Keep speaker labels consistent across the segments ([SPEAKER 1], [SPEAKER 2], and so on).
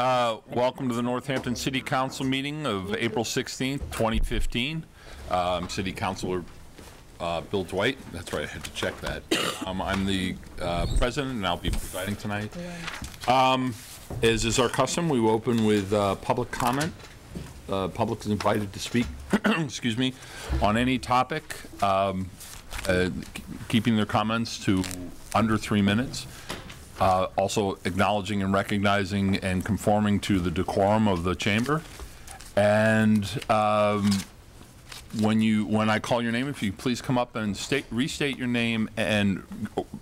[SPEAKER 1] Uh, Welcome to the Northampton City Council meeting of April 16th, 2015. Um, City Councilor uh, Bill Dwight, that's right, I had to check that. Um, I'm the uh, president, and I'll be presiding tonight. Um, As is our custom, we will open with uh, public comment. Uh, Public is invited to speak, excuse me, on any topic, um, uh, keeping their comments to under three minutes uh, also acknowledging and recognizing and conforming to the decorum of the chamber. And um, when you, when I call your name, if you please come up and state, restate your name and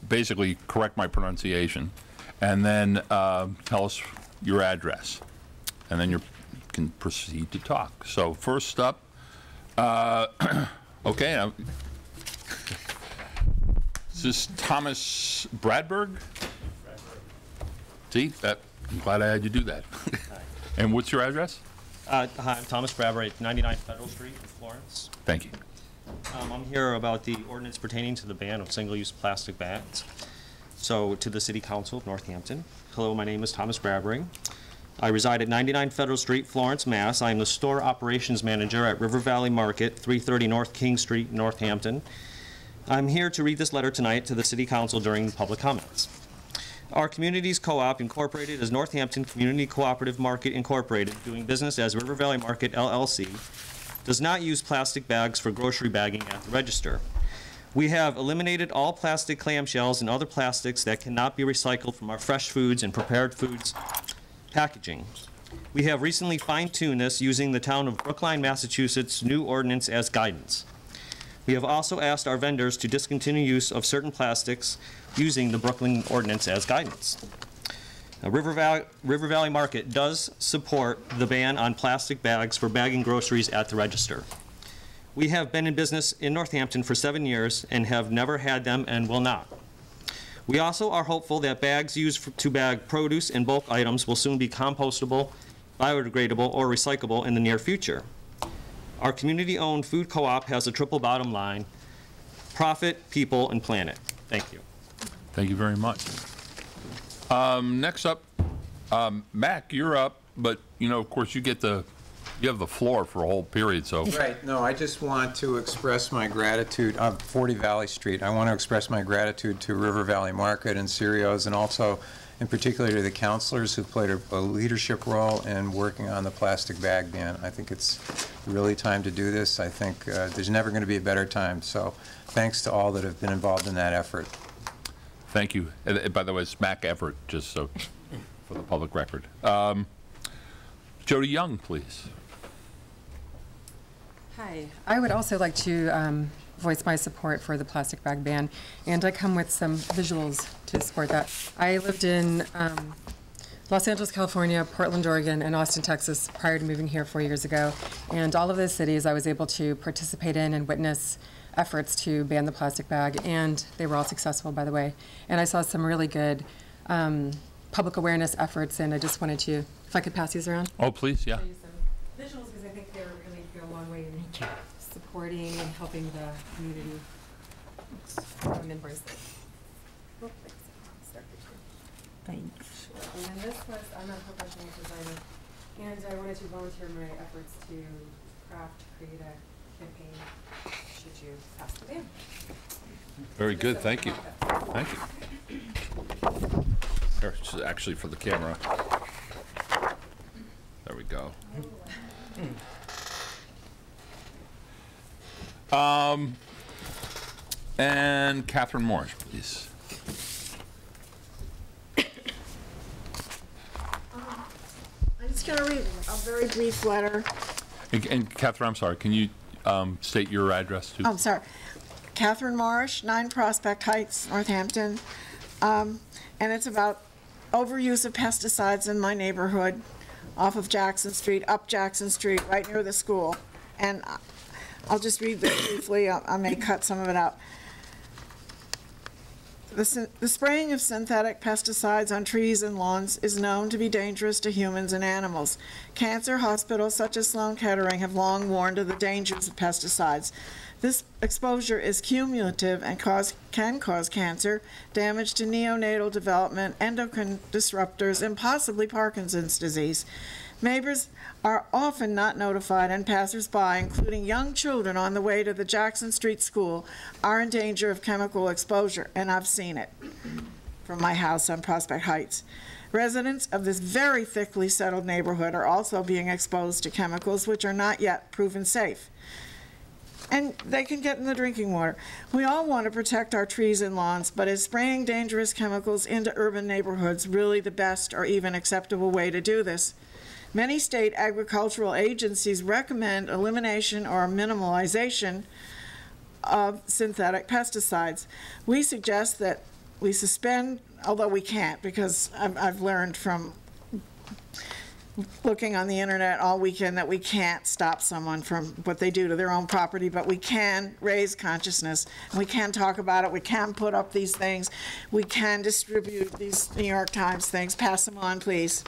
[SPEAKER 1] basically correct my pronunciation, and then uh, tell us your address. And then you can proceed to talk. So first up, uh, okay, now, is this Thomas Bradberg? See, that, I'm glad I had you do that. And what's your address?
[SPEAKER 2] Uh, Hi, I'm Thomas Bradbury, 99 Federal Street in Florence.
[SPEAKER 1] Thank you.
[SPEAKER 2] Um, I'm here about the ordinance pertaining to the ban of single-use plastic bags. So, to the City Council of Northampton. Hello, my name is Thomas Bradbury. I reside at 99 Federal Street, Florence, Mass. I am the store operations manager at River Valley Market, 330 North King Street, Northampton. I'm here to read this letter tonight to the City Council during public comments. Our Communities Co-op Incorporated is Northampton Community Cooperative Market Incorporated, doing business as River Valley Market LLC, does not use plastic bags for grocery bagging at the register. We have eliminated all plastic clamshells and other plastics that cannot be recycled from our fresh foods and prepared foods packaging. We have recently fine-tuned this using the town of Brookline, Massachusetts' new ordinance as guidance. We have also asked our vendors to discontinue use of certain plastics using the Brookline ordinance as guidance. Now, River Valley, River Valley Market does support the ban on plastic bags for bagging groceries at the register. We have been in business in Northampton for seven years and have never had them and will not. We also are hopeful that bags used for- to bag produce and bulk items will soon be compostable, biodegradable, or recyclable in the near future. Our community-owned food co-op has a triple bottom line, profit, people, and planet. Thank you.
[SPEAKER 1] Thank you very much. Um, Next up, um, Mac, you're up, but, you know, of course, you get the, you have the floor for a whole period, so.
[SPEAKER 3] Right, no, I just want to express my gratitude, uh, 40 Valley Street, I want to express my gratitude to River Valley Market and Serio's, and also in particular to the counselors who played a- a leadership role in working on the plastic bag ban. I think it's really time to do this. I think uh, there's never going to be a better time, so thanks to all that have been involved in that effort.
[SPEAKER 1] Thank you. Uh, By the way, it's Mac Everett, just so, for the public record. Um, Jody Young, please.
[SPEAKER 4] Hi, I would also like to um, voice my support for the plastic bag ban, and I come with some visuals to support that. I lived in um, Los Angeles, California, Portland, Oregon, and Austin, Texas prior to moving here four years ago, and all of those cities I was able to participate in and witness efforts to ban the plastic bag, and they were all successful, by the way. And I saw some really good um, public awareness efforts, and I just wanted to, if I could pass these around
[SPEAKER 1] Oh, please, yeah.
[SPEAKER 4] show you some visuals because I think they're really go a long way in supporting and helping the community embrace it. Oh, thanks. Start picture.
[SPEAKER 5] Thanks.
[SPEAKER 4] And then this was, I'm a professional designer, and I wanted to volunteer my efforts to craft, create a campaign, should you pass the ban.
[SPEAKER 1] Very good, thank you. Thank you. Here, it's actually for the camera. There we go. Um, and Catherine Morris, please.
[SPEAKER 5] I'm just going to read a very brief letter.
[SPEAKER 1] And- And Catherine, I'm sorry, can you um, state your address too?
[SPEAKER 5] I'm oh, sorry. Catherine Marsh, 9 Prospect Heights, Northampton. Um, And it's about overuse of pesticides in my neighborhood, off of Jackson Street, up Jackson Street, right near the school. And I'll just read this briefly, I may cut some of it out. The The spraying of synthetic pesticides on trees and lawns is known to be dangerous to humans and animals. Cancer hospitals such as Sloan Kettering have long warned of the dangers of pesticides. This exposure is cumulative and cause, can cause cancer, damage to neonatal development, endocrine disruptors, and possibly Parkinson's disease. Neighbors are often not notified, and passersby, including young children on the way to the Jackson Street School, are in danger of chemical exposure, and I've seen it from my house on Prospect Heights. Residents of this very thickly settled neighborhood are also being exposed to chemicals which are not yet proven safe. And they can get in the drinking water. We all want to protect our trees and lawns, but is spraying dangerous chemicals into urban neighborhoods really the best or even acceptable way to do this? Many state agricultural agencies recommend elimination or minimalization of synthetic pesticides. We suggest that we suspend, although we can't, because I've, I've learned from looking on the internet all weekend that we can't stop someone from what they do to their own property, but we can raise consciousness, we can talk about it, we can put up these things, we can distribute these New York Times things, pass them on, please.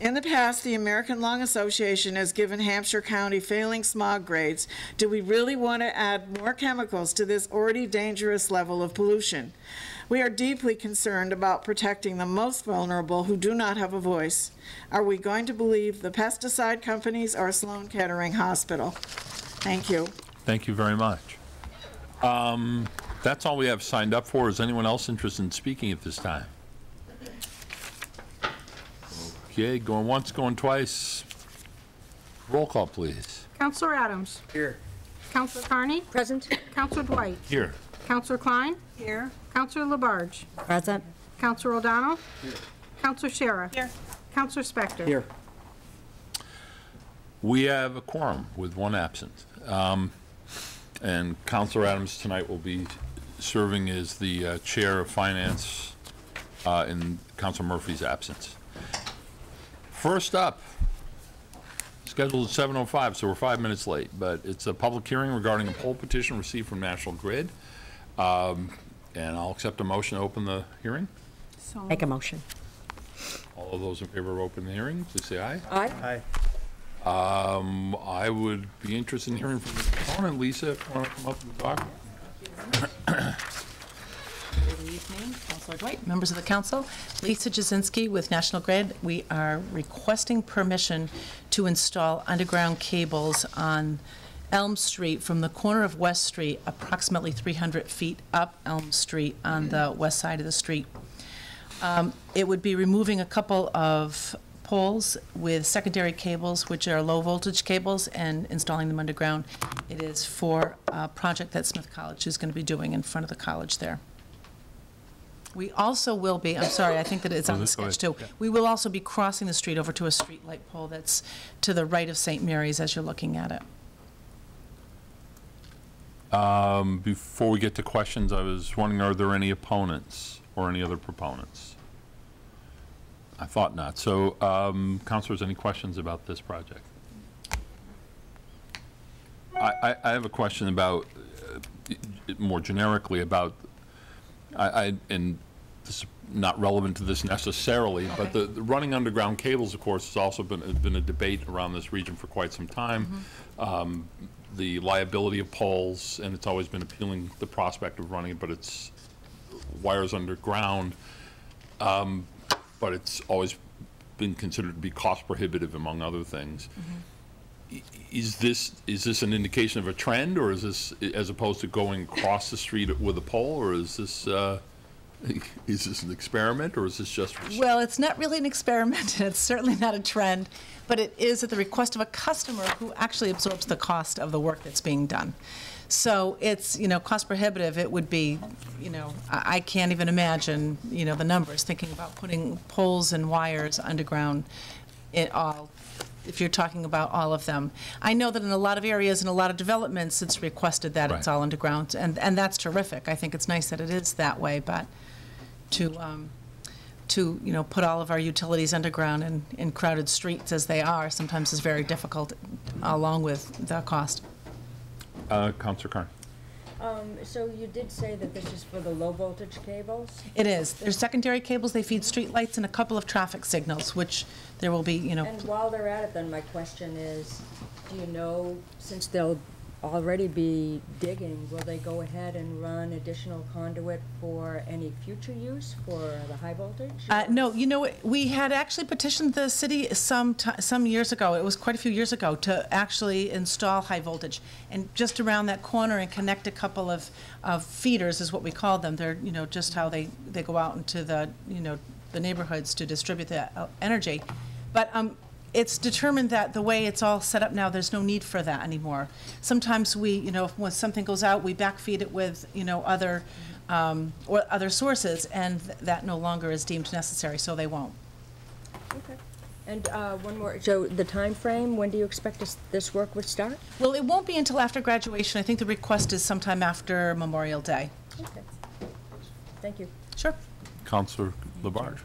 [SPEAKER 5] In the past, the American Lung Association has given Hampshire County failing smog grades. Do we really want to add more chemicals to this already dangerous level of pollution? We are deeply concerned about protecting the most vulnerable who do not have a voice. Are we going to believe the pesticide companies or Sloan Kettering Hospital? Thank you.
[SPEAKER 1] Thank you very much. Um, That's all we have signed up for. Is anyone else interested in speaking at this time? Okay, going once, going twice. Roll call, please.
[SPEAKER 6] Counselor Adams. Here. Counselor Carney.
[SPEAKER 7] Present.
[SPEAKER 6] Counselor Dwight.
[SPEAKER 1] Here.
[SPEAKER 6] Counselor Klein.
[SPEAKER 7] Here.
[SPEAKER 6] Counselor Labarge.
[SPEAKER 7] Present.
[SPEAKER 6] Counselor O'Donnell. Here. Counselor Sciarra. Here. Counselor Spector.
[SPEAKER 2] Here.
[SPEAKER 1] We have a quorum with one absent. Um, And Counselor Adams tonight will be serving as the uh, Chair of Finance uh, in Counselor Murphy's absence. First up, scheduled at 7:05, so we're five minutes late, but it's a public hearing regarding a pole petition received from National Grid. Um, And I'll accept a motion to open the hearing.
[SPEAKER 7] Make a motion.
[SPEAKER 1] All of those in favor of opening the hearing, please say aye.
[SPEAKER 7] Aye.
[SPEAKER 1] Um, I would be interested in hearing from the proponent, Lisa, if you want to come up and talk.
[SPEAKER 8] Good evening, Councilor Dwight, members of the council. Lisa Jasinski with National Grid. We are requesting permission to install underground cables on Elm Street from the corner of West Street, approximately 300 feet up Elm Street on the west side of the street. Um, It would be removing a couple of poles with secondary cables, which are low-voltage cables, and installing them underground. It is for a project that Smith College is going to be doing in front of the college there. We also will be, I'm sorry, I think that it's on the sketch too. We will also be crossing the street over to a street light pole that's to the right of St. Mary's as you're looking at it.
[SPEAKER 1] Um, Before we get to questions, I was wondering, are there any opponents or any other proponents? I thought not. So, um, counselors, any questions about this project? I, I, I have a question about, uh, more generically about, I, I, and not relevant to this necessarily, but the, the running underground cables, of course, has also been, has been a debate around this region for quite some time. Um, The liability of poles, and it's always been appealing, the prospect of running it, but it's wires underground. Um, But it's always been considered to be cost prohibitive, among other things. I- Is this, is this an indication of a trend, or is this, as opposed to going across the street with a pole, or is this, uh, is this an experiment, or is this just?
[SPEAKER 8] Well, it's not really an experiment, and it's certainly not a trend, but it is at the request of a customer who actually absorbs the cost of the work that's being done. So it's, you know, cost prohibitive, it would be, you know, I I can't even imagine, you know, the numbers, thinking about putting poles and wires underground, it all, if you're talking about all of them. I know that in a lot of areas, and a lot of developments, it's requested that it's all underground, and, and that's terrific. I think it's nice that it is that way, but to, um, to, you know, put all of our utilities underground in, in crowded streets as they are, sometimes is very difficult, along with the cost.
[SPEAKER 1] Uh, Counselor Carn?
[SPEAKER 7] Um, so you did say that this is for the low voltage cables?
[SPEAKER 8] It is. There's secondary cables, they feed streetlights and a couple of traffic signals, which there will be, you know,
[SPEAKER 7] And while they're at it, then my question is, do you know, since they'll already be digging, will they go ahead and run additional conduit for any future use for the high voltage?
[SPEAKER 8] Uh, no, you know, we had actually petitioned the city some, some years ago, it was quite a few years ago, to actually install high voltage. And just around that corner and connect a couple of, of feeders is what we call them. They're, you know, just how they, they go out into the, you know, the neighborhoods to distribute the uh, energy. But um, it's determined that the way it's all set up now, there's no need for that anymore. Sometimes we, you know, when something goes out, we backfeed it with, you know, other, um, or other sources, and th- that no longer is deemed necessary, so they won't.
[SPEAKER 7] Okay. And uh, one more, so the time frame. when do you expect this, this work would start?
[SPEAKER 8] Well, it won't be until after graduation. I think the request is sometime after Memorial Day.
[SPEAKER 7] Okay. Thank you.
[SPEAKER 8] Sure.
[SPEAKER 1] Counselor Labarge.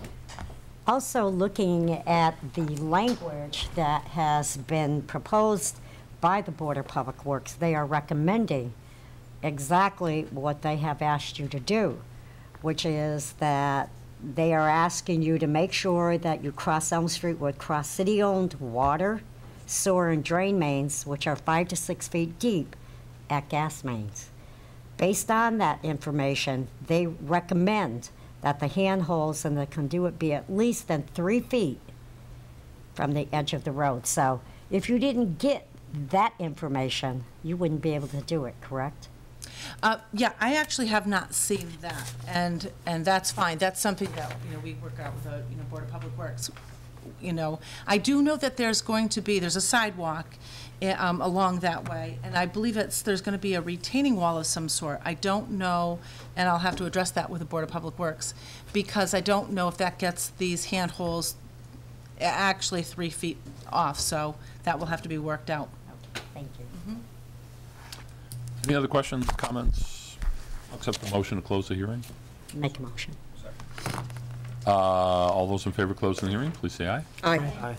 [SPEAKER 9] Also, looking at the language that has been proposed by the Board of Public Works, they are recommending exactly what they have asked you to do, which is that they are asking you to make sure that you cross Elm Street with cross city-owned water, sewer, and drain mains, which are five to six feet deep at gas mains. Based on that information, they recommend that the handholds and the conduit be at least then three feet from the edge of the road. So if you didn't get that information, you wouldn't be able to do it, correct?
[SPEAKER 8] Uh, Yeah, I actually have not seen that, and, and that's fine. That's something that, you know, we work out with the, you know, Board of Public Works. You know, I do know that there's going to be, there's a sidewalk um, along that way, and I believe it's, there's going to be a retaining wall of some sort. I don't know, and I'll have to address that with the Board of Public Works, because I don't know if that gets these handholds actually three feet off, so that will have to be worked out.
[SPEAKER 9] Thank you.
[SPEAKER 1] Any other questions, comments? I'll Accept the motion to close the hearing.
[SPEAKER 9] Make a motion.
[SPEAKER 1] Uh, All those in favor of closing the hearing, please say aye.
[SPEAKER 5] Aye.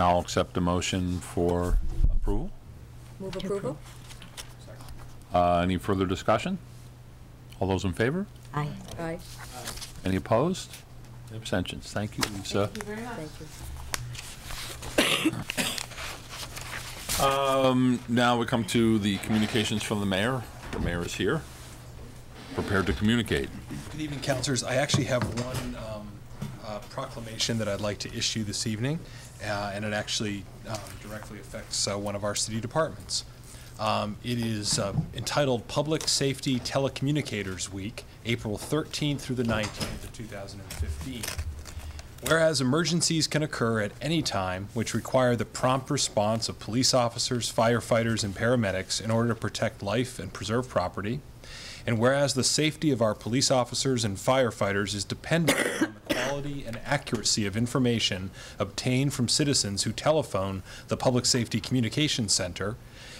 [SPEAKER 1] Now I'll accept a motion for approval.
[SPEAKER 7] Move approval?
[SPEAKER 1] Uh, Any further discussion? All those in favor?
[SPEAKER 9] Aye.
[SPEAKER 7] Aye.
[SPEAKER 1] Any opposed? Abstentions? Thank you, Lisa.
[SPEAKER 7] Thank you.
[SPEAKER 1] very Um, Now we come to the communications from the mayor. The mayor is here, prepared to communicate.
[SPEAKER 10] Good evening, councilors. I actually have one um, uh, proclamation that I'd like to issue this evening, uh, and it actually um, directly affects uh, one of our city departments. Um, It is uh, entitled Public Safety Telecommunicators Week, April 13th through the 19th of 2015. Whereas emergencies can occur at any time, which require the prompt response of police officers, firefighters, and paramedics in order to protect life and preserve property. And whereas the safety of our police officers and firefighters is dependent on the quality and accuracy of information obtained from citizens who telephone the Public Safety Communications Center,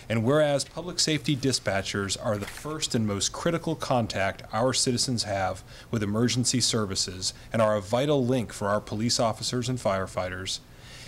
[SPEAKER 10] and whereas public safety dispatchers are the first and most critical contact our citizens have with emergency services and are a vital link for our police officers and firefighters,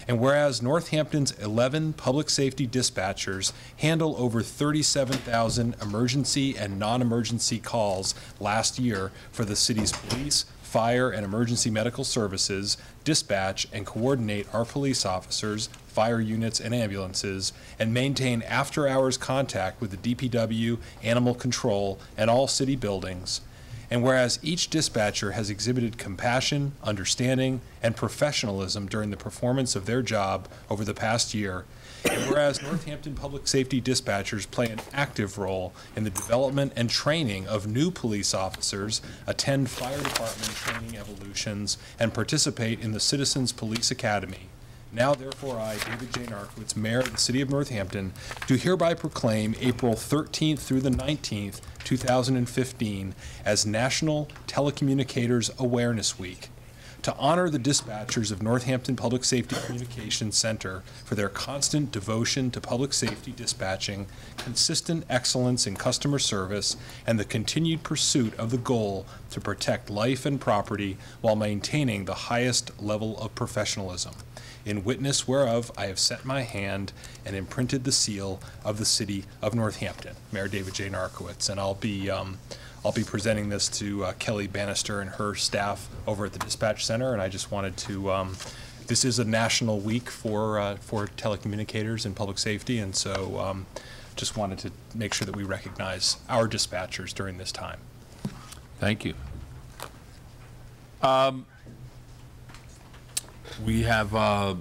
[SPEAKER 10] and whereas Northampton's 11 public safety dispatchers handle over 37,000 emergency and non-emergency calls last year for the city's police, fire, and emergency medical services, dispatch and coordinate our police officers, fire units, and ambulances, and maintain after-hours contact with the DPW, animal control, and all city buildings. And whereas each dispatcher has exhibited compassion, understanding, and professionalism during the performance of their job over the past year, and whereas Northampton Public Safety dispatchers play an active role in the development and training of new police officers, attend fire department training evolutions, and participate in the Citizens Police Academy, now therefore I, David J. Narkewicz, Mayor of the City of Northampton, do hereby proclaim April 13th through the 19th, 2015, as National Telecommunicators Awareness Week, to honor the dispatchers of Northampton Public Safety Communications Center for their constant devotion to public safety dispatching, consistent excellence in customer service, and the continued pursuit of the goal to protect life and property while maintaining the highest level of professionalism in witness whereof I have set my hand and imprinted the seal of the city of Northampton. Mayor David J. Narkewicz, and I'll be, um, I'll be presenting this to uh, Kelly Bannister and her staff over at the dispatch center, and I just wanted to, um, this is a national week for, uh, for telecommunicators and public safety, and so, um, just wanted to make sure that we recognize our dispatchers during this time.
[SPEAKER 1] Thank you. Um, We have, uh,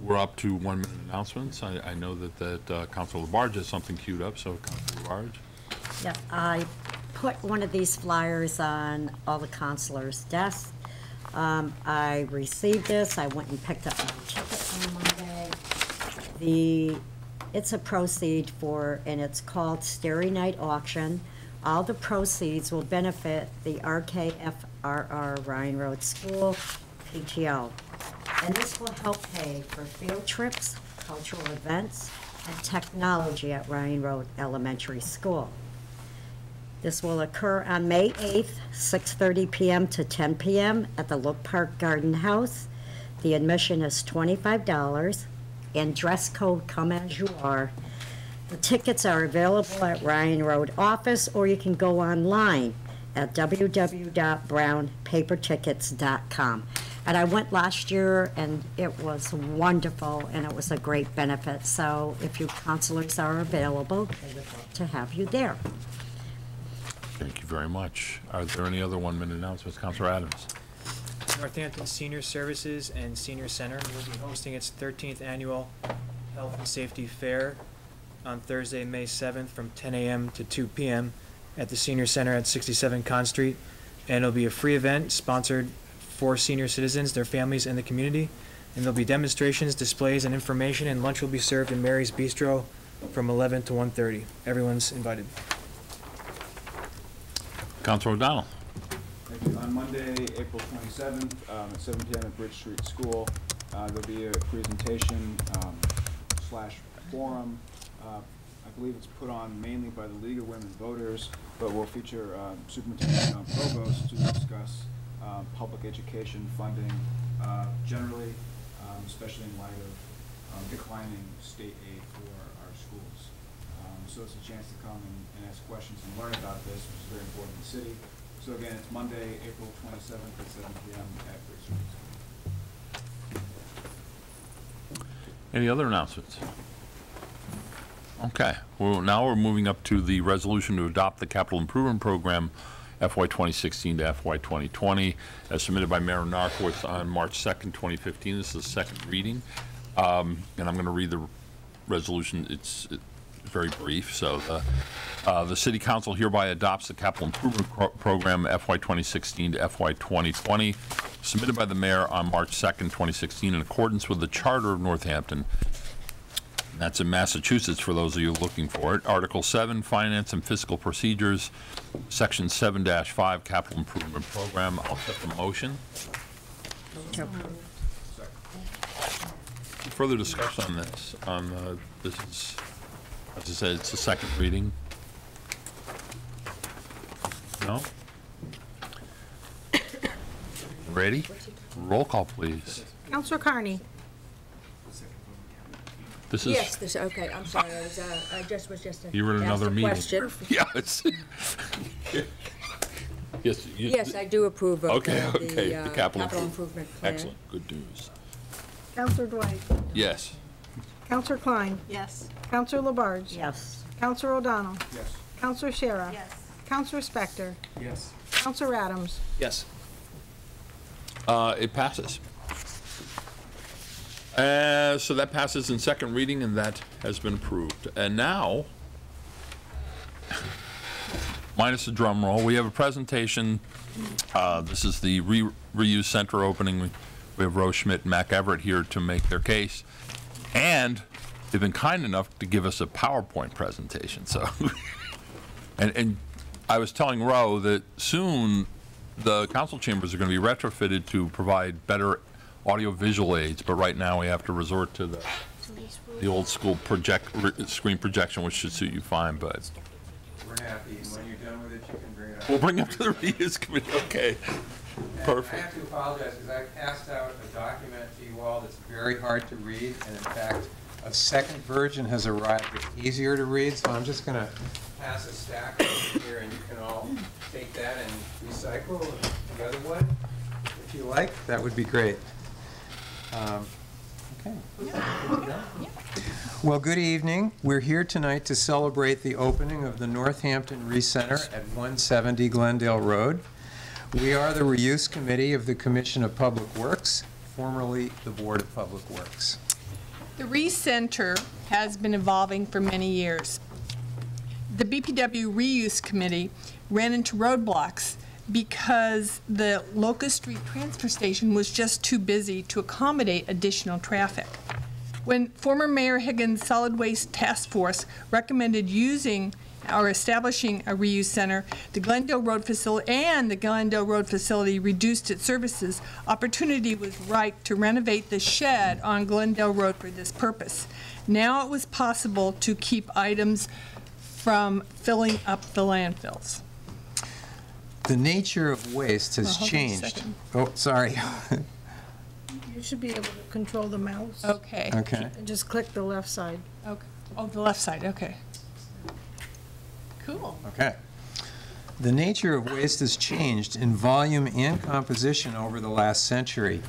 [SPEAKER 1] we're up to one-minute announcements. I, I know that, that uh, Councilor Labarge has something queued up, so Councilor Labarge.
[SPEAKER 9] Yeah, I put one of these flyers on all the counselors' desks. Um, I received this, I went and picked up my ticket on Monday. The, it's a proceed for, and it's called Starry Night Auction. All the proceeds will benefit the RKFRR Ryan Road School PTO. And this will help pay for field trips, cultural events, and technology at Ryan Road Elementary School. This will occur on May 8th, 6:30 PM to 10 PM at the Look Park Garden House. The admission is $25, and dress code come as you are. The tickets are available at Ryan Road office, or you can go online at www.brownpapertickets.com. And I went last year, and it was wonderful, and it was a great benefit. So if you counselors are available, to have you there.
[SPEAKER 1] Thank you very much. Are there any other one-minute announcements? Councilor Adams?
[SPEAKER 11] Northampton Senior Services and Senior Center will be hosting its 13th annual Health and Safety Fair on Thursday, May 7th, from 10 a.m. to 2 p.m. at the Senior Center at 67 Conz Street. And it'll be a free event sponsored for senior citizens, their families, and the community. And there'll be demonstrations, displays, and information, and lunch will be served in Mary's Bistro from 11 to 1:30. Everyone's invited.
[SPEAKER 1] Councilor O'Donnell?
[SPEAKER 12] Thank you. On Monday, April 27th, um, at 7 PM at Bridge Street School, uh, there'll be a presentation um, slash forum. Uh, I believe it's put on mainly by the League of Women Voters, but will feature um, Superintendent John Provost to discuss um, public education funding uh, generally, um, especially in light of um, declining state aid for our schools. So it's a chance to come and ask questions and learn about this, which is very important to the city. So again, it's Monday, April twenty-seventh at seven PM at Street.
[SPEAKER 1] Any other announcements? Okay, well, now we're moving up to the resolution to adopt the capital improvement program FY 2016 to FY 2020, as submitted by Mayor Narkewicz on March 2nd, 2015. This is the second reading. Um, And I'm going to read the resolution. It's very brief. So the, uh, the city council hereby adopts the capital improvement Pro- program FY 2016 to FY 2020, submitted by the mayor on March 2nd, 2016, in accordance with the charter of Northampton, that's in Massachusetts, for those of you looking for it. Article 7, Finance and Fiscal Procedures, Section 7-5, Capital Improvement Program. I'll set the motion. Further discussion on this? On, uh, this is, as I said, it's the second reading. No? Ready? Roll call, please.
[SPEAKER 6] Counselor Carney?
[SPEAKER 1] This is.
[SPEAKER 7] Yes, this, okay, I'm sorry, I was, uh, I just was just.
[SPEAKER 1] You were in
[SPEAKER 7] asked
[SPEAKER 1] another
[SPEAKER 7] a
[SPEAKER 1] meeting.
[SPEAKER 7] question.
[SPEAKER 1] Yeah, it's. Yes. you-
[SPEAKER 7] Yes, I do approve of
[SPEAKER 1] Okay,
[SPEAKER 7] the,
[SPEAKER 1] okay,
[SPEAKER 7] the
[SPEAKER 1] the
[SPEAKER 7] uh,
[SPEAKER 1] capital.
[SPEAKER 7] capital improvement plan.
[SPEAKER 1] Excellent, good news.
[SPEAKER 6] Counselor Dwight?
[SPEAKER 1] Yes.
[SPEAKER 6] Counselor Klein? Yes. Counselor Labarge?
[SPEAKER 9] Yes.
[SPEAKER 6] Counselor O'Donnell?
[SPEAKER 12] Yes.
[SPEAKER 6] Counselor Sciarra? Yes. Counselor Spector?
[SPEAKER 12] Yes.
[SPEAKER 6] Counselor Adams?
[SPEAKER 11] Yes.
[SPEAKER 1] Uh, it passes. Uh, so that passes in second reading, and that has been approved. And now, minus the drum roll, we have a presentation. Uh, this is the re- reuse center opening. We have Rose Schmidt and Mac Everett here to make their case. And they've been kind enough to give us a PowerPoint presentation, so. And, and I was telling Roe that soon the council chambers are going to be retrofitted to provide better audio-visual aids, but right now we have to resort to the, the old school project, re- screen projection, which should suit you fine, but
[SPEAKER 3] We're happy, and when you're done with it, you can bring it up.
[SPEAKER 1] we'll bring it up to the reuse committee, okay.
[SPEAKER 3] And
[SPEAKER 1] Perfect.
[SPEAKER 3] I have to apologize, because I passed out a document you all that's very hard to read, and in fact, a second version has arrived that's easier to read, so I'm just gonna pass a stack over here, and you can all take that and recycle the other one, if you like, that would be great. Um, Okay. Well, good evening. We're here tonight to celebrate the opening of the Northampton Recenter at 170 Glendale Road. We are the Reuse Committee of the Commission of Public Works, formerly the Board of Public Works.
[SPEAKER 13] The Recenter has been evolving for many years. The BPW Reuse Committee ran into roadblocks because the Locust Street Transfer Station was just too busy to accommodate additional traffic. When former Mayor Higgins' Solid Waste Task Force recommended using or establishing a reuse center, the Glendale Road facility, and the Glendale Road facility reduced its services, opportunity was right to renovate the shed on Glendale Road for this purpose. Now it was possible to keep items from filling up the landfills.
[SPEAKER 3] The nature of waste has
[SPEAKER 13] hold on a
[SPEAKER 3] changed. Oh, sorry.
[SPEAKER 6] You should be able to control the mouse.
[SPEAKER 13] Okay.
[SPEAKER 3] Okay.
[SPEAKER 6] And just click the left side.
[SPEAKER 13] Okay. Oh, the left side, okay. Cool.
[SPEAKER 3] Okay. The nature of waste has changed in volume and composition over the last century.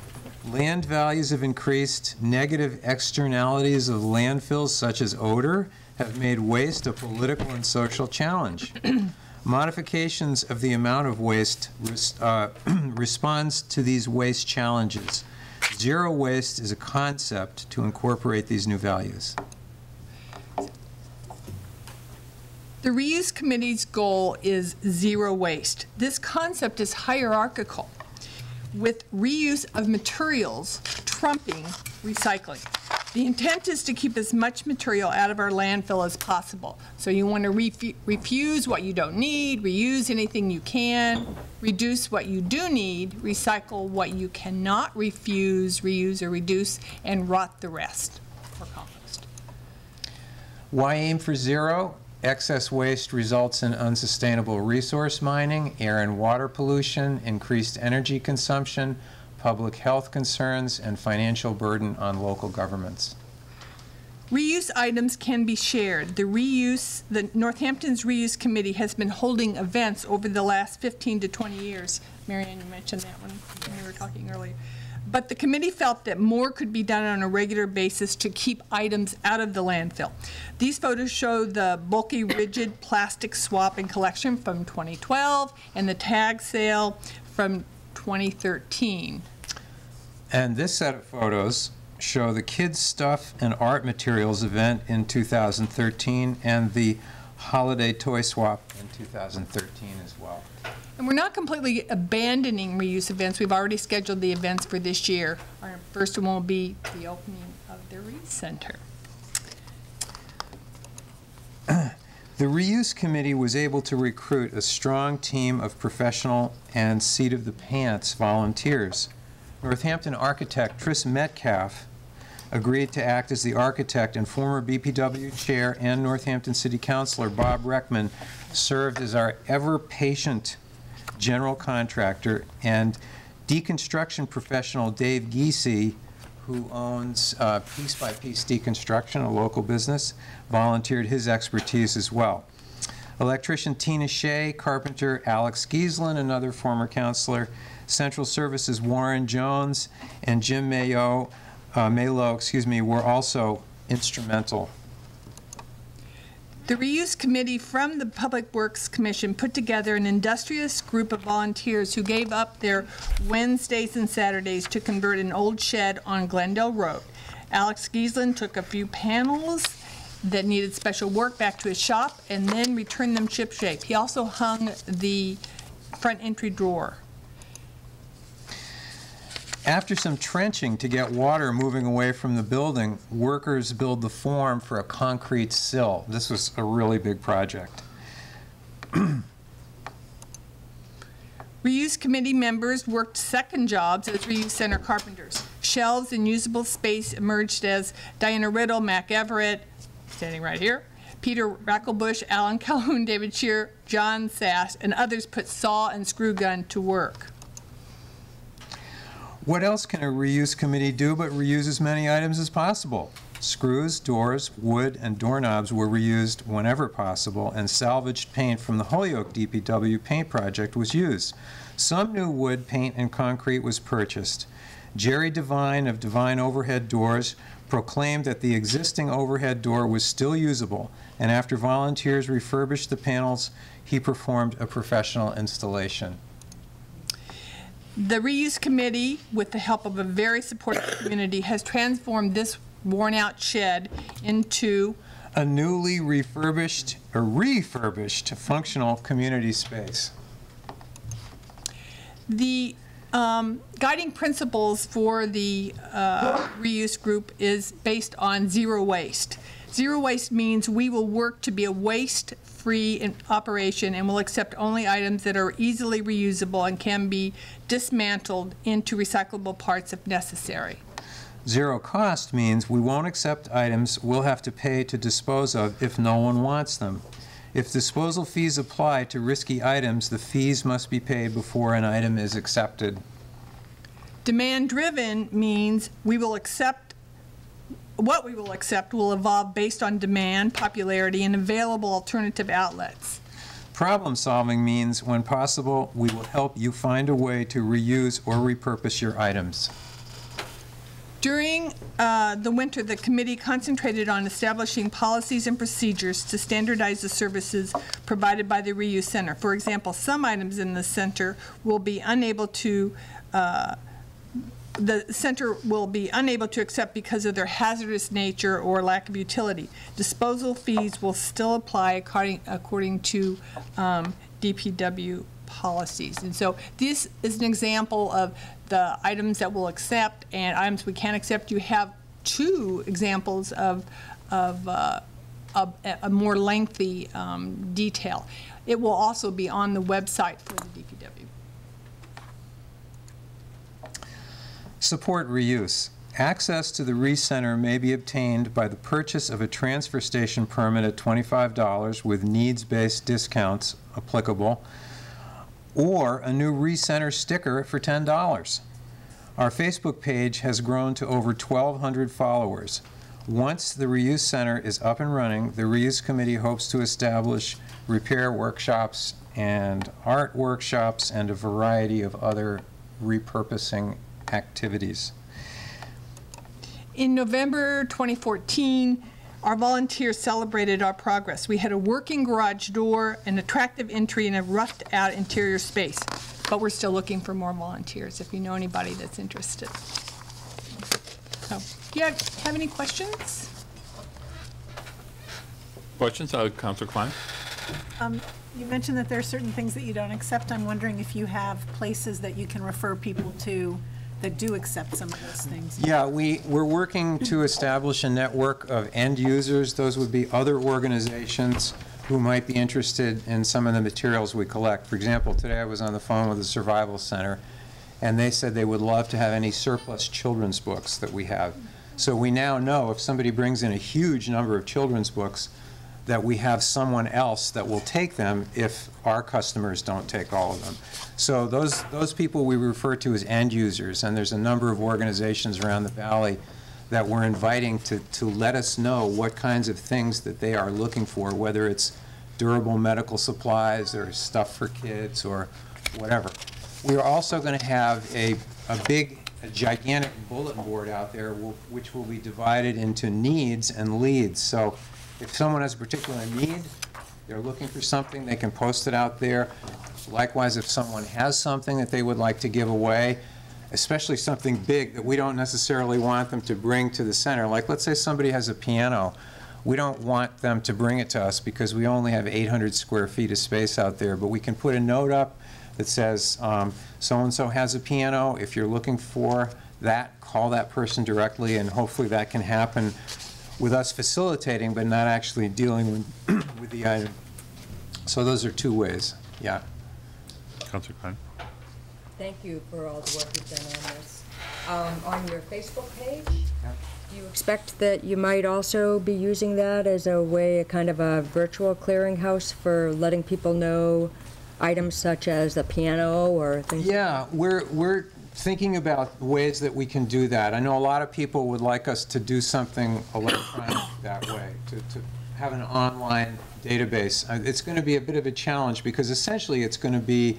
[SPEAKER 3] Land values have increased, negative externalities of landfills such as odor have made waste a political and social challenge. Modifications of the amount of waste res- uh, responds to these waste challenges. Zero waste is a concept to incorporate these new values.
[SPEAKER 13] The reuse committee's goal is zero waste. This concept is hierarchical, with reuse of materials trumping recycling. The intent is to keep as much material out of our landfill as possible. So you want to refu- refuse what you don't need, reuse anything you can, reduce what you do need, recycle what you cannot refuse, reuse, or reduce, and rot the rest for compost.
[SPEAKER 3] Why aim for zero? Excess waste results in unsustainable resource mining, air and water pollution, increased energy consumption, public health concerns, and financial burden on local governments.
[SPEAKER 13] Reuse items can be shared. The reuse, the Northampton's Reuse Committee has been holding events over the last 15 to 20 years. Marianne, you mentioned that one when we were talking earlier. But the committee felt that more could be done on a regular basis to keep items out of the landfill. These photos show the bulky rigid plastic swap and collection from 2012 and the tag sale from 2013.
[SPEAKER 3] And this set of photos show the kids' stuff and art materials event in 2013 and the holiday toy swap in 2013 as well.
[SPEAKER 13] And we're not completely abandoning reuse events. We've already scheduled the events for this year. Our first one will be the opening of the Reuse Center.
[SPEAKER 3] The Reuse Committee was able to recruit a strong team of professional and seat-of-the-pants volunteers. Northampton architect Tris Metcalf agreed to act as the architect, and former BPW Chair and Northampton City Councilor Bob Reckman served as our ever-patient general contractor, and deconstruction professional Dave Geesey, who owns uh, Piece by Piece Deconstruction, a local business, volunteered his expertise as well. Electrician Tina Shea, carpenter Alex Gieslin, another former counselor, Central Services Warren Jones, and Jim Mayo, uh, excuse me, were also instrumental.
[SPEAKER 13] The Reuse Committee from the Public Works Commission put together an industrious group of volunteers who gave up their Wednesdays and Saturdays to convert an old shed on Glendale Road. Alex Gieslin took a few panels that needed special work back to his shop and then returned them shipshape. He also hung the front entry drawer.
[SPEAKER 3] After some trenching to get water moving away from the building, workers build the form for a concrete sill. This was a really big project.
[SPEAKER 13] Reuse committee members worked second jobs as reuse center carpenters. Shelves and usable space emerged as Diana Riddle, Mac Everett, standing right here, Peter Rackelbush, Alan Calhoun, David Shear, John Sass, and others put saw and screw gun to work.
[SPEAKER 3] What else can a reuse committee do but reuse as many items as possible? Screws, doors, wood, and doorknobs were reused whenever possible, and salvaged paint from the Holyoke DPW paint project was used. Some new wood, paint, and concrete was purchased. Jerry Devine of Devine Overhead Doors proclaimed that the existing overhead door was still usable, and after volunteers refurbished the panels, he performed a professional installation.
[SPEAKER 13] The reuse committee, with the help of a very supportive community, has transformed this worn-out shed into
[SPEAKER 3] A newly refurbished, or refurbished, functional community space.
[SPEAKER 13] The um, guiding principles for the uh, reuse group is based on zero waste. Zero waste means we will work to be a waste-free in- operation and will accept only items that are easily reusable and can be dismantled into recyclable parts if necessary.
[SPEAKER 3] Zero cost means we won't accept items we'll have to pay to dispose of if no one wants them. If disposal fees apply to risky items, the fees must be paid before an item is accepted.
[SPEAKER 13] Demand-driven means we will accept, what we will accept will evolve based on demand, popularity, and available alternative outlets.
[SPEAKER 3] Problem-solving means, when possible, we will help you find a way to reuse or repurpose your items.
[SPEAKER 13] During uh, the winter, the committee concentrated on establishing policies and procedures to standardize the services provided by the reuse center. For example, some items in the center will be unable to, uh, the center will be unable to accept because of their hazardous nature or lack of utility. Disposal fees will still apply according, according to um, DPW policies. And so this is an example of the items that we'll accept and items we can't accept. You have two examples of, of uh, a, a more lengthy um, detail. It will also be on the website for the DPW.
[SPEAKER 3] Support reuse. Access to the re-center may be obtained by the purchase of a transfer station permit at $25 with needs-based discounts applicable, or a new re-center sticker for $10. Our Facebook page has grown to over 1,200 followers. Once the reuse center is up and running, the reuse committee hopes to establish repair workshops and art workshops and a variety of other repurposing activities.
[SPEAKER 13] In November 2014, our volunteers celebrated our progress. We had a working garage door, an attractive entry, and a roughed-out interior space. But we're still looking for more volunteers, if you know anybody that's interested. So, do you have have any questions?
[SPEAKER 1] Questions, uh, Counselor Klein?
[SPEAKER 6] Um, You mentioned that there are certain things that you don't accept. I'm wondering if you have places that you can refer people to that do accept some of those things.
[SPEAKER 3] Yeah, we, we're working to establish a network of end users. Those would be other organizations who might be interested in some of the materials we collect. For example, today I was on the phone with the Survival Center, and they said they would love to have any surplus children's books that we have. So we now know if somebody brings in a huge number of children's books, that we have someone else that will take them if our customers don't take all of them. So those, those people we refer to as end users, and there's a number of organizations around the valley that we're inviting to, to let us know what kinds of things that they are looking for, whether it's durable medical supplies or stuff for kids or whatever. We are also going to have a, a big, a gigantic bulletin board out there, which will be divided into needs and leads. So if someone has a particular need, they're looking for something, they can post it out there. Likewise, if someone has something that they would like to give away, especially something big that we don't necessarily want them to bring to the center, like let's say somebody has a piano, we don't want them to bring it to us because we only have 800 square feet of space out there, but we can put a note up that says, um, so-and-so has a piano, if you're looking for that, call that person directly, and hopefully that can happen with us facilitating, but not actually dealing with, with the item. So those are two ways, yeah.
[SPEAKER 1] Counselor Klein?
[SPEAKER 7] Thank you for all the work you've done on this. Um, On your Facebook page, do you expect that you might also be using that as a way, a kind of a virtual clearinghouse for letting people know items such as the piano or things?
[SPEAKER 3] Yeah, we're, we're thinking about ways that we can do that. I know a lot of people would like us to do something electronic that way, to, to have an online database. Uh, It's going to be a bit of a challenge because essentially it's going to be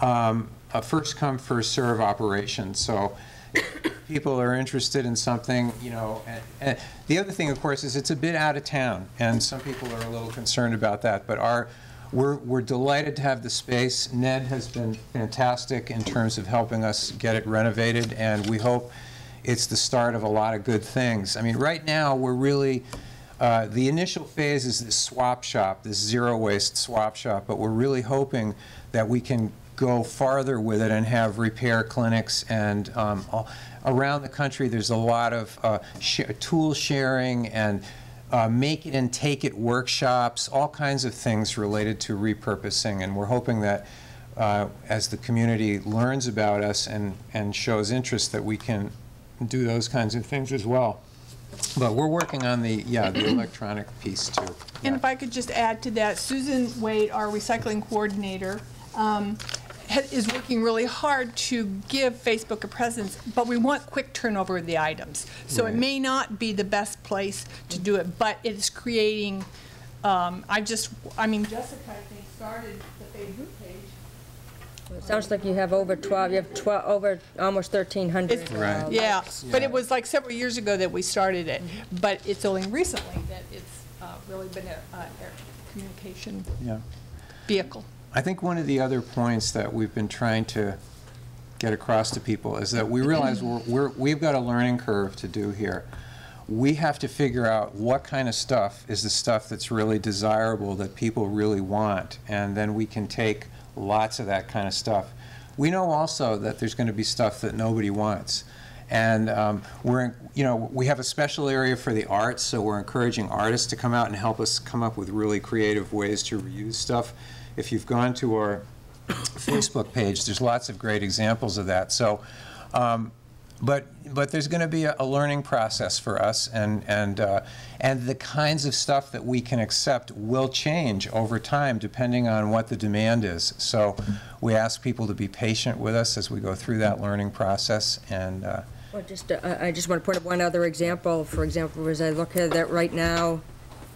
[SPEAKER 3] um, a first come, first serve operation. So people are interested in something, you know, and, and the other thing, of course, is it's a bit out of town, and some people are a little concerned about that, but our, we're, we're delighted to have the space. Ned has been fantastic in terms of helping us get it renovated, and we hope it's the start of a lot of good things. I mean, right now, we're really, uh, the initial phase is this swap shop, this zero-waste swap shop, but we're really hoping that we can go farther with it and have repair clinics and um, all- around the country, there's a lot of uh, sh- tool sharing and uh, make it and take it workshops, all kinds of things related to repurposing. And we're hoping that uh, as the community learns about us and, and shows interest, that we can do those kinds of things as well. But we're working on the, yeah, the electronic piece too.
[SPEAKER 13] And if I could just add to that, Susan Wade, our recycling coordinator, um, is working really hard to give Facebook a presence, but we want quick turnover of the items. So it may not be the best place to do it, but it's creating, um, I just, I mean, Jessica, I think, started the Facebook page.
[SPEAKER 7] It sounds like you have over 12, you have 12, over almost 1,300. uh,
[SPEAKER 13] Yeah,
[SPEAKER 7] likes.
[SPEAKER 13] but it was like several years ago that we started it, but it's only recently that it's uh, really been a, a a communication
[SPEAKER 3] Yeah.
[SPEAKER 13] vehicle.
[SPEAKER 3] I think one of the other points that we've been trying to get across to people is that we realize we're, we've got a learning curve to do here. We have to figure out what kind of stuff is the stuff that's really desirable, that people really want, and then we can take lots of that kind of stuff. We know also that there's going to be stuff that nobody wants. And um, we're, you know, we have a special area for the arts, so we're encouraging artists to come out and help us come up with really creative ways to reuse stuff. If you've gone to our Facebook page, there's lots of great examples of that. So, um, but, but there's going to be a, a learning process for us, and, and, uh, and the kinds of stuff that we can accept will change over time depending on what the demand is. So we ask people to be patient with us as we go through that learning process, and, uh,
[SPEAKER 7] Well, just, uh, I just want to point up one other example. For example, as I look at that right now,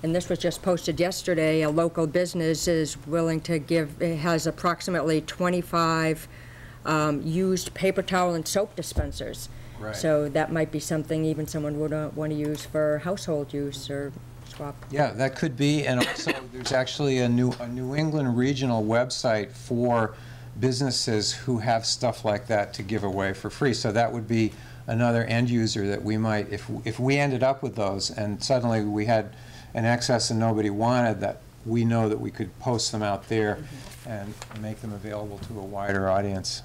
[SPEAKER 7] and this was just posted yesterday, a local business is willing to give, has approximately 25 um, used paper towel and soap dispensers.
[SPEAKER 3] Right.
[SPEAKER 7] So that might be something even someone would want to use for household use or swap.
[SPEAKER 3] Yeah, that could be, and also, there's actually a new, a New England regional website for businesses who have stuff like that to give away for free. So that would be another end user that we might, if, if we ended up with those, and suddenly we had an excess and nobody wanted that, we know that we could post them out there and make them available to a wider audience.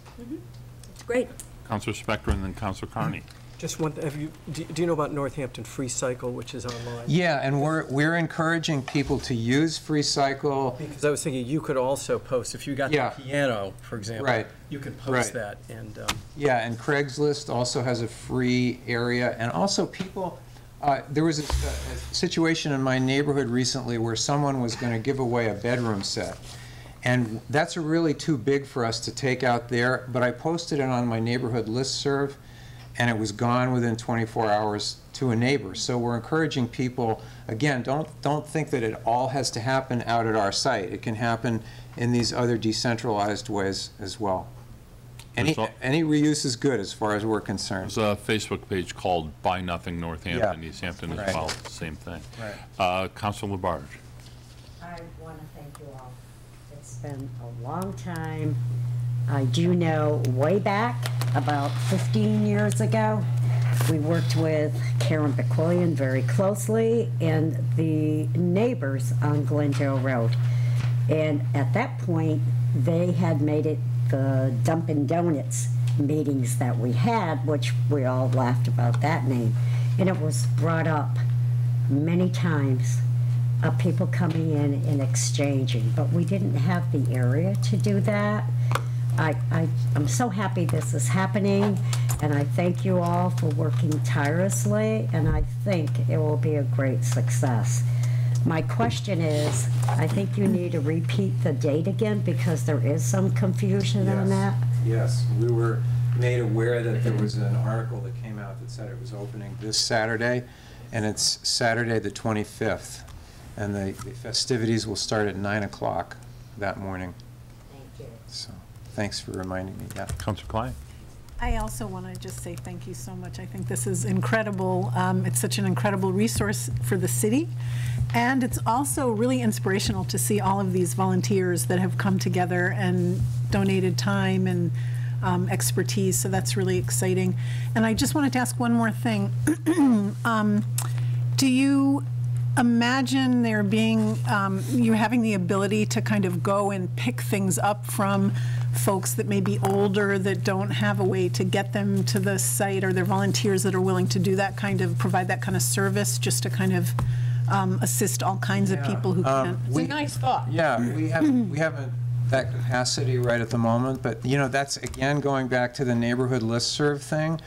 [SPEAKER 7] It's great.
[SPEAKER 1] Councilor Spector and then Councilor Carney.
[SPEAKER 14] Just one, have you, do do you know about Northampton Freecycle, which is online?
[SPEAKER 3] Yeah, and we're, we're encouraging people to use Freecycle.
[SPEAKER 14] Because I was thinking you could also post, if you got
[SPEAKER 3] Yeah.
[SPEAKER 14] the piano, for example.
[SPEAKER 3] Right.
[SPEAKER 14] You could
[SPEAKER 3] Right.
[SPEAKER 14] post that, and, um,
[SPEAKER 3] Yeah, and Craigslist also has a free area, and also people, uh, there was a, a situation in my neighborhood recently where someone was gonna give away a bedroom set. And that's really too big for us to take out there, but I posted it on my neighborhood listserv, and it was gone within 24 hours to a neighbor. So we're encouraging people, again, don't, don't think that it all has to happen out at our site. It can happen in these other decentralized ways as well. Any,
[SPEAKER 1] There's al-
[SPEAKER 3] any reuse is good as far as we're concerned.
[SPEAKER 1] There's a Facebook page called Buy Nothing Northampton,
[SPEAKER 3] Yeah.
[SPEAKER 1] Easthampton as
[SPEAKER 3] Right.
[SPEAKER 1] well, same thing.
[SPEAKER 3] Right.
[SPEAKER 1] Uh, Councilor Labarge.
[SPEAKER 9] I want to thank you all. It's been a long time. I do know way back, about 15 years ago, we worked with Karen Bequillian very closely and the neighbors on Glendale Road. And at that point, they had made it the uh, Dunkin' Donuts meetings that we had, which we all laughed about that name. And it was brought up many times of people coming in and exchanging, but we didn't have the area to do that. I, I, I'm so happy this is happening, and I thank you all for working tirelessly, and I think it will be a great success. My question is, I think you need to repeat the date again, because there is some confusion on that.
[SPEAKER 3] Yes, we were made aware that there was an article that came out that said it was opening this Saturday, and it's Saturday, the 25th. And the the festivities will start at 9 o'clock that morning.
[SPEAKER 9] Thank you.
[SPEAKER 3] So, thanks for reminding me, yeah.
[SPEAKER 1] Councilor Klein.
[SPEAKER 6] I also want to just say thank you so much. I think this is incredible. Um, It's such an incredible resource for the city. And it's also really inspirational to see all of these volunteers that have come together and donated time and um, expertise, so that's really exciting. And I just wanted to ask one more thing. Um, Do you imagine there being, um, you having the ability to kind of go and pick things up from folks that may be older, that don't have a way to get them to the site, or they're volunteers that are willing to do that kind of, provide that kind of service, just to kind of um, assist all kinds of people who
[SPEAKER 3] um,
[SPEAKER 6] can't?
[SPEAKER 13] It's a nice thought.
[SPEAKER 3] Yeah, we haven't, we haven't that capacity right at the moment, but, you know, that's, again, going back to the neighborhood listserv thing.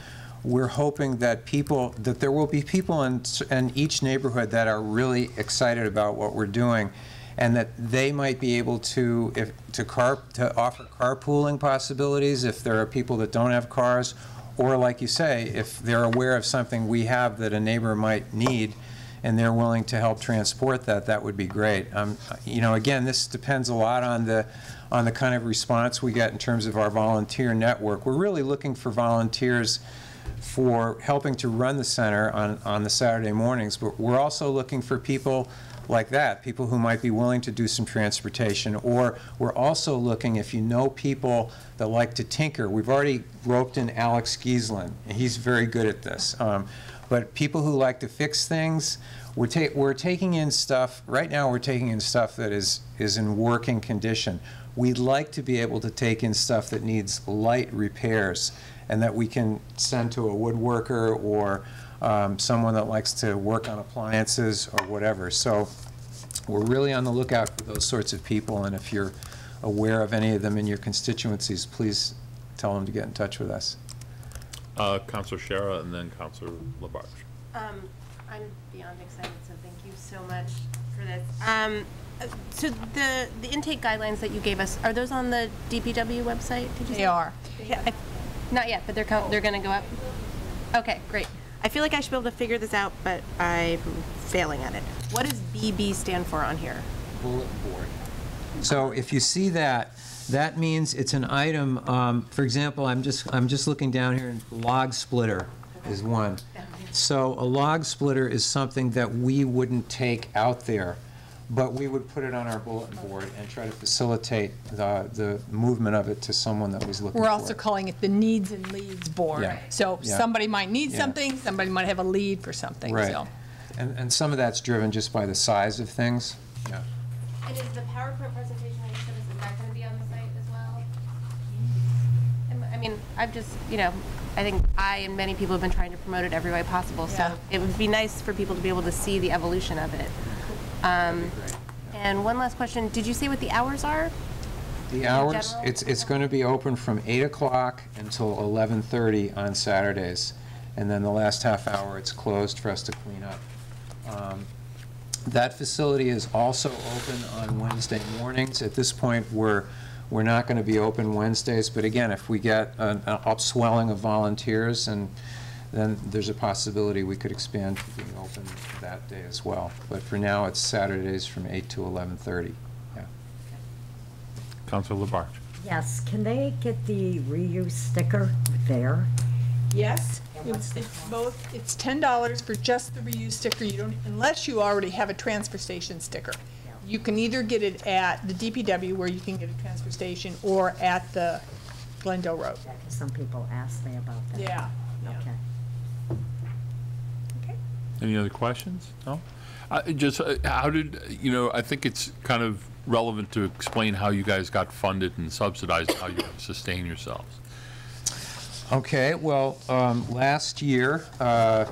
[SPEAKER 3] We're hoping that people, that there will be people in, in each neighborhood that are really excited about what we're doing, and that they might be able to, if, to car, to offer carpooling possibilities if there are people that don't have cars, or like you say, if they're aware of something we have that a neighbor might need, and they're willing to help transport that, that would be great. Um, You know, again, this depends a lot on the, on the kind of response we get in terms of our volunteer network. We're really looking for volunteers for helping to run the center on, on the Saturday mornings, but we're also looking for people like that, people who might be willing to do some transportation. Or we're also looking, if you know people that like to tinker, we've already roped in Alex Giesland, and he's very good at this. Um, But people who like to fix things, we're ta, we're taking in stuff, right now, we're taking in stuff that is, is in working condition. We'd like to be able to take in stuff that needs light repairs, and that we can send to a woodworker or um, someone that likes to work on appliances or whatever. So we're really on the lookout for those sorts of people, and if you're aware of any of them in your constituencies, please tell them to get in touch with us.
[SPEAKER 1] Uh, Councilor Sciarra and then Councilor Labarge.
[SPEAKER 15] Um, I'm beyond excited, so thank you so much for this. Um, so the, the intake guidelines that you gave us, are those on the DPW website? Did you
[SPEAKER 13] They
[SPEAKER 15] say?
[SPEAKER 13] are.
[SPEAKER 15] Yeah, I- Not yet, but they're, co- they're gonna go up? Okay, great. I feel like I should be able to figure this out, but I'm failing at it. What does BB stand for on here?
[SPEAKER 3] bulletin board. So if you see that, that means it's an item, um, for example, I'm just, I'm just looking down here, and log splitter is one. So a log splitter is something that we wouldn't take out there, but we would put it on our bulletin board and try to facilitate the, the movement of it to someone that was looking for
[SPEAKER 13] We're
[SPEAKER 3] it.
[SPEAKER 13] also calling it the needs and leads board.
[SPEAKER 3] Yeah.
[SPEAKER 13] So
[SPEAKER 3] Yeah.
[SPEAKER 13] somebody might need
[SPEAKER 3] Yeah.
[SPEAKER 13] something, somebody might have a lead for something,
[SPEAKER 3] Right.
[SPEAKER 13] so.
[SPEAKER 3] And, and some of that's driven just by the size of things. Yeah.
[SPEAKER 15] And is the PowerPoint presentation that you showed us, is that gonna be on the site as well? Am- I mean, I've just, you know, I think I and many people have been trying to promote it every way possible, so
[SPEAKER 13] Yeah.
[SPEAKER 15] it would be nice for people to be able to see the evolution of it. Um, And one last question, did you say what the hours are?
[SPEAKER 3] The
[SPEAKER 15] In
[SPEAKER 3] hours,
[SPEAKER 15] general?
[SPEAKER 3] it's, it's going to be open from 8 o'clock until 11:30 on Saturdays. And then the last half hour, it's closed for us to clean up. Um, That facility is also open on Wednesday mornings. At this point, we're, we're not going to be open Wednesdays, but again, if we get an an upswelling of volunteers, and then there's a possibility we could expand to being open that day as well. But for now, it's Saturdays from 8 to 11:30. Yeah.
[SPEAKER 1] Councilor Labarge.
[SPEAKER 9] Yes, can they get the reuse sticker there?
[SPEAKER 13] Yes, it's, it's both, it's ten dollars for just the reuse sticker, you don't, unless you already have a transfer station sticker. You can either get it at the DPW where you can get a transfer station, or at the Glendale Road.
[SPEAKER 9] Yeah, 'cause some people ask me about that.
[SPEAKER 13] Yeah, yeah.
[SPEAKER 9] Okay.
[SPEAKER 1] Any other questions? No? I just, uh, how did, you know, I think it's kind of relevant to explain how you guys got funded and subsidized, how you sustain yourselves.
[SPEAKER 3] Okay, well, um, last year, uh,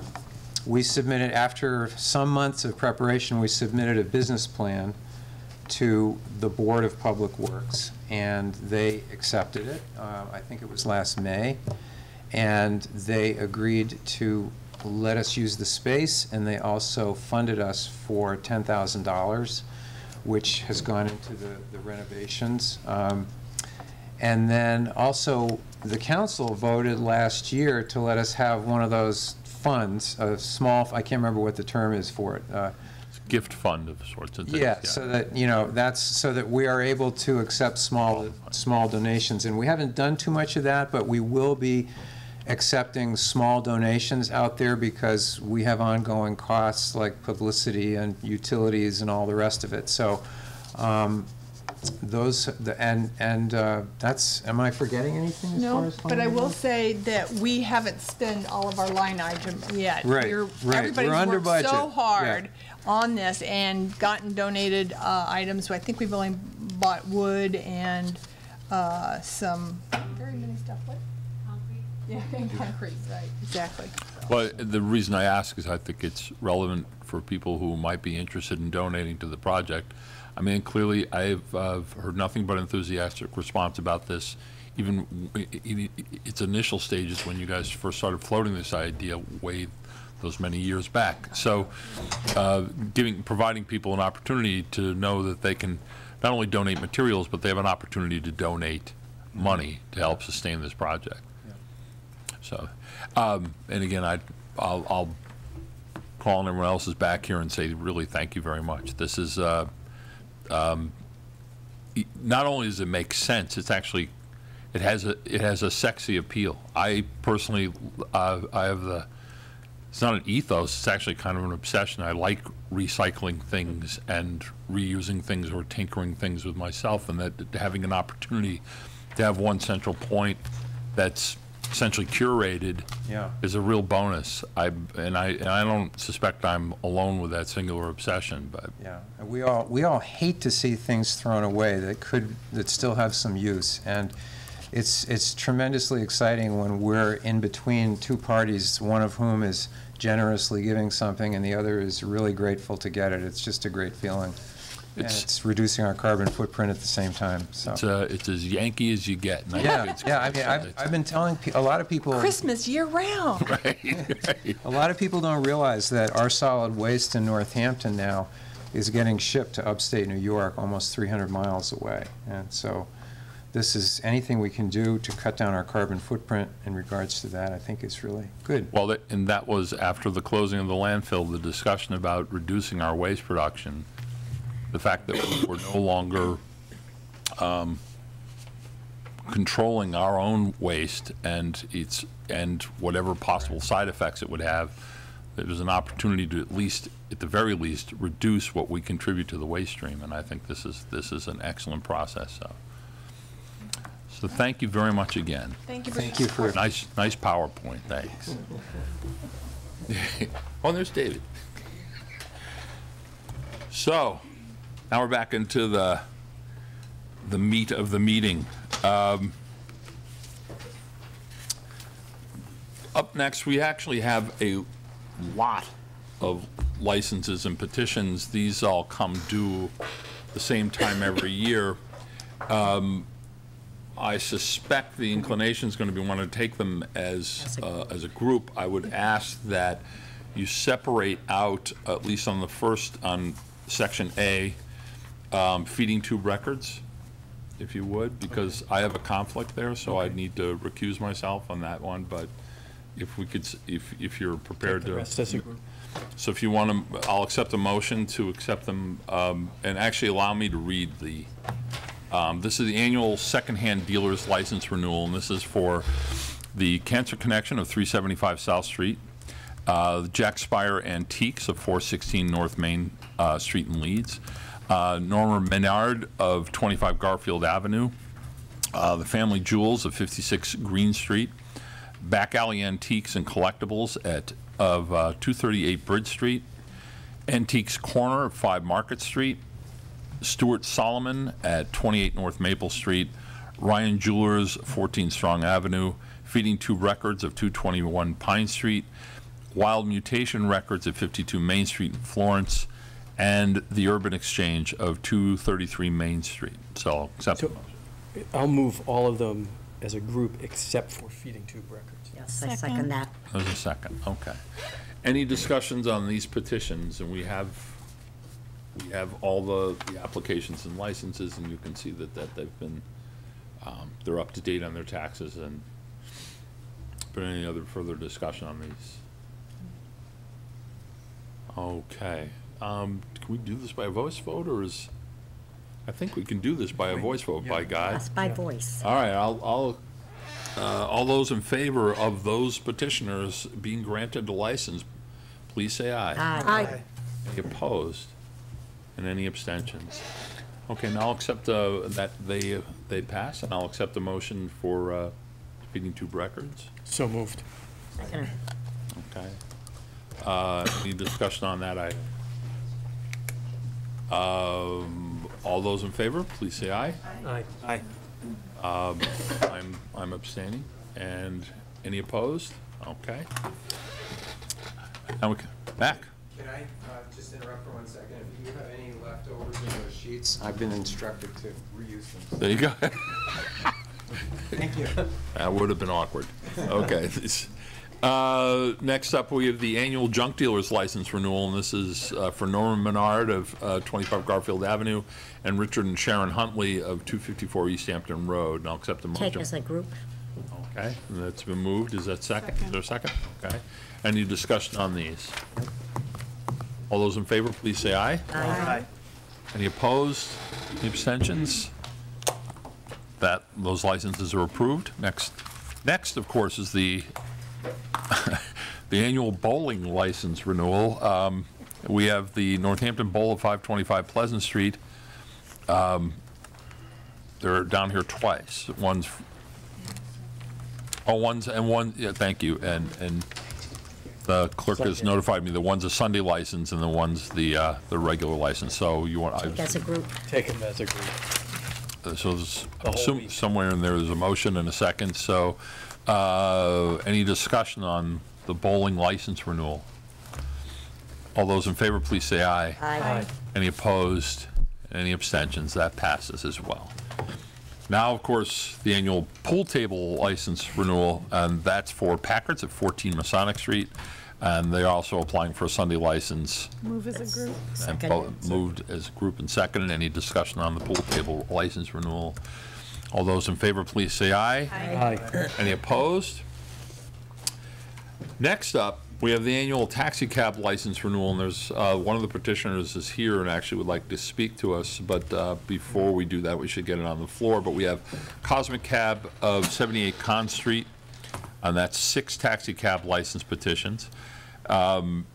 [SPEAKER 3] we submitted, after some months of preparation, we submitted a business plan to the Board of Public Works, and they accepted it. Uh, I think it was last May. And they agreed to let us use the space, and they also funded us for $10,000, which has gone into the the renovations. Um, and then also, the council voted last year to let us have one of those funds, a small, I can't remember what the term is for it. uh,
[SPEAKER 1] gift fund of sorts of things.
[SPEAKER 3] Yeah, so that, you know, that's, so that we are able to accept small, small donations. And we haven't done too much of that, but we will be accepting small donations out there because we have ongoing costs like publicity and utilities and all the rest of it. So um, those, the- and, and uh, that's, am I forgetting anything as far
[SPEAKER 13] No,
[SPEAKER 3] as?
[SPEAKER 13] but I
[SPEAKER 3] funding
[SPEAKER 13] will
[SPEAKER 3] goes?
[SPEAKER 13] say that we haven't spent all of our line item yet.
[SPEAKER 3] Right,
[SPEAKER 13] We're-
[SPEAKER 3] right. We're
[SPEAKER 13] Everybody's
[SPEAKER 3] under
[SPEAKER 13] worked
[SPEAKER 3] budget,
[SPEAKER 13] so
[SPEAKER 3] yeah.
[SPEAKER 13] hard on this and gotten donated uh, items. So I think we've only bought wood and uh, some, very many stuff, what? Concrete. Yeah, and concrete, right, exactly.
[SPEAKER 1] Well, the reason I ask is I think it's relevant for people who might be interested in donating to the project. I mean, clearly, I've uh, heard nothing but enthusiastic response about this, even w- i- i- its initial stages when you guys first started floating this idea way those many years back. So, uh, giving, providing people an opportunity to know that they can not only donate materials, but they have an opportunity to donate money to help sustain this project. So, um, and again, I, I'll, I'll call on everyone else's back here and say, really, thank you very much. This is, uh, um, not only does it make sense, it's actually, it has a, it has a sexy appeal. I personally, uh, I have the, it's not an ethos, it's actually kind of an obsession. I like recycling things and reusing things or tinkering things with myself, and that having an opportunity to have one central point that's essentially curated
[SPEAKER 3] Yeah.
[SPEAKER 1] is a real bonus. I, and I, and I don't suspect I'm alone with that singular obsession, but
[SPEAKER 3] Yeah, and we all, we all hate to see things thrown away that could, that still have some use. And it's, it's tremendously exciting when we're in between two parties, one of whom is generously giving something and the other is really grateful to get it. It's just a great feeling. And
[SPEAKER 1] It's-
[SPEAKER 3] it's reducing our carbon footprint at the same time, so.
[SPEAKER 1] it's, uh, it's as Yankee as you get. and I think
[SPEAKER 3] Yeah,
[SPEAKER 1] it's-
[SPEAKER 3] yeah, I mean, I've, I've been telling, pe- a lot of people.
[SPEAKER 13] Christmas year-round. Right.
[SPEAKER 3] A lot of people don't realize that our solid waste in Northampton now is getting shipped to upstate New York, almost 300 miles away. And so this is, anything we can do to cut down our carbon footprint in regards to that, I think is really good.
[SPEAKER 1] Well, that- and that was after the closing of the landfill, the discussion about reducing our waste production, the fact that we're no longer um, controlling our own waste and its, and whatever possible side effects it would have, there was an opportunity to at least, at the very least, reduce what we contribute to the waste stream, and I think this is, this is an excellent process, so. So thank you very much again.
[SPEAKER 13] Thank you for
[SPEAKER 3] Thank you for,
[SPEAKER 1] Nice, nice PowerPoint, thanks. Oh, there's David. So, now we're back into the, the meat of the meeting. Um, Up next, we actually have a lot of licenses and petitions. These all come due the same time every year. Um, I suspect the inclination is going to be want to take them as, uh, as a group. I would ask that you separate out, at least on the first, on section A, um, feeding tube records, if you would, because I have a conflict there, so I'd need to recuse myself on that one, but if we could, s- if, if you're prepared to.
[SPEAKER 14] Rest as a group.
[SPEAKER 1] So if you want to, I'll accept a motion to accept them, um, and actually allow me to read the, um, this is the annual secondhand dealer's license renewal, and this is for the Cancer Connection of 375 South Street, uh, Jack Spire Antiques of 416 North Main uh, Street in Leeds, uh, Norma Menard of 25 Garfield Avenue, uh, the Family Jewels of 56 Green Street, Back Alley Antiques and Collectibles at, of uh, 238 Bridge Street, Antiques Corner of 5 Market Street, Stuart Solomon at 28 North Maple Street, Ryan Jewelers, 14 Strong Avenue, Feeding Tube Records of 221 Pine Street, Wild Mutation Records at 52 Main Street in Florence, and the Urban Exchange of 233 Main Street. So I'll accept
[SPEAKER 14] So I'll move all of them as a group except for feeding tube records.
[SPEAKER 9] Yes, I second that.
[SPEAKER 1] There's a second, okay. Any discussions on these petitions? And we have, we have all the, the applications and licenses, and you can see that, that they've been, um, they're up to date on their taxes and, but any other further discussion on these? Okay, Um, Can we do this by a voice vote, or is, I think we can do this by a voice vote, by God.
[SPEAKER 9] That's by voice.
[SPEAKER 1] All right, I'll, I'll, uh, all those in favor of those petitioners being granted the license, please say aye.
[SPEAKER 9] Aye.
[SPEAKER 1] Any opposed? And any abstentions? Okay, now I'll accept uh, that they, they pass, and I'll accept the motion for uh, defeating tube records.
[SPEAKER 14] So moved.
[SPEAKER 9] Second.
[SPEAKER 1] Okay. Uh, Any discussion on that item? Um, All those in favor, please say aye.
[SPEAKER 14] Aye.
[SPEAKER 11] Aye.
[SPEAKER 1] Um, I'm, I'm abstaining. And any opposed? Okay. Now we can, back.
[SPEAKER 3] Can I uh, just interrupt for one second? If you have any leftovers in those sheets, I've been instructed to reuse them.
[SPEAKER 1] There you go.
[SPEAKER 3] Thank you.
[SPEAKER 1] That would have been awkward. Okay. Uh, Next up, we have the annual junk dealer's license renewal, and this is uh, for Norman Menard of uh, 25 Garfield Avenue and Richard and Sharon Huntley of 254 Easthampton Road. And I'll accept the motion.
[SPEAKER 9] Take as a group.
[SPEAKER 1] Okay, and that's been moved. Is that second? Is there a second? Okay. Any discussion on these? All those in favor, please say aye.
[SPEAKER 11] Aye.
[SPEAKER 1] Any opposed? Any abstentions? That, those licenses are approved. Next, next, of course, is the, the annual bowling license renewal. Um, We have the Northampton Bowl of 525 Pleasant Street. Um, They're down here twice. One's, oh, one's, and one, yeah, thank you. And, and the clerk has notified me the one's a Sunday license and the one's the, uh, the regular license. So you want, I
[SPEAKER 9] Take as a group.
[SPEAKER 14] Take them as a group.
[SPEAKER 1] uh, So there's,
[SPEAKER 14] The
[SPEAKER 1] assume- somewhere in there's a motion and a second, so, uh, any discussion on the bowling license renewal? All those in favor, please say aye.
[SPEAKER 9] Aye.
[SPEAKER 1] Any opposed? Any abstentions? That passes as well. Now, of course, the annual pool table license renewal, and that's for Packard's at 14 Masonic Street, and they're also applying for a Sunday license.
[SPEAKER 6] Move as a group.
[SPEAKER 1] And
[SPEAKER 9] Second.
[SPEAKER 1] bo- moved as a group and seconded. Any discussion on the pool table license renewal? All those in favor, please say aye.
[SPEAKER 14] Aye.
[SPEAKER 1] Any opposed? Next up, we have the annual taxi cab license renewal, and there's, uh, one of the petitioners is here and actually would like to speak to us, but uh, before we do that, we should get it on the floor. But we have Cosmic Cab of 78 Conz Street, and that's six taxi cab license petitions. Um,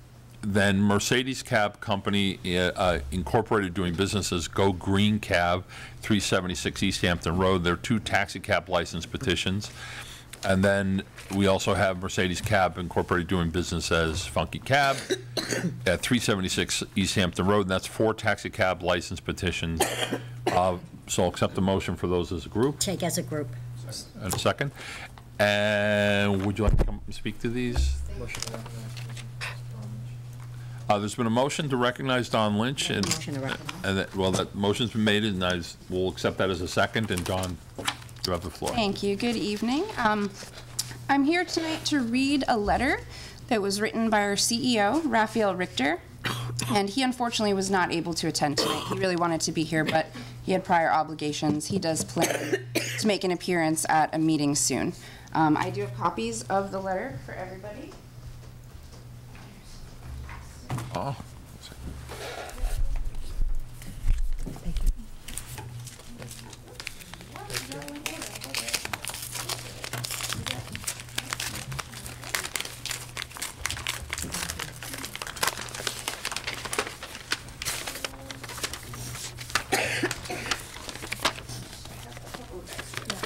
[SPEAKER 1] Then Mercedes Cab Company uh, Incorporated doing business as Go Green Cab, 376 Easthampton Road. There are two taxi cab license petitions. And then we also have Mercedes Cab Incorporated doing business as Funky Cab at 376 East Hampton Road, and that's four taxi cab license petitions. Uh, So I'll accept the motion for those as a group.
[SPEAKER 9] Take as a group.
[SPEAKER 1] And a second. And would you like to come speak to these? Uh, There's been a motion to recognize Don Lynch, and,
[SPEAKER 9] Motion to recommend.
[SPEAKER 1] and that- well, that motion's been made, and I s- will accept that as a second, and Don, you have the floor.
[SPEAKER 16] Thank you. Good evening. Um, I'm here tonight to read a letter that was written by our CEO, Raphael Richter, and he unfortunately was not able to attend tonight. He really wanted to be here, but he had prior obligations. He does plan to make an appearance at a meeting soon. Um, I do have copies of the letter for everybody.
[SPEAKER 1] Oh.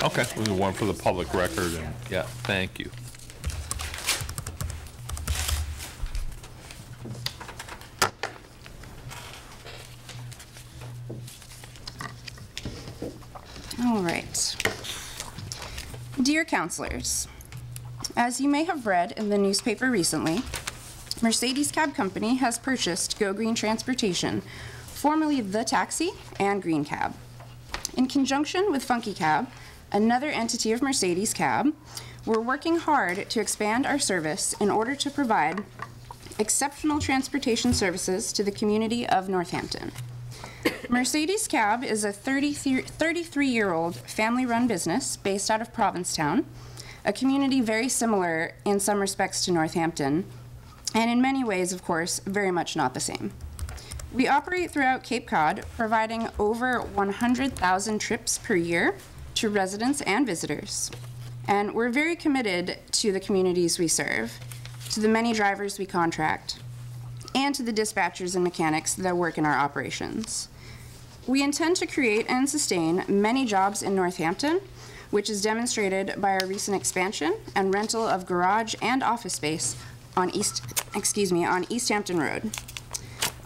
[SPEAKER 1] Okay, we one for the public record, and, yeah, thank you.
[SPEAKER 16] All right. Dear counselors, as you may have read in the newspaper recently, Mercedes Cab Company has purchased Go Green Transportation, formerly The Taxi and Green Cab. In conjunction with Funky Cab, another entity of Mercedes Cab, we're working hard to expand our service in order to provide exceptional transportation services to the community of Northampton. Mercedes Cab is a 33-year-old family-run business based out of Provincetown, a community very similar in some respects to Northampton, and in many ways, of course, very much not the same. We operate throughout Cape Cod, providing over 100,000 trips per year to residents and visitors. And we're very committed to the communities we serve, to the many drivers we contract, and to the dispatchers and mechanics that work in our operations. We intend to create and sustain many jobs in Northampton, which is demonstrated by our recent expansion and rental of garage and office space on East, excuse me, on Easthampton Road.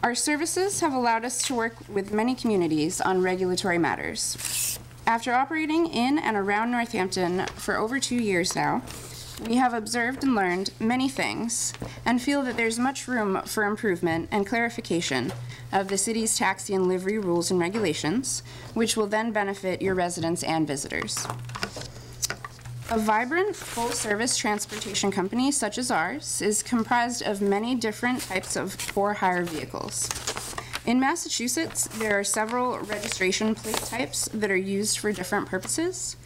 [SPEAKER 16] Our services have allowed us to work with many communities on regulatory matters. After operating in and around Northampton for over two years now, we have observed and learned many things and feel that there's much room for improvement and clarification of the city's taxi and livery rules and regulations, which will then benefit your residents and visitors. A vibrant, full-service transportation company such as ours is comprised of many different types of for-hire vehicles. In Massachusetts, there are several registration plate types that are used for different purposes.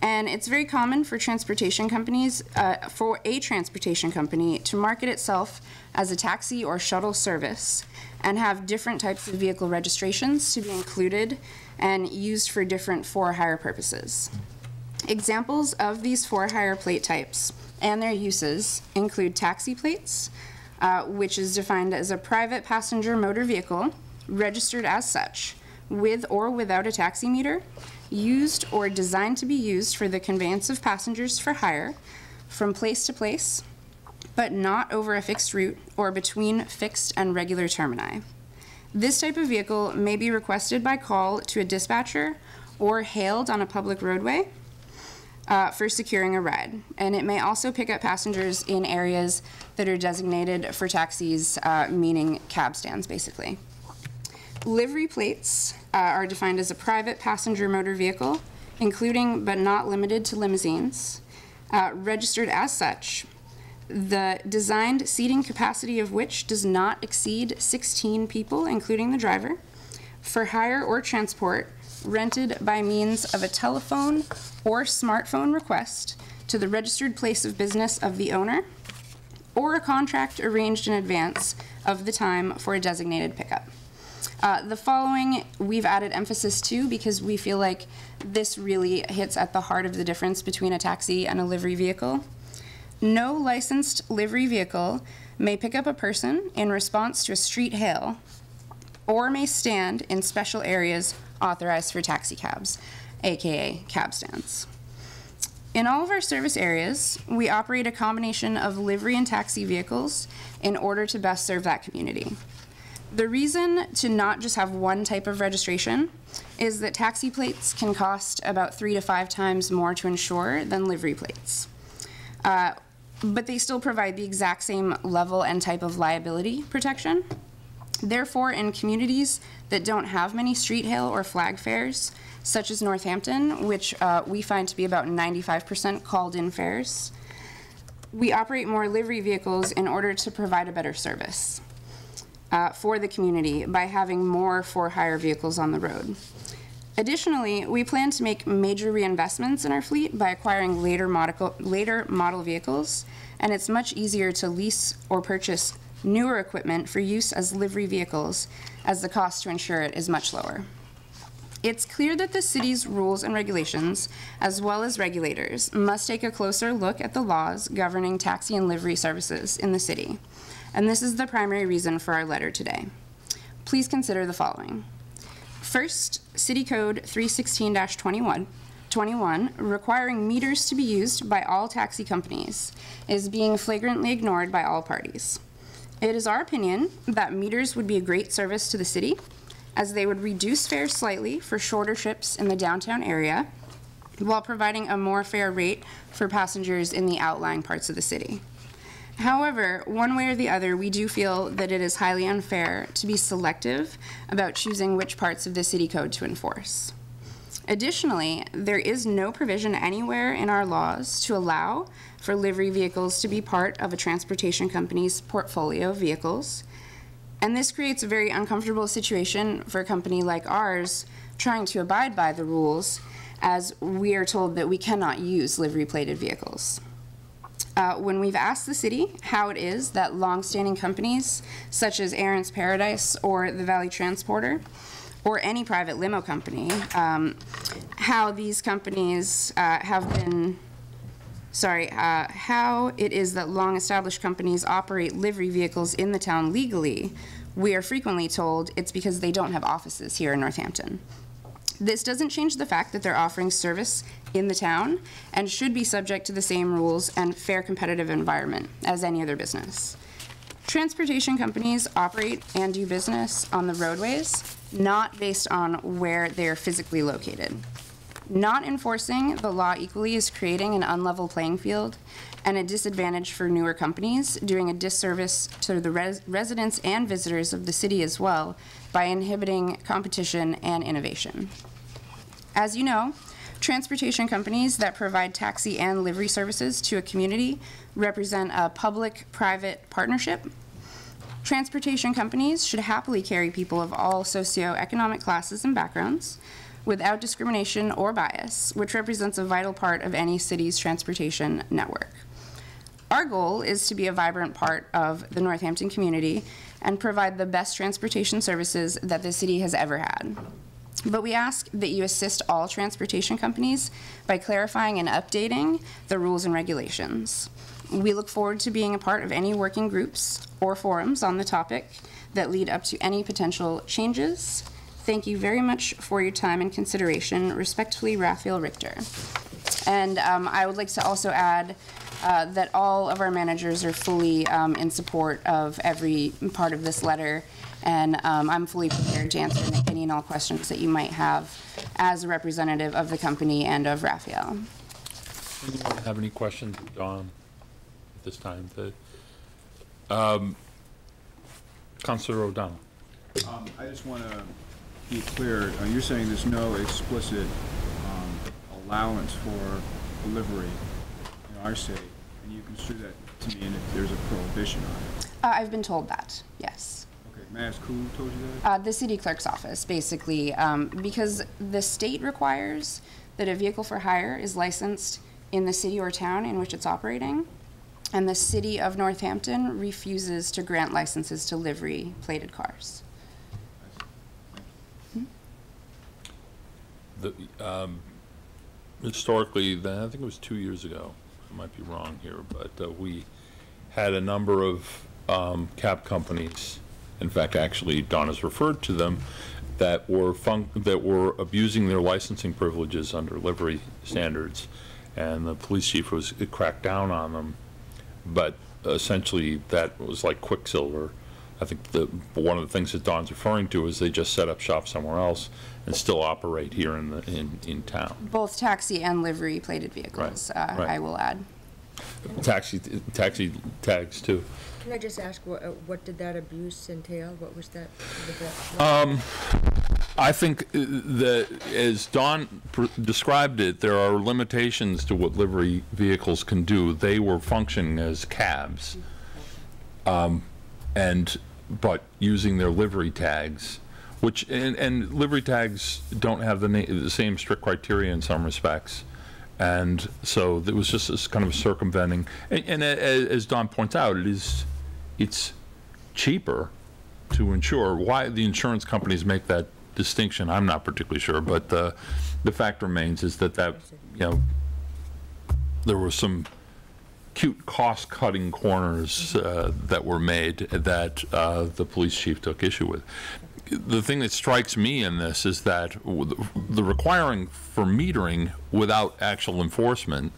[SPEAKER 16] And it's very common for transportation companies, uh, for a transportation company to market itself as a taxi or shuttle service and have different types of vehicle registrations to be included and used for different for-hire purposes. Examples of these for-hire plate types and their uses include taxi plates, uh, which is defined as a private passenger motor vehicle registered as such, with or without a taxi meter, used or designed to be used for the conveyance of passengers for hire from place to place, but not over a fixed route or between fixed and regular termini. This type of vehicle may be requested by call to a dispatcher or hailed on a public roadway uh, for securing a ride. And it may also pick up passengers in areas that are designated for taxis, uh, meaning cab stands, basically. Livery plates uh, are defined as a private passenger motor vehicle, including but not limited to limousines, uh, registered as such, the designed seating capacity of which does not exceed 16 people, including the driver, for hire or transport rented by means of a telephone or smartphone request to the registered place of business of the owner, or a contract arranged in advance of the time for a designated pickup. Uh, the following we've added emphasis to because we feel like this really hits at the heart of the difference between a taxi and a livery vehicle. No licensed livery vehicle may pick up a person in response to a street hail or may stand in special areas authorized for taxi cabs, aka cab stands. In all of our service areas, we operate a combination of livery and taxi vehicles in order to best serve that community. The reason to not just have one type of registration is that taxi plates can cost about three to five times more to insure than livery plates. Uh, but they still provide the exact same level and type of liability protection. Therefore, in communities that don't have many street hail or flag fares, such as Northampton, which uh, we find to be about 95% called in fares, we operate more livery vehicles in order to provide a better service uh, for the community by having more for hire vehicles on the road. Additionally, we plan to make major reinvestments in our fleet by acquiring later model, later model vehicles, and it's much easier to lease or purchase newer equipment for use as livery vehicles, as the cost to insure it is much lower. It's clear that the city's rules and regulations, as well as regulators, must take a closer look at the laws governing taxi and livery services in the city. And this is the primary reason for our letter today. Please consider the following. First, City Code 316-21 21, requiring meters to be used by all taxi companies, is being flagrantly ignored by all parties. It is our opinion that meters would be a great service to the city, as they would reduce fares slightly for shorter trips in the downtown area, while providing a more fair rate for passengers in the outlying parts of the city. However, one way or the other, we do feel that it is highly unfair to be selective about choosing which parts of the city code to enforce. Additionally, there is no provision anywhere in our laws to allow for livery vehicles to be part of a transportation company's portfolio of vehicles. And this creates a very uncomfortable situation for a company like ours trying to abide by the rules as we are told that we cannot use livery plated vehicles. Uh, when we've asked the city how it is that longstanding companies such as Aaron's Paradise or the Valley Transporter or any private limo company, um, how these companies uh, have been sorry, uh, how it is that long-established companies operate livery vehicles in the town legally, we are frequently told it's because they don't have offices here in Northampton. This doesn't change the fact that they're offering service in the town and should be subject to the same rules and fair competitive environment as any other business. Transportation companies operate and do business on the roadways, not based on where they're physically located. Not enforcing the law equally is creating an unlevel playing field and a disadvantage for newer companies, doing a disservice to the res- residents and visitors of the city as well by inhibiting competition and innovation. As you know, transportation companies that provide taxi and livery services to a community represent a public-private partnership. Transportation companies should happily carry people of all socioeconomic classes and backgrounds without discrimination or bias, which represents a vital part of any city's transportation network. Our goal is to be a vibrant part of the Northampton community and provide the best transportation services that the city has ever had. But we ask that you assist all transportation companies by clarifying and updating the rules and regulations. We look forward to being a part of any working groups or forums on the topic that lead up to any potential changes. Thank you very much for your time and consideration. Respectfully, Raphael Richter. And um, I would like to also add uh, that all of our managers are fully um, in support of every part of this letter, and um, I'm fully prepared to answer any and all questions that you might have as a representative of the company and of Raphael.
[SPEAKER 1] Anyone have any questions, Don, at this time? The, um, Councilor O'Donnell?
[SPEAKER 12] Um, I just want to be clear, uh, you're saying there's no explicit um, allowance for delivery in our city, and you construe that to mean if there's a prohibition on it.
[SPEAKER 16] Uh, I've been told that, yes.
[SPEAKER 12] Okay, may I ask who told you that?
[SPEAKER 16] Uh, the city clerk's office, basically, um, because the state requires that a vehicle for hire is licensed in the city or town in which it's operating, and the city of Northampton refuses to grant licenses to livery plated cars.
[SPEAKER 1] The, um, historically, then, I think it was two years ago, I might be wrong here, but uh, we had a number of um, cab companies, in fact, actually, Don has referred to them, that were that were abusing their licensing privileges under livery standards, and the police chief was, cracked down on them, but essentially, that was like quicksilver. I think the, one of the things that Don's referring to is they just set up shop somewhere else and still operate here in the, in, in town.
[SPEAKER 16] Both taxi and livery plated vehicles, uh,
[SPEAKER 1] right.
[SPEAKER 16] I will add.
[SPEAKER 1] Taxi, taxi tags too.
[SPEAKER 7] Can I just ask, what, uh, what did that abuse entail? What was that? was
[SPEAKER 1] Um, I think uh, that, as Don pr- described it, there are limitations to what livery vehicles can do. They were functioning as cabs. Um, and, but using their livery tags, which, and, and livery tags don't have the, the same strict criteria in some respects. And so it was just this kind of circumventing, and, and as Don points out, it is, it's cheaper to insure. Why the insurance companies make that distinction, I'm not particularly sure, but the, the fact remains is that that, you know, there were some cute cost-cutting corners uh, that were made that uh, the police chief took issue with. The thing that strikes me in this is that the requiring for metering without actual enforcement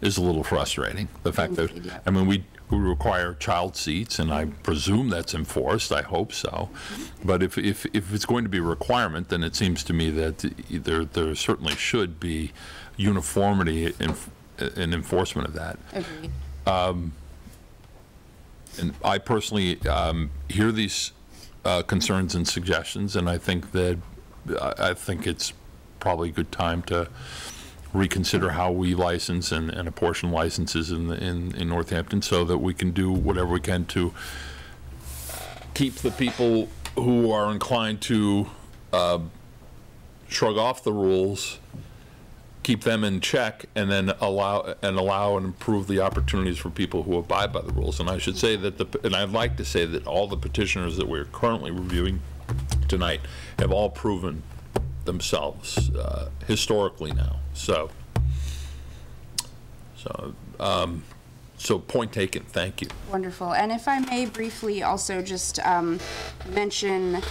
[SPEAKER 1] is a little frustrating. The fact that, I mean, we, we require child seats, and I presume that's enforced, I hope so. But if, if, if it's going to be a requirement, then it seems to me that there, there certainly should be uniformity in, in enforcement of that.
[SPEAKER 16] Agreed.
[SPEAKER 1] Um, And I personally um, hear these uh, concerns and suggestions, and I think that, I think it's probably a good time to reconsider how we license and and apportion licenses in, the- in in Northampton, so that we can do whatever we can to keep the people who are inclined to uh, shrug off the rules keep them in check and then allow, and allow and improve the opportunities for people who abide by the rules. And I should say that the, and I'd like to say that all the petitioners that we're currently reviewing tonight have all proven themselves uh, historically now, so. So, um, so point taken, thank you.
[SPEAKER 16] Wonderful. And if I may briefly also just um, mention,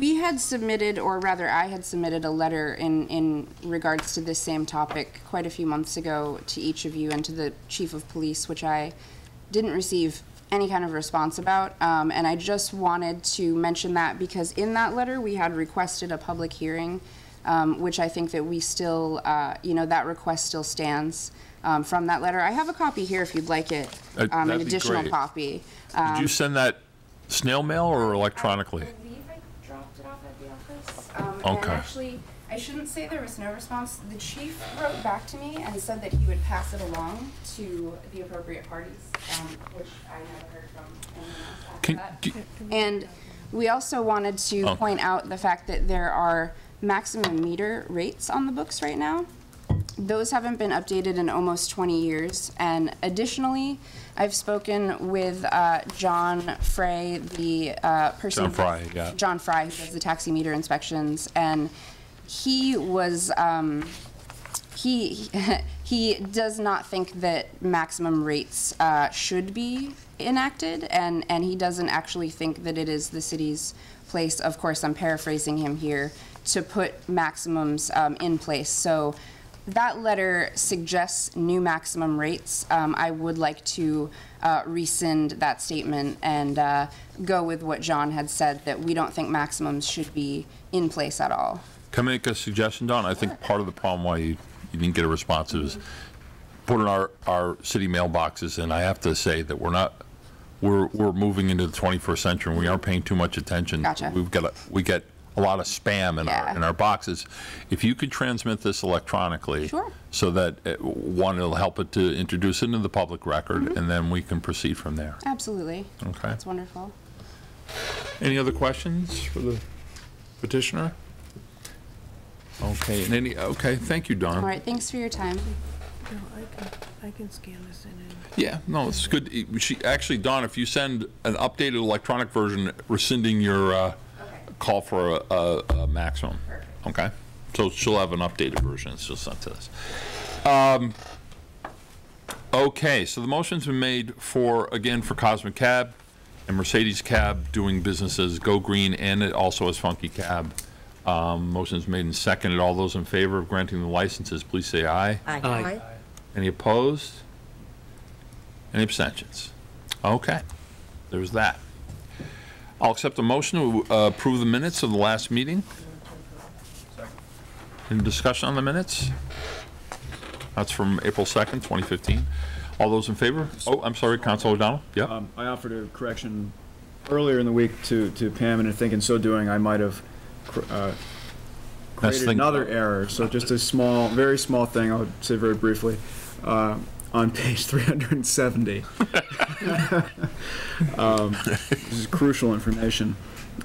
[SPEAKER 16] we had submitted, or rather I had submitted a letter in, in regards to this same topic quite a few months ago to each of you and to the chief of police, which I didn't receive any kind of response about. Um, and I just wanted to mention that because in that letter, we had requested a public hearing, um, which I think that we still, uh, you know, that request still stands um, from that letter. I have a copy here if you'd like it,
[SPEAKER 1] Uh,
[SPEAKER 16] um, an additional copy.
[SPEAKER 1] Did you
[SPEAKER 16] Um,
[SPEAKER 1] send that snail mail or electronically?
[SPEAKER 16] I believe I dropped it off at the office. Um, And
[SPEAKER 1] Okay.
[SPEAKER 16] actually, I shouldn't say there was no response. The chief wrote back to me and said that he would pass it along to the appropriate parties, um, which I never heard from anyone else after
[SPEAKER 1] Can-
[SPEAKER 16] that.
[SPEAKER 1] do-
[SPEAKER 16] And we also wanted to
[SPEAKER 1] Okay.
[SPEAKER 16] point out the fact that there are maximum meter rates on the books right now. Those haven't been updated in almost 20 years. And additionally, I've spoken with uh, John Frey, the uh, person.
[SPEAKER 1] John Fry, yeah.
[SPEAKER 16] John Fry, who does the taxi meter inspections, and he was, um, he, he does not think that maximum rates uh, should be enacted, and, and he doesn't actually think that it is the city's place, of course, I'm paraphrasing him here, to put maximums um, in place. So that letter suggests new maximum rates. Um, I would like to uh, rescind that statement and uh, go with what John had said, that we don't think maximums should be in place at all.
[SPEAKER 1] Can I make a suggestion, Don? I think part of the problem why you, you didn't get a response is put in our, our city mailboxes, and I have to say that we're not, we're, we're moving into the 21st century, and we aren't paying too much attention.
[SPEAKER 16] Gotcha.
[SPEAKER 1] We've got, a- we get a lot of spam in our, in our boxes. If you could transmit this electronically.
[SPEAKER 16] Sure.
[SPEAKER 1] So that, uh, one, it'll help it to introduce it into the public record,
[SPEAKER 16] Mm-hmm.
[SPEAKER 1] and then we can proceed from there.
[SPEAKER 16] Absolutely.
[SPEAKER 1] Okay.
[SPEAKER 16] That's wonderful.
[SPEAKER 1] Any other questions for the petitioner? Okay, and any, okay, thank you, Don.
[SPEAKER 16] All right, thanks for your time.
[SPEAKER 6] No, I can, I can scan this in and.
[SPEAKER 1] Yeah, no, it's good. She, actually, Don, if you send an updated electronic version rescinding your uh, call for a, a, a maximum. Okay? So she'll have an updated version, she'll send to us. Um, okay, so the motion's been made for, again, for Cosmic Cab and Mercedes Cab doing businesses Go Green and it also as Funky Cab. Um, motion's made and seconded. All those in favor of granting the licenses, please say aye.
[SPEAKER 7] Aye.
[SPEAKER 14] Aye.
[SPEAKER 1] Any opposed? Any abstentions? Okay, there's that. I'll accept a motion to uh, approve the minutes of the last meeting. Any discussion on the minutes? That's from April 2nd, 2015. All those in favor? Oh, I'm sorry, Council O'Donnell? Yep.
[SPEAKER 12] Um, I offered a correction earlier in the week to, to Pam, and I think in so doing, I might have uh, created another error. So just a small, very small thing, I'll say very briefly. Uh, On page 370. Um, This is crucial information.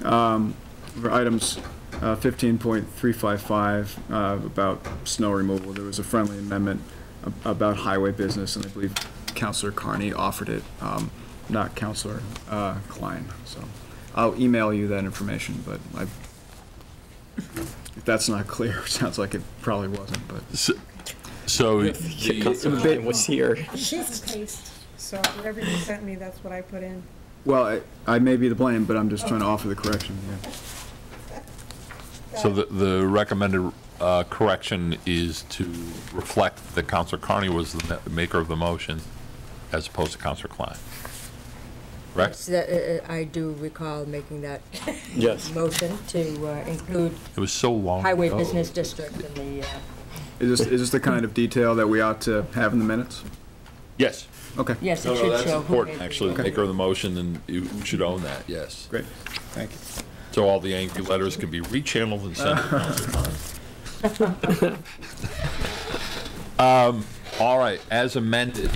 [SPEAKER 12] Um, For items uh, 15.355 uh, about snow removal, there was a friendly amendment ab- about highway business, and I believe Councilor Carney offered it, um, not Councilor uh, Klein. So I'll email you that information, but I, if that's not clear, sounds like it probably wasn't, but.
[SPEAKER 1] So,
[SPEAKER 14] Councilor Klein was here.
[SPEAKER 5] She's paste, so whatever you sent me, that's what I put in.
[SPEAKER 12] Well, I, I may be to blame, but I'm just trying to offer the correction, yeah.
[SPEAKER 1] So the, the recommended uh, correction is to reflect that Councilor Carney was the maker of the motion as opposed to Councilor Klein. Correct?
[SPEAKER 7] So that, uh, uh, I do recall making that
[SPEAKER 14] Yes.
[SPEAKER 7] motion to uh, include
[SPEAKER 1] It was so long
[SPEAKER 7] Highway
[SPEAKER 1] ago.
[SPEAKER 7] Business District in the, uh,
[SPEAKER 12] Is this, is this the kind of detail that we ought to have in the minutes?
[SPEAKER 1] Yes.
[SPEAKER 12] Okay.
[SPEAKER 7] yes,
[SPEAKER 1] No,
[SPEAKER 7] it
[SPEAKER 1] no,
[SPEAKER 7] should
[SPEAKER 1] that's
[SPEAKER 7] show who
[SPEAKER 1] important,
[SPEAKER 7] made the
[SPEAKER 1] actually, the maker of the motion, and you should own that, yes.
[SPEAKER 12] Great, thank you.
[SPEAKER 1] So all the angry letters can be rechanneled and sent to Councilor Klein. Um, all right, as amended,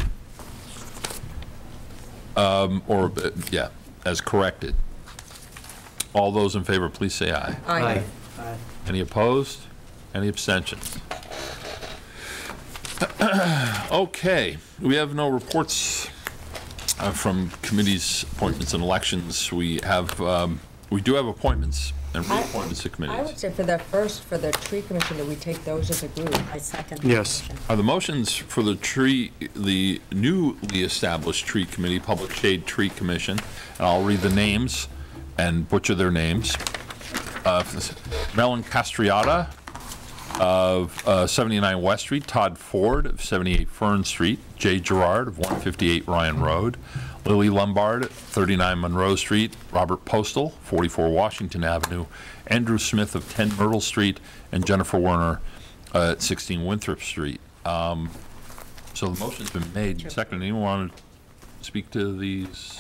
[SPEAKER 1] um, or, uh, yeah, as corrected. All those in favor, please say aye.
[SPEAKER 7] Aye.
[SPEAKER 1] Any opposed? Any abstentions? Okay, we have no reports uh, from committees, appointments, and elections. We have, um, we do have appointments and reappointments to committees.
[SPEAKER 7] I
[SPEAKER 1] committees.
[SPEAKER 7] would say for the first, for the tree commission, that we take those as a group.
[SPEAKER 9] I second.
[SPEAKER 14] Yes.
[SPEAKER 1] Are the motions for the tree, the newly established tree committee, Public Shade Tree Commission, and I'll read the names and butcher their names. Uh, Melon Castriata of uh, 79 West Street, Todd Ford of 78 Fern Street, Jay Gerard of 158 Ryan Road, Lily Lombard, 39 Monroe Street, Robert Postal, 44 Washington Avenue, Andrew Smith of 10 Myrtle Street, and Jennifer Werner uh, at 16 Winthrop Street. Um, So the motion's been made, and seconded. Anyone want to speak to these?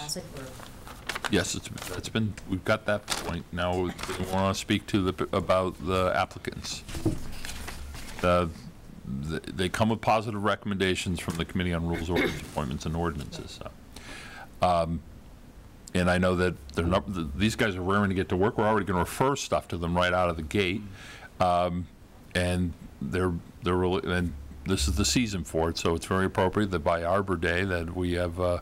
[SPEAKER 1] Yes, it's, it's been, we've got that point. Now, we want to speak to the, about the applicants. The, the- they come with positive recommendations from the Committee on Rules, Orders, Appointments, and Ordinances, so. Um, And I know that they're not, these guys are raring to get to work. We're already going to refer stuff to them right out of the gate. Um, And they're, they're really, and this is the season for it, so it's very appropriate that by Arbor Day that we have, uh,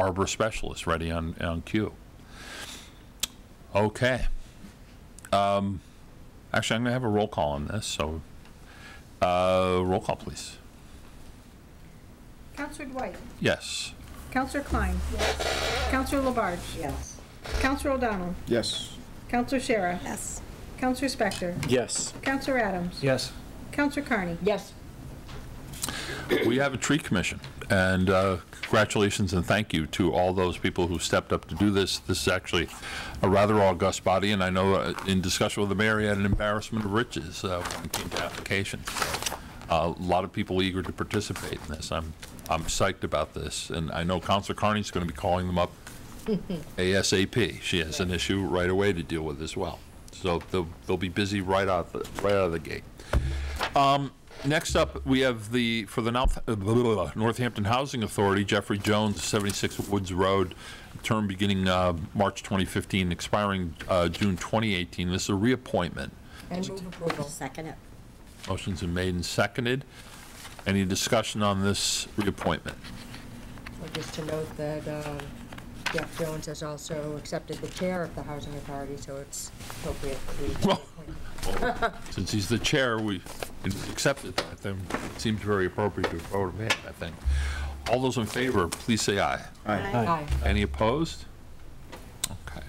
[SPEAKER 1] arbor specialist ready on, on cue. Okay. Um, Actually, I'm going to have a roll call on this, so, uh, roll call, please.
[SPEAKER 6] Councilor Dwight?
[SPEAKER 1] Yes.
[SPEAKER 6] Councilor Klein? Yes. Councilor Labarge?
[SPEAKER 9] Yes.
[SPEAKER 6] Councilor O'Donnell?
[SPEAKER 12] Yes.
[SPEAKER 6] Councilor Sciarra? Yes. Councilor Spector?
[SPEAKER 14] Yes.
[SPEAKER 6] Councilor Adams?
[SPEAKER 11] Yes.
[SPEAKER 6] Councilor Carney?
[SPEAKER 7] Yes.
[SPEAKER 1] We have a tree commission, and uh, congratulations and thank you to all those people who stepped up to do this. This is actually a rather august body, and I know uh, in discussion with the mayor, he had an embarrassment of riches uh, when it came to applications. Uh, A lot of people eager to participate in this. I'm, I'm psyched about this, and I know Councilor Carney's going to be calling them up ASAP. She has an issue right away to deal with as well. So they'll, they'll be busy right out, the right out of the gate. Um, Next up, we have the, for the North- uh, blah, blah, blah, Northampton Housing Authority, Jeffrey Jones, 76 Woods Road, term beginning uh, March 2015, expiring uh, June 2018. This is a reappointment.
[SPEAKER 7] And move approval.
[SPEAKER 9] Second it.
[SPEAKER 1] Motion's been made and seconded. Any discussion on this reappointment?
[SPEAKER 7] Well, Just to note that um, Jeff Jones has also accepted the chair of the Housing Authority, so it's appropriate that we
[SPEAKER 1] Well- Since he's the chair, we accepted that, then it seems very appropriate to vote him in, I think. All those in favor, please say aye.
[SPEAKER 7] Aye.
[SPEAKER 1] Any opposed? Okay.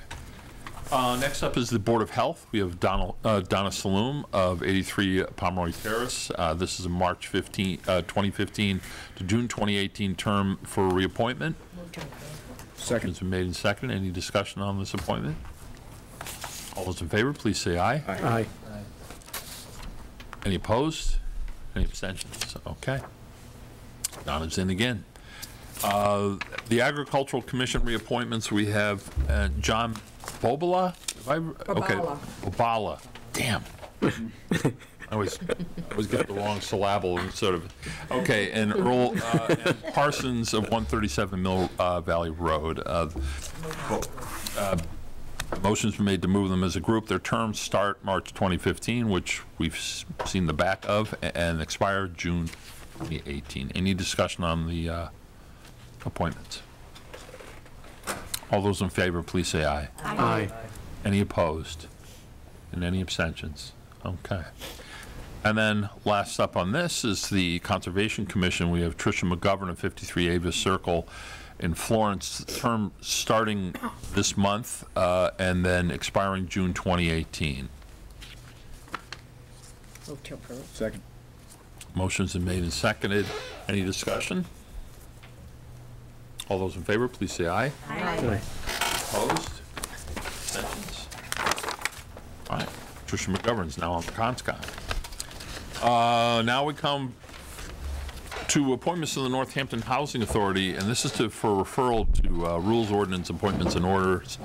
[SPEAKER 1] Uh, Next up is the Board of Health. We have Donna uh, Donna Saloom of 83 Pomeroy Terrace. Uh, This is a March 15, uh, 2015 to June 2018 term for reappointment.
[SPEAKER 7] Move to approve.
[SPEAKER 1] Second's been made and seconded. Any discussion on this appointment? All those in favor, please say aye.
[SPEAKER 14] Aye.
[SPEAKER 1] Any opposed? Any abstentions? Okay. Donna's in again. Uh, The Agricultural Commission reappointments, we have uh, John Bobola? Okay.
[SPEAKER 7] Bobala.
[SPEAKER 1] Bobala. Damn. I always, I always get the wrong syllable and sort of, okay, and Earl uh, and Parsons of 137 Mill uh, Valley Road. Uh, were made to move them as a group. Their terms start March 2015, which we've s- seen the back of, and expire June 2018. Any discussion on the uh, appointments? All those in favor, please say aye.
[SPEAKER 14] Aye.
[SPEAKER 1] Any opposed? And any abstentions? Okay. And then last up on this is the Conservation Commission. We have Tricia McGovern of 53 Avis Circle in Florence, term starting this month uh, and then expiring June 2018.
[SPEAKER 7] Move to approve.
[SPEAKER 12] Second.
[SPEAKER 1] Motion's been made and seconded. Any discussion? All those in favor, please say aye.
[SPEAKER 14] Aye.
[SPEAKER 1] Opposed? Abstentions? All right, Tricia McGovern's now on the conscom. Uh, Now we come to appointments to the Northampton Housing Authority, and this is to, for referral to uh, Rules, Ordinance, Appointments, and Orders,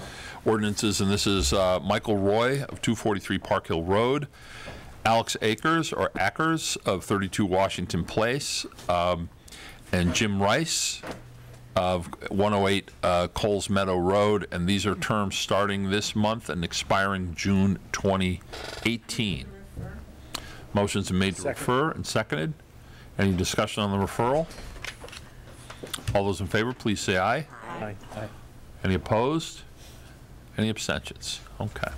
[SPEAKER 1] ordinances, and this is uh, Michael Roy of 243 Park Hill Road, Alex Akers, or Ackers, of 32 Washington Place, um, and Jim Rice of 108 uh, Coles Meadow Road, and these are terms starting this month and expiring June 2018. Motion's been made to refer and seconded. Any discussion on the referral? All those in favor, please say aye.
[SPEAKER 11] Aye. Aye.
[SPEAKER 1] Any opposed? Any abstentions? Okay.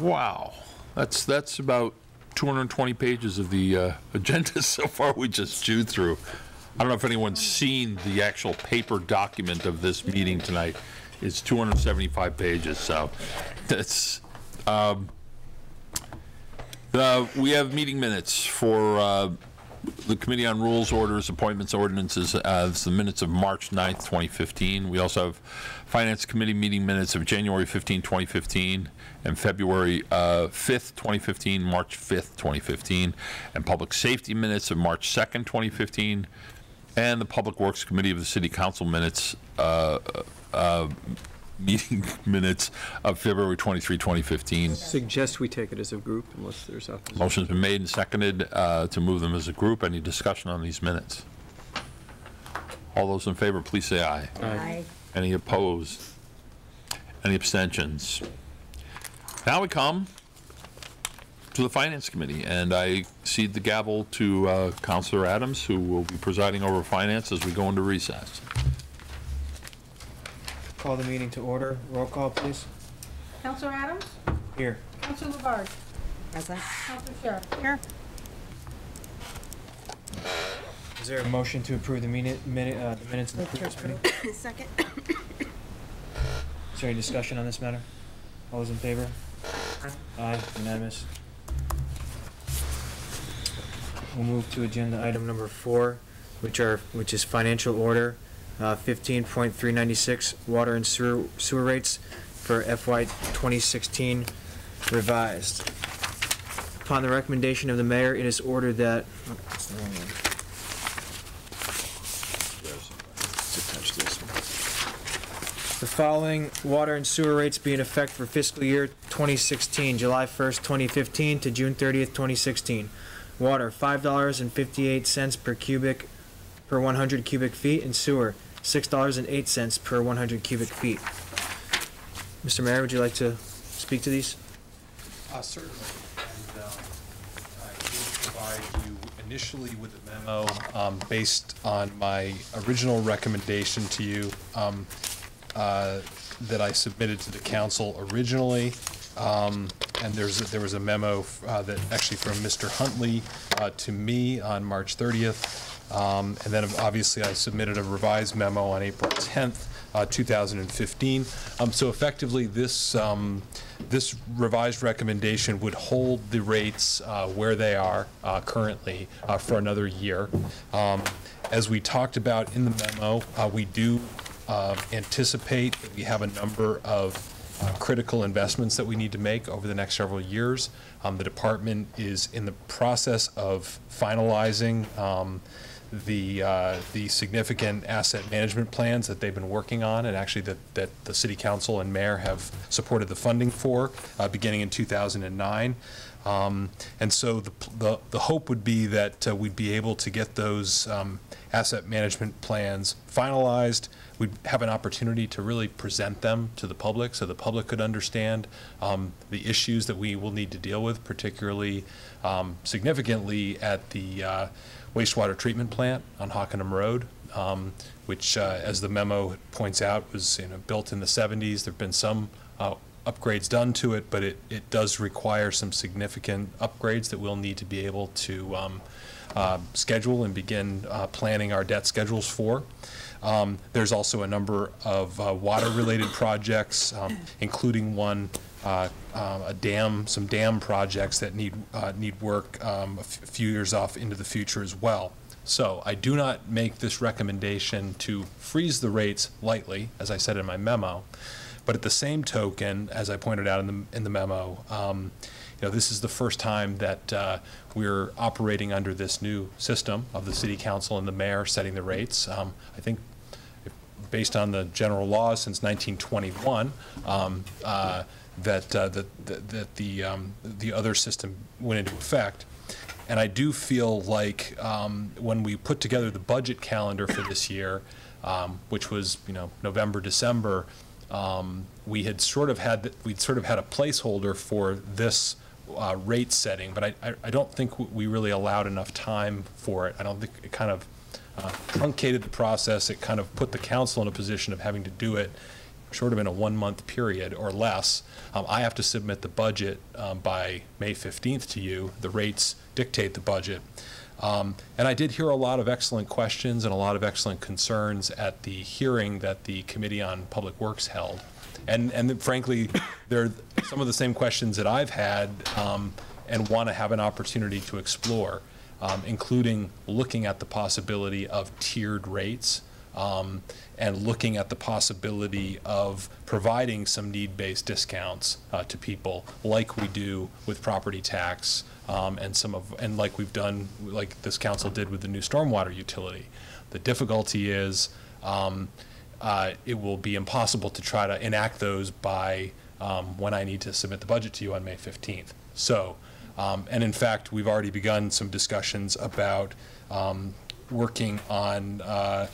[SPEAKER 1] Wow, that's, that's about 220 pages of the uh, agenda so far we just chewed through. I don't know if anyone's seen the actual paper document of this meeting tonight. It's 275 pages, so that's, um, the, we have meeting minutes for uh, the Committee on Rules, Orders, Appointments, Ordinances, uh, it's the minutes of March 9th, 2015. We also have Finance Committee meeting minutes of January 15, 2015, and February uh, 5th, 2015, March 5th, 2015, and Public Safety minutes of March 2nd, 2015, and the Public Works Committee of the City Council minutes, uh, uh, meeting minutes of February 23, 2015.
[SPEAKER 14] Suggest we take it as a group unless there's opposition.
[SPEAKER 1] Motion's been made and seconded uh, to move them as a group. Any discussion on these minutes? All those in favor, please say aye.
[SPEAKER 9] Aye.
[SPEAKER 1] Any opposed? Any abstentions? Now we come to the Finance Committee, and I cede the gavel to uh, Councilor Adams, who will be presiding over finance as we go into recess.
[SPEAKER 11] Call the meeting to order. Roll call, please.
[SPEAKER 13] Councilor Adams?
[SPEAKER 11] Here.
[SPEAKER 13] Councilor Labarge?
[SPEAKER 9] Present.
[SPEAKER 13] Councilor Sciarra? Here.
[SPEAKER 11] Is there a motion to approve the minute, minute, uh, the minutes of the previous meeting?
[SPEAKER 5] Second.
[SPEAKER 11] Is there any discussion on this matter? All those in favor? Aye, unanimous. We'll move to agenda item number four, which are, which is financial order, uh, fifteen point three ninety-six, water and sewer, sewer rates for FY twenty sixteen revised. Upon the recommendation of the mayor, it is ordered that, oh, the. The following water and sewer rates be in effect for fiscal year 2016, July 1st, 2015 to June 30th, 2016. Water, $5.58 per cubic, per 100 cubic feet, and sewer, $6.08 per 100 cubic feet. Mr. Mayor, would you like to speak to these?
[SPEAKER 10] Uh, Certainly. And um, I will provide you initially with a memo um, based on my original recommendation to you um, uh, that I submitted to the council originally. Um, And there's, there was a memo uh, that actually from Mr. Huntley uh, to me on March 30th. Um, And then obviously I submitted a revised memo on April 10th, uh, 2015. Um, So effectively, this, um, this revised recommendation would hold the rates uh, where they are uh, currently uh, for another year. Um, As we talked about in the memo, uh, we do uh, anticipate that we have a number of uh, critical investments that we need to make over the next several years. Um, The department is in the process of finalizing um, the, uh, the significant asset management plans that they've been working on, and actually that, that the city council and mayor have supported the funding for, uh, beginning in 2009. Um, And so the, the, the hope would be that uh, we'd be able to get those um, asset management plans finalized. We'd have an opportunity to really present them to the public, so the public could understand um, the issues that we will need to deal with, particularly um, significantly at the uh, wastewater treatment plant on Hockanum Road, um, which, uh, as the memo points out, was, you know, built in the 70s. There've been some uh, upgrades done to it, but it, it does require some significant upgrades that we'll need to be able to um, uh, schedule and begin uh, planning our debt schedules for. Um, There's also a number of uh, water-related projects, um, including one, uh, uh, a dam, some dam projects that need, uh, need work um, a few years off into the future as well. So I do not make this recommendation to freeze the rates lightly, as I said in my memo. But at the same token, as I pointed out in the, in the memo, um, you know, this is the first time that uh, we're operating under this new system of the city council and the mayor setting the rates. Um, I think based on the general laws since 1921, um, uh, that, uh, that, that- the, um, the other system went into effect. And I do feel like um, when we put together the budget calendar for this year, um, which was, you know, November, December, um, we had sort of had, we'd sort of had a placeholder for this uh, rate setting, but I, I- I don't think we really allowed enough time for it. I don't think it kind of uh, truncated the process. It kind of put the council in a position of having to do it sort of in a one-month period or less. Um, I have to submit the budget um, by May 15th to you. The rates dictate the budget. Um, And I did hear a lot of excellent questions and a lot of excellent concerns at the hearing that the Committee on Public Works held. And, and frankly, they're some of the same questions that I've had um, and want to have an opportunity to explore, um, including looking at the possibility of tiered rates um, and looking at the possibility of providing some need-based discounts uh, to people, like we do with property tax, um, and some of, and like we've done, like this council did with the new stormwater utility. The difficulty is, um, uh, it will be impossible to try to enact those by um, when I need to submit the budget to you on May 15th. So, um, and in fact, we've already begun some discussions about um, working on uh,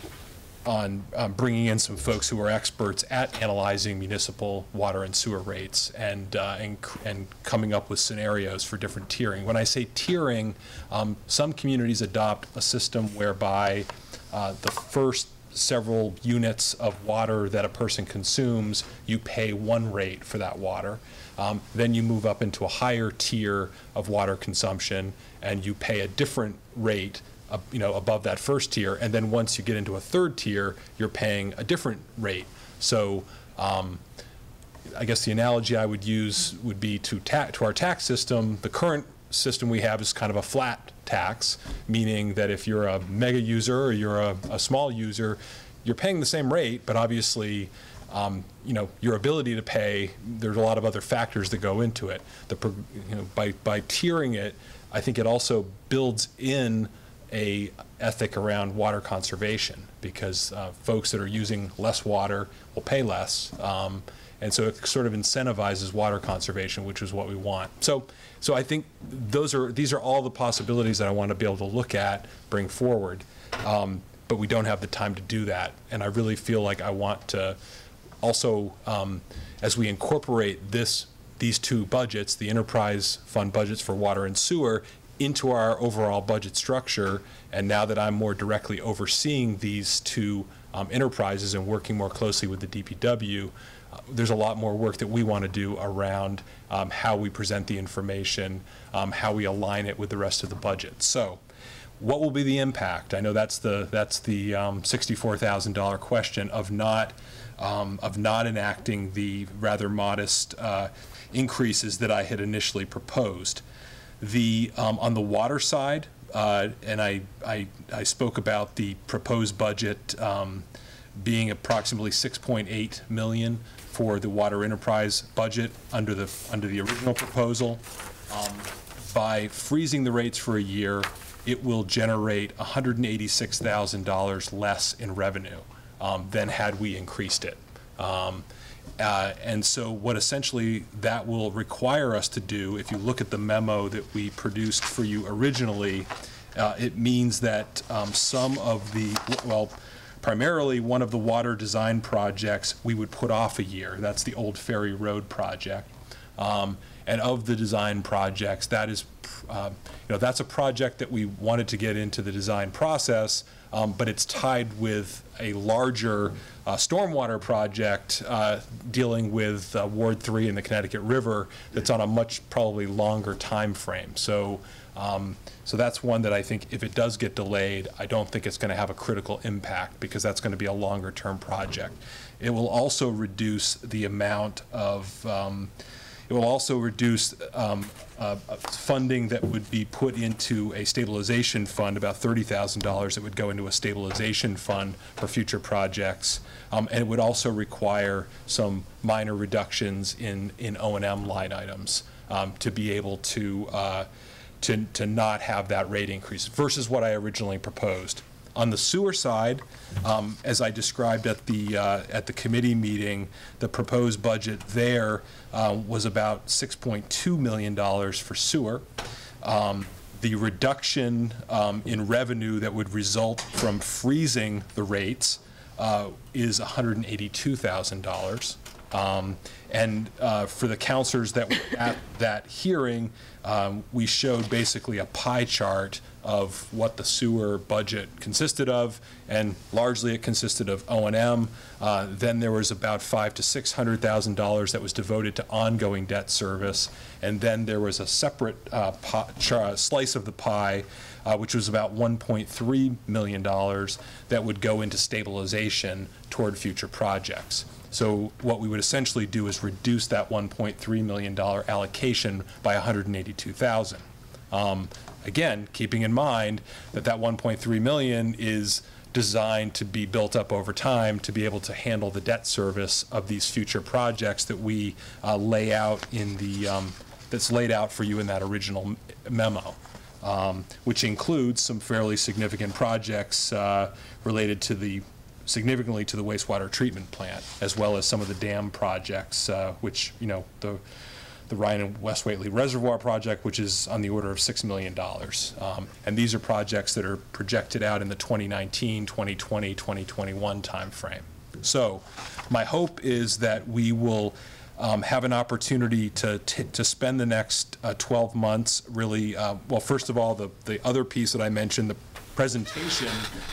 [SPEAKER 10] on um, bringing in some folks who are experts at analyzing municipal water and sewer rates and, uh, and, and coming up with scenarios for different tiering. When I say tiering, um, some communities adopt a system whereby uh, the first several units of water that a person consumes, you pay one rate for that water. Um, then you move up into a higher tier of water consumption and you pay a different rate you know, above that first tier, and then once you get into a third tier, you're paying a different rate. So, um, I guess the analogy I would use would be to to our tax system. The current system we have is kind of a flat tax, meaning that if you're a mega user or you're a, a small user, you're paying the same rate, but obviously, um, you know, your ability to pay, there's a lot of other factors that go into it. The, you know, by, by tiering it, I think it also builds in a ethic around water conservation because uh, folks that are using less water will pay less. Um, and so it sort of incentivizes water conservation, which is what we want. So, so I think those are these are all the possibilities that I want to be able to look at, bring forward. Um, but we don't have the time to do that, and I really feel like I want to also, um, as we incorporate this these two budgets, the enterprise fund budgets for water and sewer, into our overall budget structure. And now that I'm more directly overseeing these two um, enterprises and working more closely with the DPW, uh, there's a lot more work that we want to do around um, how we present the information, um, how we align it with the rest of the budget. So, what will be the impact? I know that's the that's the um, $64,000 question of not um, of not enacting the rather modest uh, increases that I had initially proposed. The um, on the water side, uh, and I, I I spoke about the proposed budget um, being approximately 6.8 million for the water enterprise budget under the under the original proposal. Um, by freezing the rates for a year, it will generate $186,000 less in revenue um, than had we increased it. Um, uh, And so what essentially that will require us to do, if you look at the memo that we produced for you originally, uh, it means that um, some of the, well, primarily one of the water design projects we would put off a year. That's the Old Ferry Road project. Um, And of the design projects, that is, um, you know, that's a project that we wanted to get into the design process, um, but it's tied with a larger uh, stormwater project uh, dealing with uh, Ward 3 and the Connecticut River that's on a much probably longer time frame. So, um, so that's one that I think if it does get delayed, I don't think it's going to have a critical impact because that's going to be a longer-term project. It will also reduce the amount of, um, it will also reduce um, uh, uh, funding that would be put into a stabilization fund, about $30,000 that would go into a stabilization fund for future projects. Um, And it would also require some minor reductions in, in O and M line items um, to be able to, uh, to, to not have that rate increase versus what I originally proposed. On the sewer side, um, as I described at the, uh, at the committee meeting, the proposed budget there uh, was about $6.2 million for sewer. Um, The reduction um, in revenue that would result from freezing the rates uh, is $182,000. Um, And uh, for the councilors that were at that hearing, um, we showed basically a pie chart of what the sewer budget consisted of, and largely it consisted of O and M. Uh, Then there was about five to six hundred thousand dollars that was devoted to ongoing debt service, and then there was a separate uh, char- slice of the pie, uh, which was about $1.3 million that would go into stabilization toward future projects. So what we would essentially do is reduce that $1.3 million allocation by 182,000. Um, Again, keeping in mind that that 1.3 million is designed to be built up over time to be able to handle the debt service of these future projects that we uh, lay out in the, um, that's laid out for you in that original memo, um, which includes some fairly significant projects uh, related to the, significantly to the wastewater treatment plant, as well as some of the dam projects, uh, which, you know, the, the Ryan and West Whately Reservoir Project, which is on the order of $6 million. Um, And these are projects that are projected out in the 2019, 2020, 2021 timeframe. So my hope is that we will um, have an opportunity to, to spend the next uh, 12 months really, uh, well, first of all, the, the other piece that I mentioned, the presentation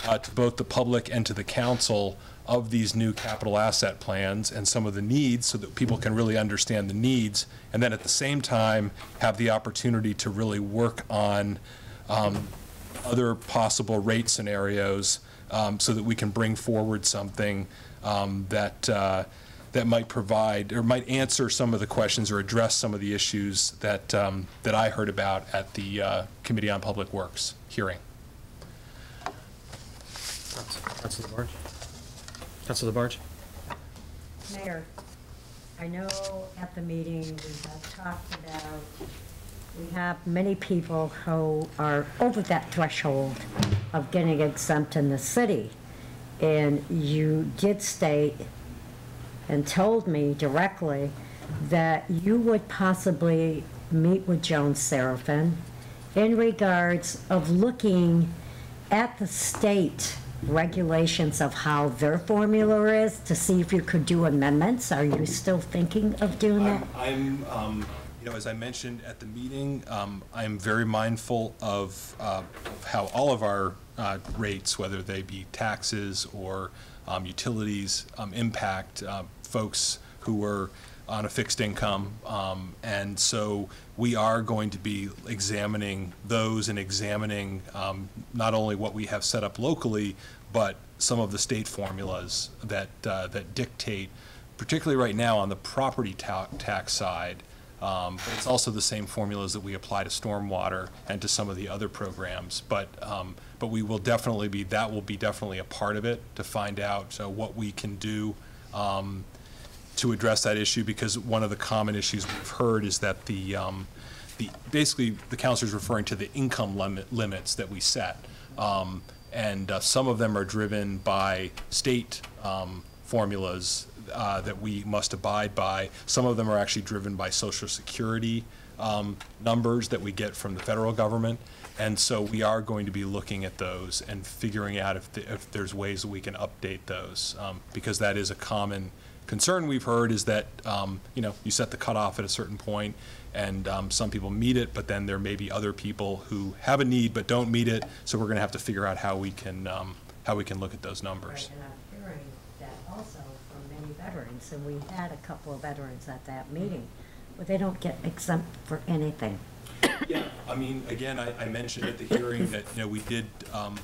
[SPEAKER 10] uh, to both the public and to the council of these new capital asset plans and some of the needs so that people can really understand the needs. And then at the same time, have the opportunity to really work on um, other possible rate scenarios um, so that we can bring forward something um, that, uh, that might provide, or might answer some of the questions or address some of the issues that, um, that I heard about at the uh, Committee on Public Works hearing.
[SPEAKER 2] Councilor Labarge? Councilor Labarge?
[SPEAKER 9] Mayor, I know at the meeting, we have talked about, we have many people who are over that threshold of getting exempt in the city. And you did state and told me directly that you would possibly meet with Joan Sarafin in regards of looking at the state regulations of how their formula is to see if you could do amendments. Are you still thinking of doing that?
[SPEAKER 10] I'm, um, you know, as I mentioned at the meeting, um, I'm very mindful of, uh, of how all of our, uh, rates, whether they be taxes or, um, utilities, um, impact, uh, folks who are on a fixed income. Um, and so we are going to be examining those and examining, um, not only what we have set up locally, but some of the state formulas that, uh, that dictate, particularly right now on the property ta- tax side, um, but it's also the same formulas that we apply to stormwater and to some of the other programs. But, um, but we will definitely be, that will be definitely a part of it, to find out uh, what we can do um, to address that issue, because one of the common issues we've heard is that the, um, the, basically, the councilor's referring to the income limit, limits that we set. Um, and uh, some of them are driven by state um, formulas uh, that we must abide by. Some of them are actually driven by Social Security um, numbers that we get from the federal government. And so we are going to be looking at those and figuring out if, the, if there's ways that we can update those, um, because that is a common concern we've heard is that, um, you know, you set the cutoff at a certain point, and um, some people meet it, but then there may be other people who have a need but don't meet it. So we're going to have to figure out how we can um, how we can look at those numbers.
[SPEAKER 9] And I'm hearing that also from many veterans, and we had a couple of veterans at that meeting, but they don't get exempt for anything.
[SPEAKER 10] Yeah, I mean, again, I, I mentioned at the hearing that, you know, we did, um,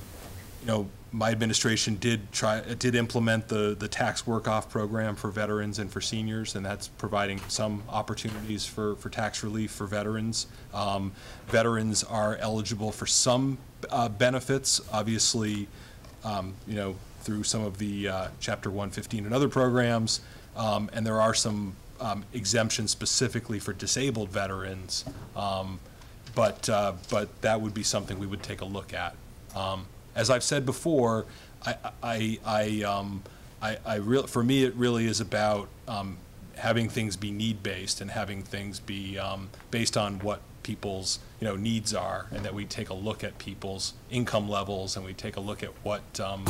[SPEAKER 10] you know, my administration did try, did implement the, the tax work-off program for veterans and for seniors, and that's providing some opportunities for, for tax relief for veterans. Um, veterans are eligible for some, uh, benefits, obviously, um, you know, through some of the, uh, Chapter 115 and other programs. Um, and there are some, um, exemptions specifically for disabled veterans. Um, but, uh, but that would be something we would take a look at. As I've said before, I, I, I, um, I, I real, for me, it really is about, um, having things be need-based and having things be, um, based on what people's, you know, needs are, and that we take a look at people's income levels, and we take a look at what, um,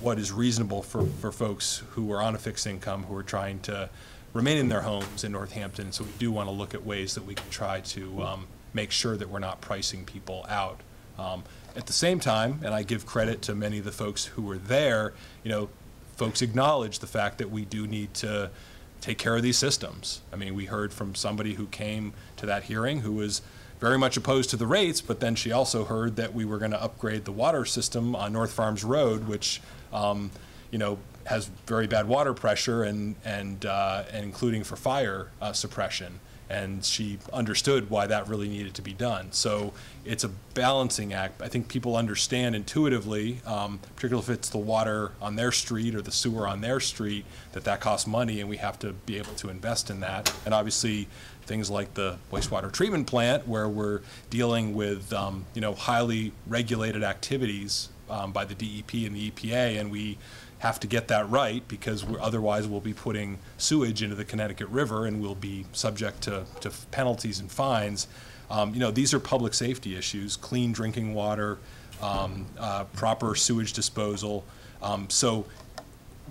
[SPEAKER 10] what is reasonable for, for folks who are on a fixed income, who are trying to remain in their homes in Northampton. So we do want to look at ways that we can try to um, make sure that we're not pricing people out. Um, At the same time, and I give credit to many of the folks who were there, you know, folks acknowledge the fact that we do need to take care of these systems. I mean, we heard from somebody who came to that hearing who was very much opposed to the rates, but then she also heard that we were going to upgrade the water system on North Farms Road, which, um, you know, has very bad water pressure and, and, uh, and including for fire uh, suppression. And she understood why that really needed to be done. So it's a balancing act. I think people understand intuitively, um, particularly if it's the water on their street or the sewer on their street, that that costs money and we have to be able to invest in that. And obviously, things like the wastewater treatment plant, where we're dealing with, um, you know, highly regulated activities um, by the DEP and the EPA, and we have to get that right because otherwise we'll be putting sewage into the Connecticut River and we'll be subject to, to penalties and fines. Um, you know, these are public safety issues, clean drinking water, um, uh, proper sewage disposal. Um, so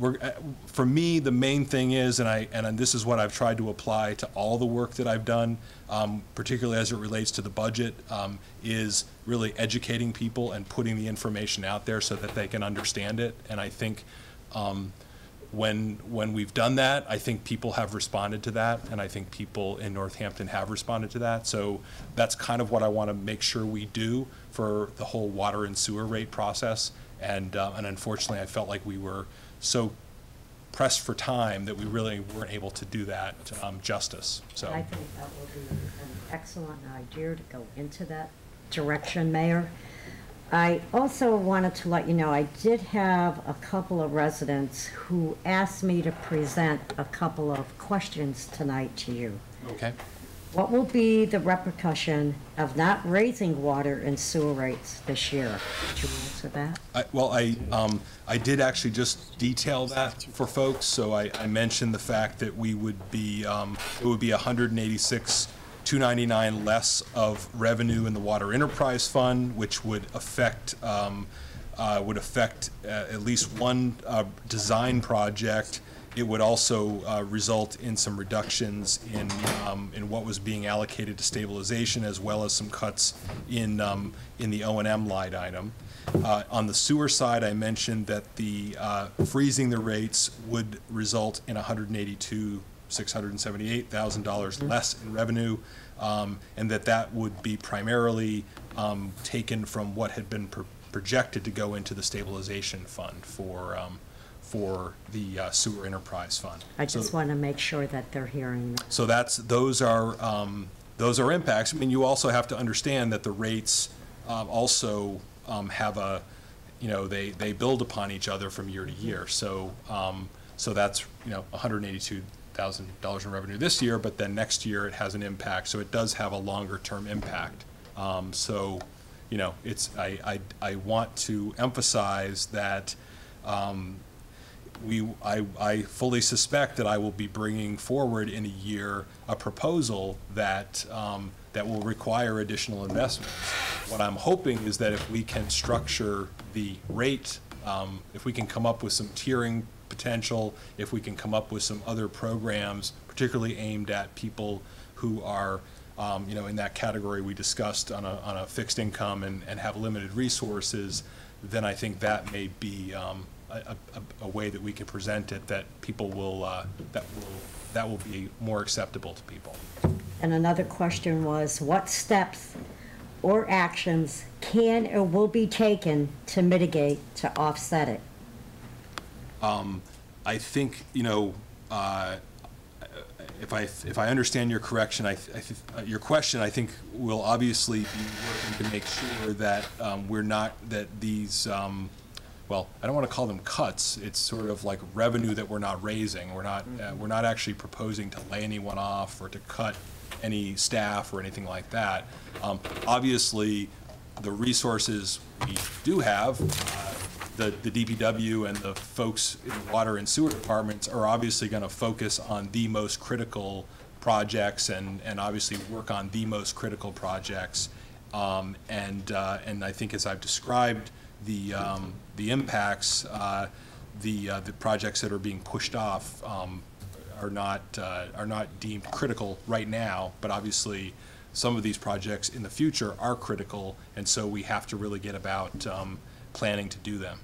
[SPEAKER 10] uh, for me, the main thing is, and I, and this is what I've tried to apply to all the work that I've done, um, particularly as it relates to the budget, um, is really educating people and putting the information out there so that they can understand it. And I think, um, when, when we've done that, I think people have responded to that, and I think people in Northampton have responded to that. So that's kind of what I want to make sure we do for the whole water and sewer rate process. And, uh, and unfortunately, I felt like we were so pressed for time that we really weren't able to do that um, justice. So
[SPEAKER 9] I think that will be an excellent idea to go into that direction, Mayor. I also wanted to let you know, I did have a couple of residents who asked me to present a couple of questions tonight to you.
[SPEAKER 10] okay.
[SPEAKER 9] What will be the repercussion of not raising water and sewer rates this year? Could you answer that?
[SPEAKER 10] I, well, I, um, I did actually just detail that for folks, so I, I mentioned the fact that we would be, um, it would be hundred and eighty-six, two ninety-nine less of revenue in the Water Enterprise Fund, which would affect, um, uh, would affect uh, at least one, uh, design project. It would also, uh, result in some reductions in, um, in what was being allocated to stabilization, as well as some cuts in, um, in the O and M line item. Uh, On the sewer side, I mentioned that the uh, freezing the rates would result in 182, $678,000 less in revenue, um, and that that would be primarily um, taken from what had been pro- projected to go into the stabilization fund for, um, for the uh, sewer enterprise fund.
[SPEAKER 9] I
[SPEAKER 10] So-
[SPEAKER 9] just want to make sure that they're hearing that.
[SPEAKER 10] so that's, those are, um, those are impacts. I mean, you also have to understand that the rates, um, also, um, have a, you know, they, they build upon each other from year to year. So, um, so that's, you know, hundred thousand dollars in revenue this year, but then next year it has an impact. So it does have a longer-term impact. Um, so, you know, it's, I, I, I want to emphasize that, um, we, I, I fully suspect that I will be bringing forward in a year a proposal that, um, that will require additional investments. What I'm hoping is that if we can structure the rate, um, if we can come up with some tiering potential, if we can come up with some other programs, particularly aimed at people who are, um, you know, in that category we discussed on a, on a fixed income and, and have limited resources, then I think that may be, um, a, a, a way that we can present it that people will, uh, that will, that will be more acceptable to people.
[SPEAKER 9] And another question was, what steps or actions can or will be taken to mitigate, to offset it?
[SPEAKER 10] Um, I think, you know, uh, if I, if I understand your correction, I, I, uh, your question, I think we'll obviously be working to make sure that, um, we're not, that these, um, well, I don't want to call them cuts, it's sort of like revenue that we're not raising. We're not, uh, we're not actually proposing to lay anyone off or to cut any staff or anything like that. Um, obviously, the resources we do have, uh, the, the DPW and the folks in the water and sewer departments are obviously going to focus on the most critical projects and, and obviously work on the most critical projects. Um, and, uh, and I think as I've described the, um, the impacts, uh, the, uh, the projects that are being pushed off, um, are not, uh, are not deemed critical right now, but obviously, some of these projects in the future are critical, and so we have to really get about um, planning to do them.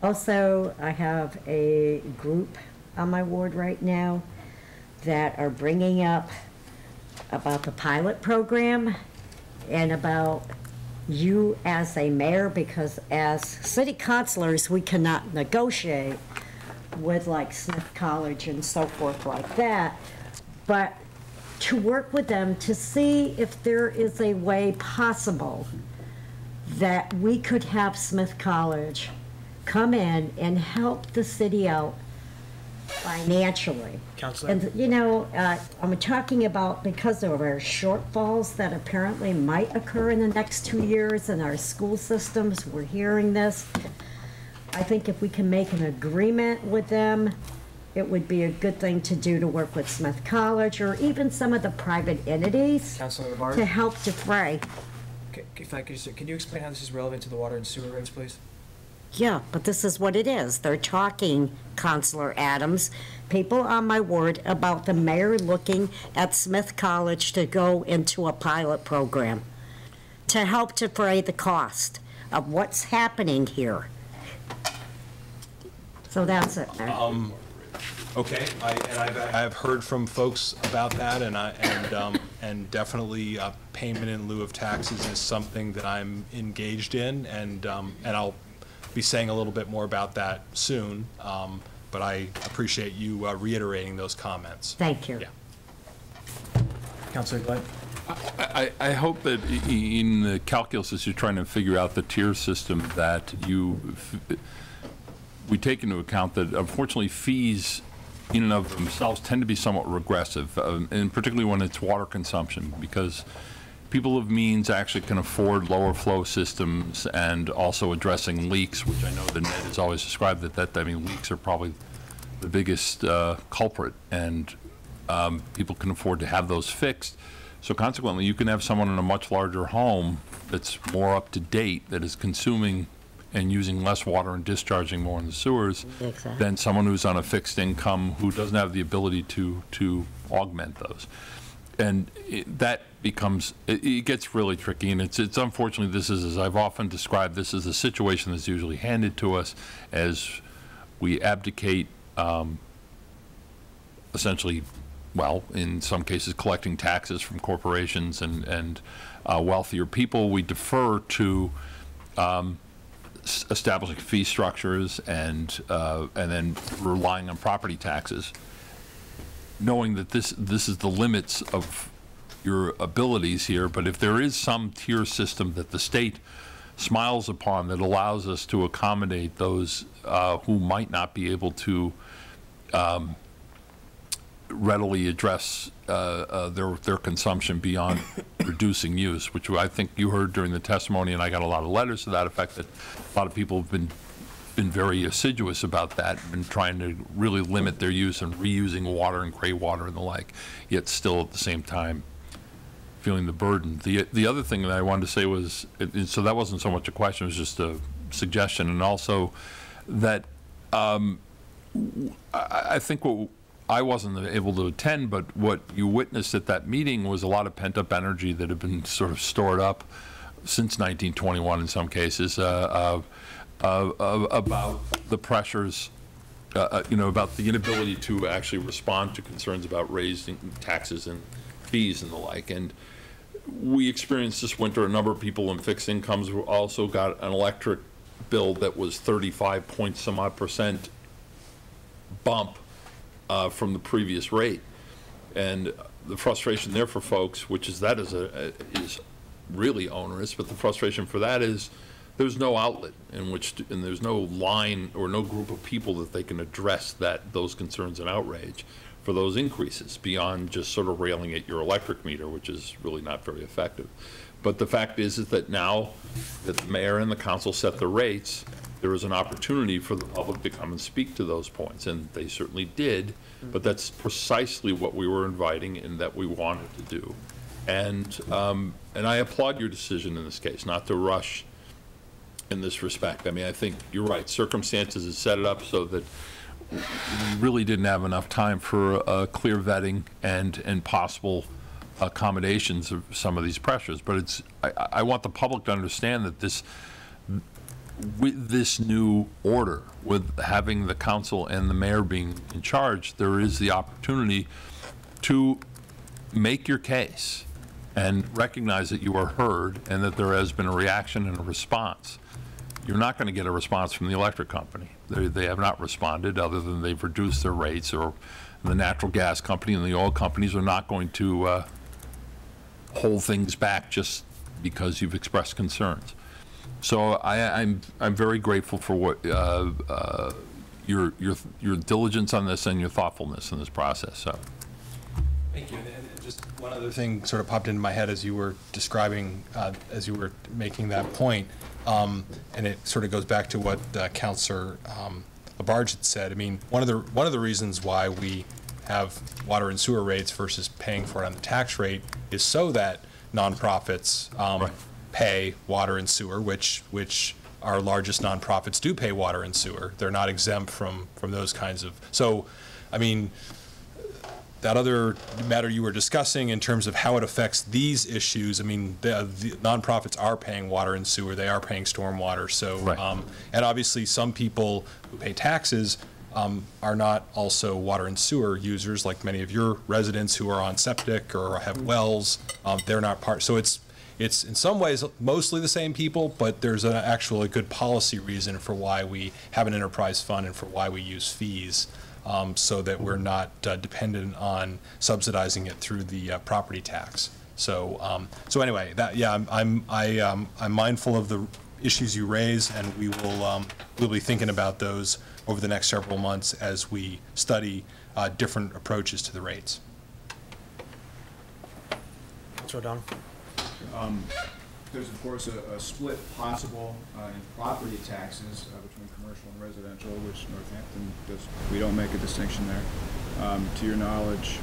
[SPEAKER 9] Also, I have a group on my ward right now that are bringing up about the pilot program and about you as a mayor, because as city councilors, we cannot negotiate with like Smith College and so forth like that. But to work with them to see if there is a way possible that we could have Smith College come in and help the city out financially.
[SPEAKER 11] Councilor?
[SPEAKER 9] And, you know, uh, I'm talking about because of our shortfalls that apparently might occur in the next two years in our school systems, we're hearing this. I think if we can make an agreement with them, it would be a good thing to do to work with Smith College or even some of the private entities to help defray.
[SPEAKER 11] Okay, If I could, can you explain how this is relevant to the water and sewer rates, please?
[SPEAKER 9] Yeah, but this is what it is. They're talking, Councilor Adams, people on my ward, about the mayor looking at Smith College to go into a pilot program to help defray the cost of what's happening here. So that's it, Mayor.
[SPEAKER 10] Um, okay, I, and I've, I've heard from folks about that, and I, and, um, and definitely, uh, payment in lieu of taxes is something that I'm engaged in, and, um, and I'll be saying a little bit more about that soon, um, but I appreciate you uh, reiterating those comments.
[SPEAKER 9] Thank you.
[SPEAKER 10] Yeah.
[SPEAKER 11] Councilor Dwight?
[SPEAKER 1] I, I hope that in the calculus, as you're trying to figure out the tier system, that you, we take into account that unfortunately fees in and of themselves tend to be somewhat regressive, um, and particularly when it's water consumption, because people of means actually can afford lower flow systems and also addressing leaks, which I know the net has always described that, that, I mean, leaks are probably the biggest uh, culprit, and um, people can afford to have those fixed. So consequently, you can have someone in a much larger home that's more up to date, that is consuming and using less water and discharging more in the sewers than someone who's on a fixed income who doesn't have the ability to, to augment those. And it, that becomes, it, it gets really tricky, and it's, it's unfortunately, this is, as I've often described, this is a situation that's usually handed to us as we abdicate um, essentially, well, in some cases, collecting taxes from corporations and, and uh, wealthier people. We defer to um, establishing fee structures and, uh, and then relying on property taxes, knowing that this, this is the limits of your abilities here, but if there is some tier system that the state smiles upon that allows us to accommodate those uh, who might not be able to um, readily address uh, uh, their, their consumption beyond reducing use, which I think you heard during the testimony, and I got a lot of letters to that effect, that a lot of people have been, been very assiduous about that, and trying to really limit their use and reusing water and gray water and the like, yet still at the same time feeling the burden. The, the other thing that I wanted to say was, so that wasn't so much a question, it was just a suggestion, and also that um, I, think what, I wasn't able to attend, but what you witnessed at that meeting was a lot of pent-up energy that had been sort of stored up since 1921 in some cases, uh, about the pressures, uh, uh, you know, about the inability to actually respond to concerns about raising taxes and fees and the like. And we experienced this winter, a number of people in fixed incomes who also got an electric bill that was 35 point some odd percent bump uh, from the previous rate. And the frustration there for folks, which is that is a, is really onerous, but the frustration for that is there's no outlet in which, to- and there's no line or no group of people that they can address that, those concerns and outrage for those increases beyond just sort of railing at your electric meter, which is really not very effective. But the fact is, is that now that the mayor and the council set the rates, there is an opportunity for the public to come and speak to those points, and they certainly did, but that's precisely what we were inviting and that we wanted to do. And, um, and I applaud your decision in this case, not to rush in this respect. I mean, I think you're right, circumstances have set it up so that really didn't have enough time for uh, clear vetting and, and possible accommodations of some of these pressures. But it's, I, I want the public to understand that this, with this new order, with having the council and the mayor being in charge, there is the opportunity to make your case and recognize that you are heard and that there has been a reaction and a response. You're not going to get a response from the electric company. They, they have not responded, other than they've reduced their rates, or the natural gas company and the oil companies are not going to uh, hold things back just because you've expressed concerns. So I, I'm, I'm very grateful for what, uh, uh, your, your, your diligence on this and your thoughtfulness in this process, so.
[SPEAKER 10] Thank you. And Just one other thing sort of popped into my head as you were describing, uh, as you were making that point, um, and it sort of goes back to what uh, Councilor um, Labarge had said. I mean, one of the, one of the reasons why we have water and sewer rates versus paying for it on the tax rate is so that nonprofits um, pay water and sewer, which, which our largest nonprofits do pay water and sewer. They're not exempt from, from those kinds of, so, I mean, that other matter you were discussing in terms of how it affects these issues, I mean, the the nonprofits are paying water and sewer, they are paying stormwater, so. um, And obviously, some people who pay taxes um, are not also water and sewer users, like many of your residents who are on septic or have wells, um, they're not part, so it's, it's in some ways mostly the same people, but there's an actual a good policy reason for why we have an enterprise fund and for why we use fees um, so that we're not uh, dependent on subsidizing it through the uh, property tax. So, um, so anyway, that, yeah, I'm, I'm, I, um, I'm mindful of the issues you raise, and we will, um, we'll be thinking about those over the next several months as we study uh, different approaches to the rates.
[SPEAKER 11] Councilor O'Donnell?
[SPEAKER 12] Um, There's of course a, a split possible uh, in property taxes uh, between commercial and residential, which Northampton does, we don't make a distinction there. Um, To your knowledge,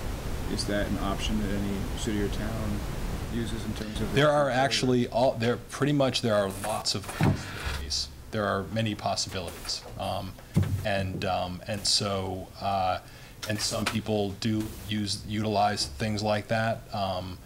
[SPEAKER 12] is that an option that any city or town uses in terms of?
[SPEAKER 10] There are actually, all, there, pretty much, there are lots of possibilities. There are many possibilities. Um, And, um, and so, uh, and some people do use, utilize things like that. Um,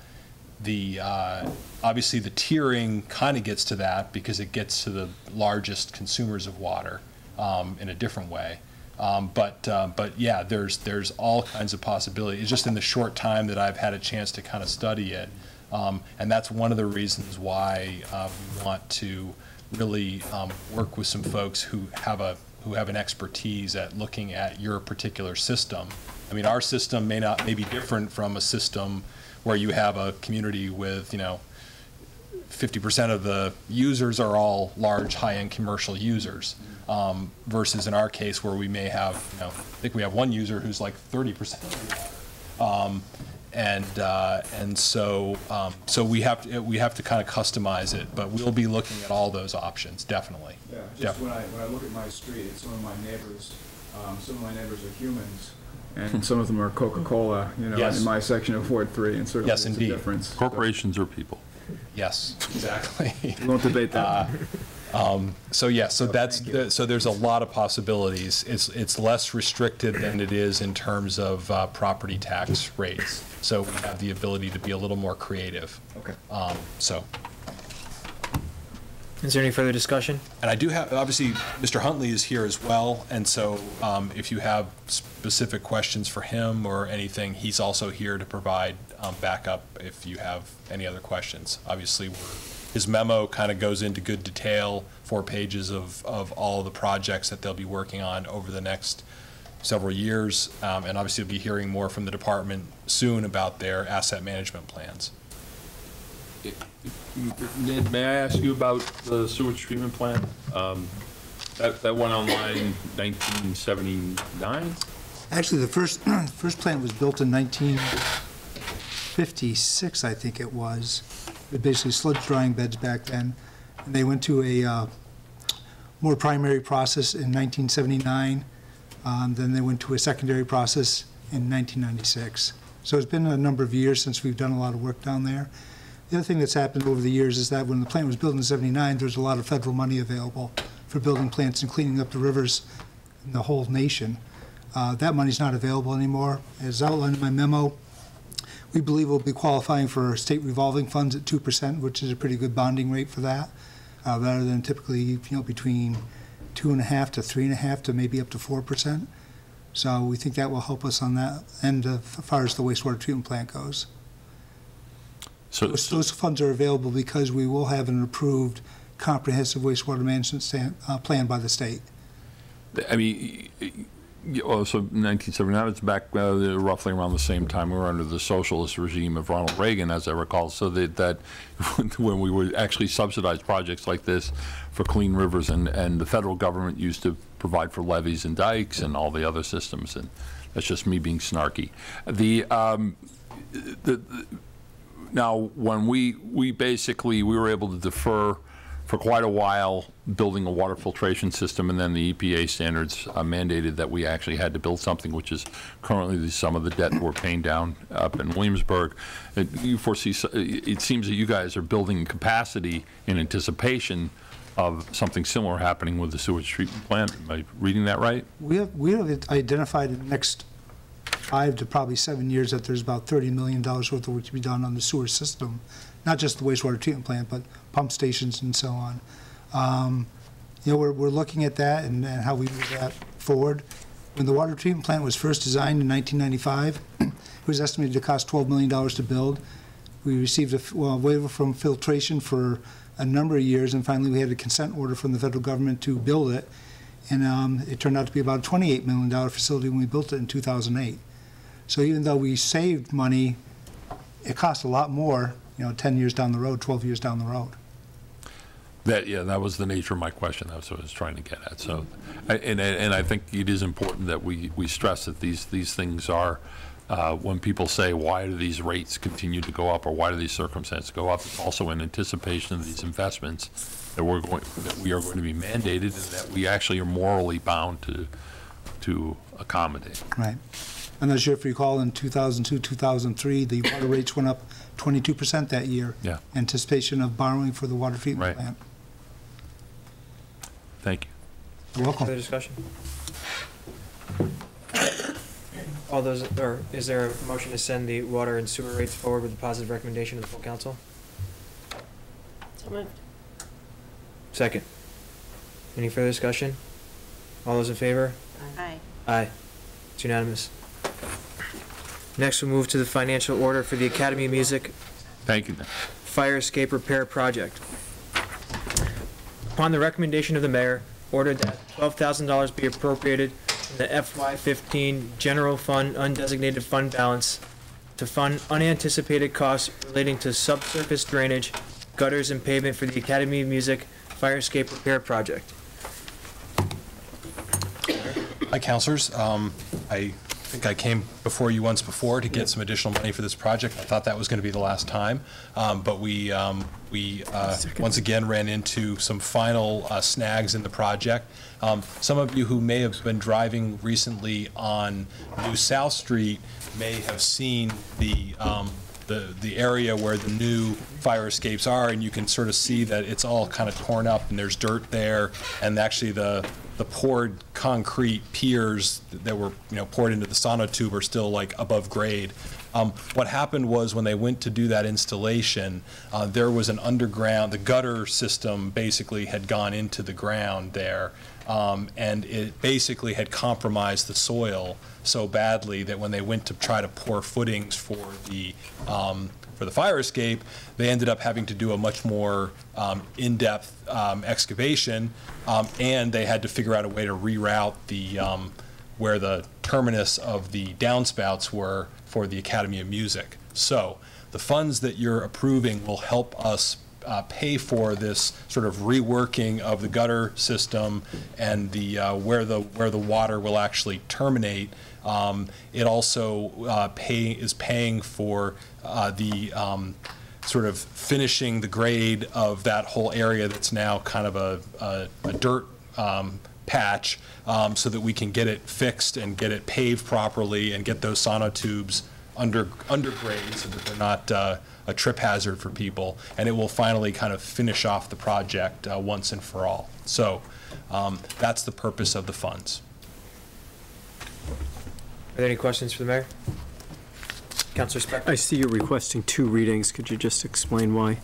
[SPEAKER 10] The, uh, obviously, the tiering kind of gets to that because it gets to the largest consumers of water um, in a different way. Um, But, uh, but yeah, there's, there's all kinds of possibilities. It's just in the short time that I've had a chance to kind of study it. Um, And that's one of the reasons why uh, we want to really um, work with some folks who have a, who have an expertise at looking at your particular system. I mean, our system may not, may be different from a system where you have a community with, you know, fifty percent of the users are all large, high-end commercial users, um, versus in our case where we may have, you know, I think we have one user who's like thirty percent. Um, and, uh, and so, um, so we have, to we have to kind of customize it, but we'll be looking at all those options, definitely.
[SPEAKER 12] Yeah, just when I, when I look at my street, and some of my neighbors, um, some of my neighbors are humans, and some of them are Coca-Cola, you know,
[SPEAKER 1] Yes.
[SPEAKER 12] in my section of Ward Three, and certainly
[SPEAKER 10] Yes,
[SPEAKER 12] it's a
[SPEAKER 10] indeed.
[SPEAKER 12] difference.
[SPEAKER 1] Corporations are people.
[SPEAKER 10] Yes, exactly.
[SPEAKER 12] We won't debate that.
[SPEAKER 10] Um, So, yeah, so that's, the- so there's a lot of possibilities. It's, it's less restricted than it is in terms of uh, property tax rates. So we have the ability to be a little more creative.
[SPEAKER 12] Okay.
[SPEAKER 10] Um, So,
[SPEAKER 11] Is there any further discussion?
[SPEAKER 10] and I do have, obviously, Mr. Huntley is here as well, and so um, if you have specific questions for him or anything, he's also here to provide um, backup if you have any other questions. Obviously, we're- his memo kind of goes into good detail, four pages of, of all the projects that they'll be working on over the next several years, um, and obviously, you'll be hearing more from the department soon about their asset management plans.
[SPEAKER 1] Ned, may I ask you about the sewage treatment plant? Um, That, that went online in 1979?
[SPEAKER 17] Actually, the first, first plant was built in 1956, I think it was. Basically sludge drying beds back then. And they went to a uh, more primary process in 1979. Um, Then they went to a secondary process in 1996. So it's been a number of years since we've done a lot of work down there. The other thing that's happened over the years is that when the plant was built in 79, there was a lot of federal money available for building plants and cleaning up the rivers in the whole nation. Uh, That money's not available anymore. As outlined in my memo, we believe we'll be qualifying for state revolving funds at 2%, which is a pretty good bonding rate for that, uh, rather than typically, you know, between two and a half to three and a half to maybe up to 4%. So we think that will help us on that end as far as the wastewater treatment plant goes.
[SPEAKER 1] So,
[SPEAKER 17] Those those funds are available because we will have an approved comprehensive wastewater management stan- uh, plan by the state.
[SPEAKER 1] I mean, oh, so 1979, it's back uh, roughly around the same time we were under the socialist regime of Ronald Reagan, as I recall. So that, that when we would actually subsidize projects like this for clean rivers, and, and the federal government used to provide for levees and dikes and all the other systems, and that's just me being snarky. The, um, the, the now, when we, we basically, we were able to defer for quite a while building a water filtration system, and then the EPA standards uh, mandated that we actually had to build something, which is currently the- some of the debt we're paying down up in Williamsburg. Uh, You foresee, it seems that you guys are building capacity in anticipation of something similar happening with the sewage treatment plant. Am I reading that right?
[SPEAKER 17] We have, we have identified in the next five to probably seven years that there's about $30 million worth of work to be done on the sewer system, not just the wastewater treatment plant, but pump stations and so on. Um, You know, we're, we're looking at that and and how we move that forward. When the water treatment plant was first designed in 1995, it was estimated to cost $12 million to build. We received a well, waiver from filtration for a number of years, and finally we had a consent order from the federal government to build it. And um, it turned out to be about a $28 million facility when we built it in 2008. So even though we saved money, it cost a lot more, you know, 10 years down the road, 12 years down the road.
[SPEAKER 1] That, yeah, that was the nature of my question. That's what I was trying to get at. So, I- and, and I think it is important that we, we stress that these, these things are, uh, when people say, why do these rates continue to go up, or why do these circumstances go up? It's also in anticipation of these investments that we're going, that we are going to be mandated, and that we actually are morally bound to, to accommodate.
[SPEAKER 17] Right. I'm not sure if you recall, in 2002, 2003, the water rates went up 22% that year.
[SPEAKER 1] Yeah.
[SPEAKER 17] Anticipation of borrowing for the water treatment
[SPEAKER 1] Right.
[SPEAKER 17] plant.
[SPEAKER 1] Thank you.
[SPEAKER 17] You're welcome.
[SPEAKER 11] Further discussion? All those, or is there a motion to send the water and sewer rates forward with a positive recommendation to the full council?
[SPEAKER 15] So moved.
[SPEAKER 11] Second. Any further discussion? All those in favor?
[SPEAKER 15] Aye.
[SPEAKER 11] Aye. It's unanimous. Next, we'll move to the financial order for the Academy of Music
[SPEAKER 1] Thank you.
[SPEAKER 11] Fire Escape Repair Project. Upon the recommendation of the mayor, ordered that $12,000 be appropriated from the FY15 General Fund Undesignated Fund Balance to fund unanticipated costs relating to subsurface drainage, gutters, and pavement for the Academy of Music Fire Escape Repair Project.
[SPEAKER 10] Hi, councilors. Um, I think I came before you once before to get some additional money for this project. I thought that was going to be the last time, Um, but we, um, we uh, once again ran into some final uh, snags in the project. Um, Some of you who may have been driving recently on New South Street may have seen the, um, the, the area where the new fire escapes are, and you can sort of see that it's all kind of torn up, and there's dirt there, and actually the, the poured concrete piers that were, you know, poured into the sonotube are still like above grade. Um, What happened was when they went to do that installation, uh, there was an underground, the gutter system basically had gone into the ground there, um, and it basically had compromised the soil so badly that when they went to try to pour footings for the, um, for the fire escape, they ended up having to do a much more um, in-depth um, excavation, um, and they had to figure out a way to reroute the, um, where the terminus of the downspouts were for the Academy of Music. So the funds that you're approving will help us uh, pay for this sort of reworking of the gutter system and the, uh, where the, where the water will actually terminate. Um, It also uh, pay, is paying for uh, the um, sort of finishing the grade of that whole area that's now kind of a, a a dirt um, patch, um, so that we can get it fixed and get it paved properly and get those sonotubes under, under grade so that they're not uh, a trip hazard for people. And it will finally kind of finish off the project uh, once and for all. So um, that's the purpose of the funds.
[SPEAKER 11] There any questions for the mayor? Councilor Spector?
[SPEAKER 14] I see you're requesting two readings. Could you just explain why?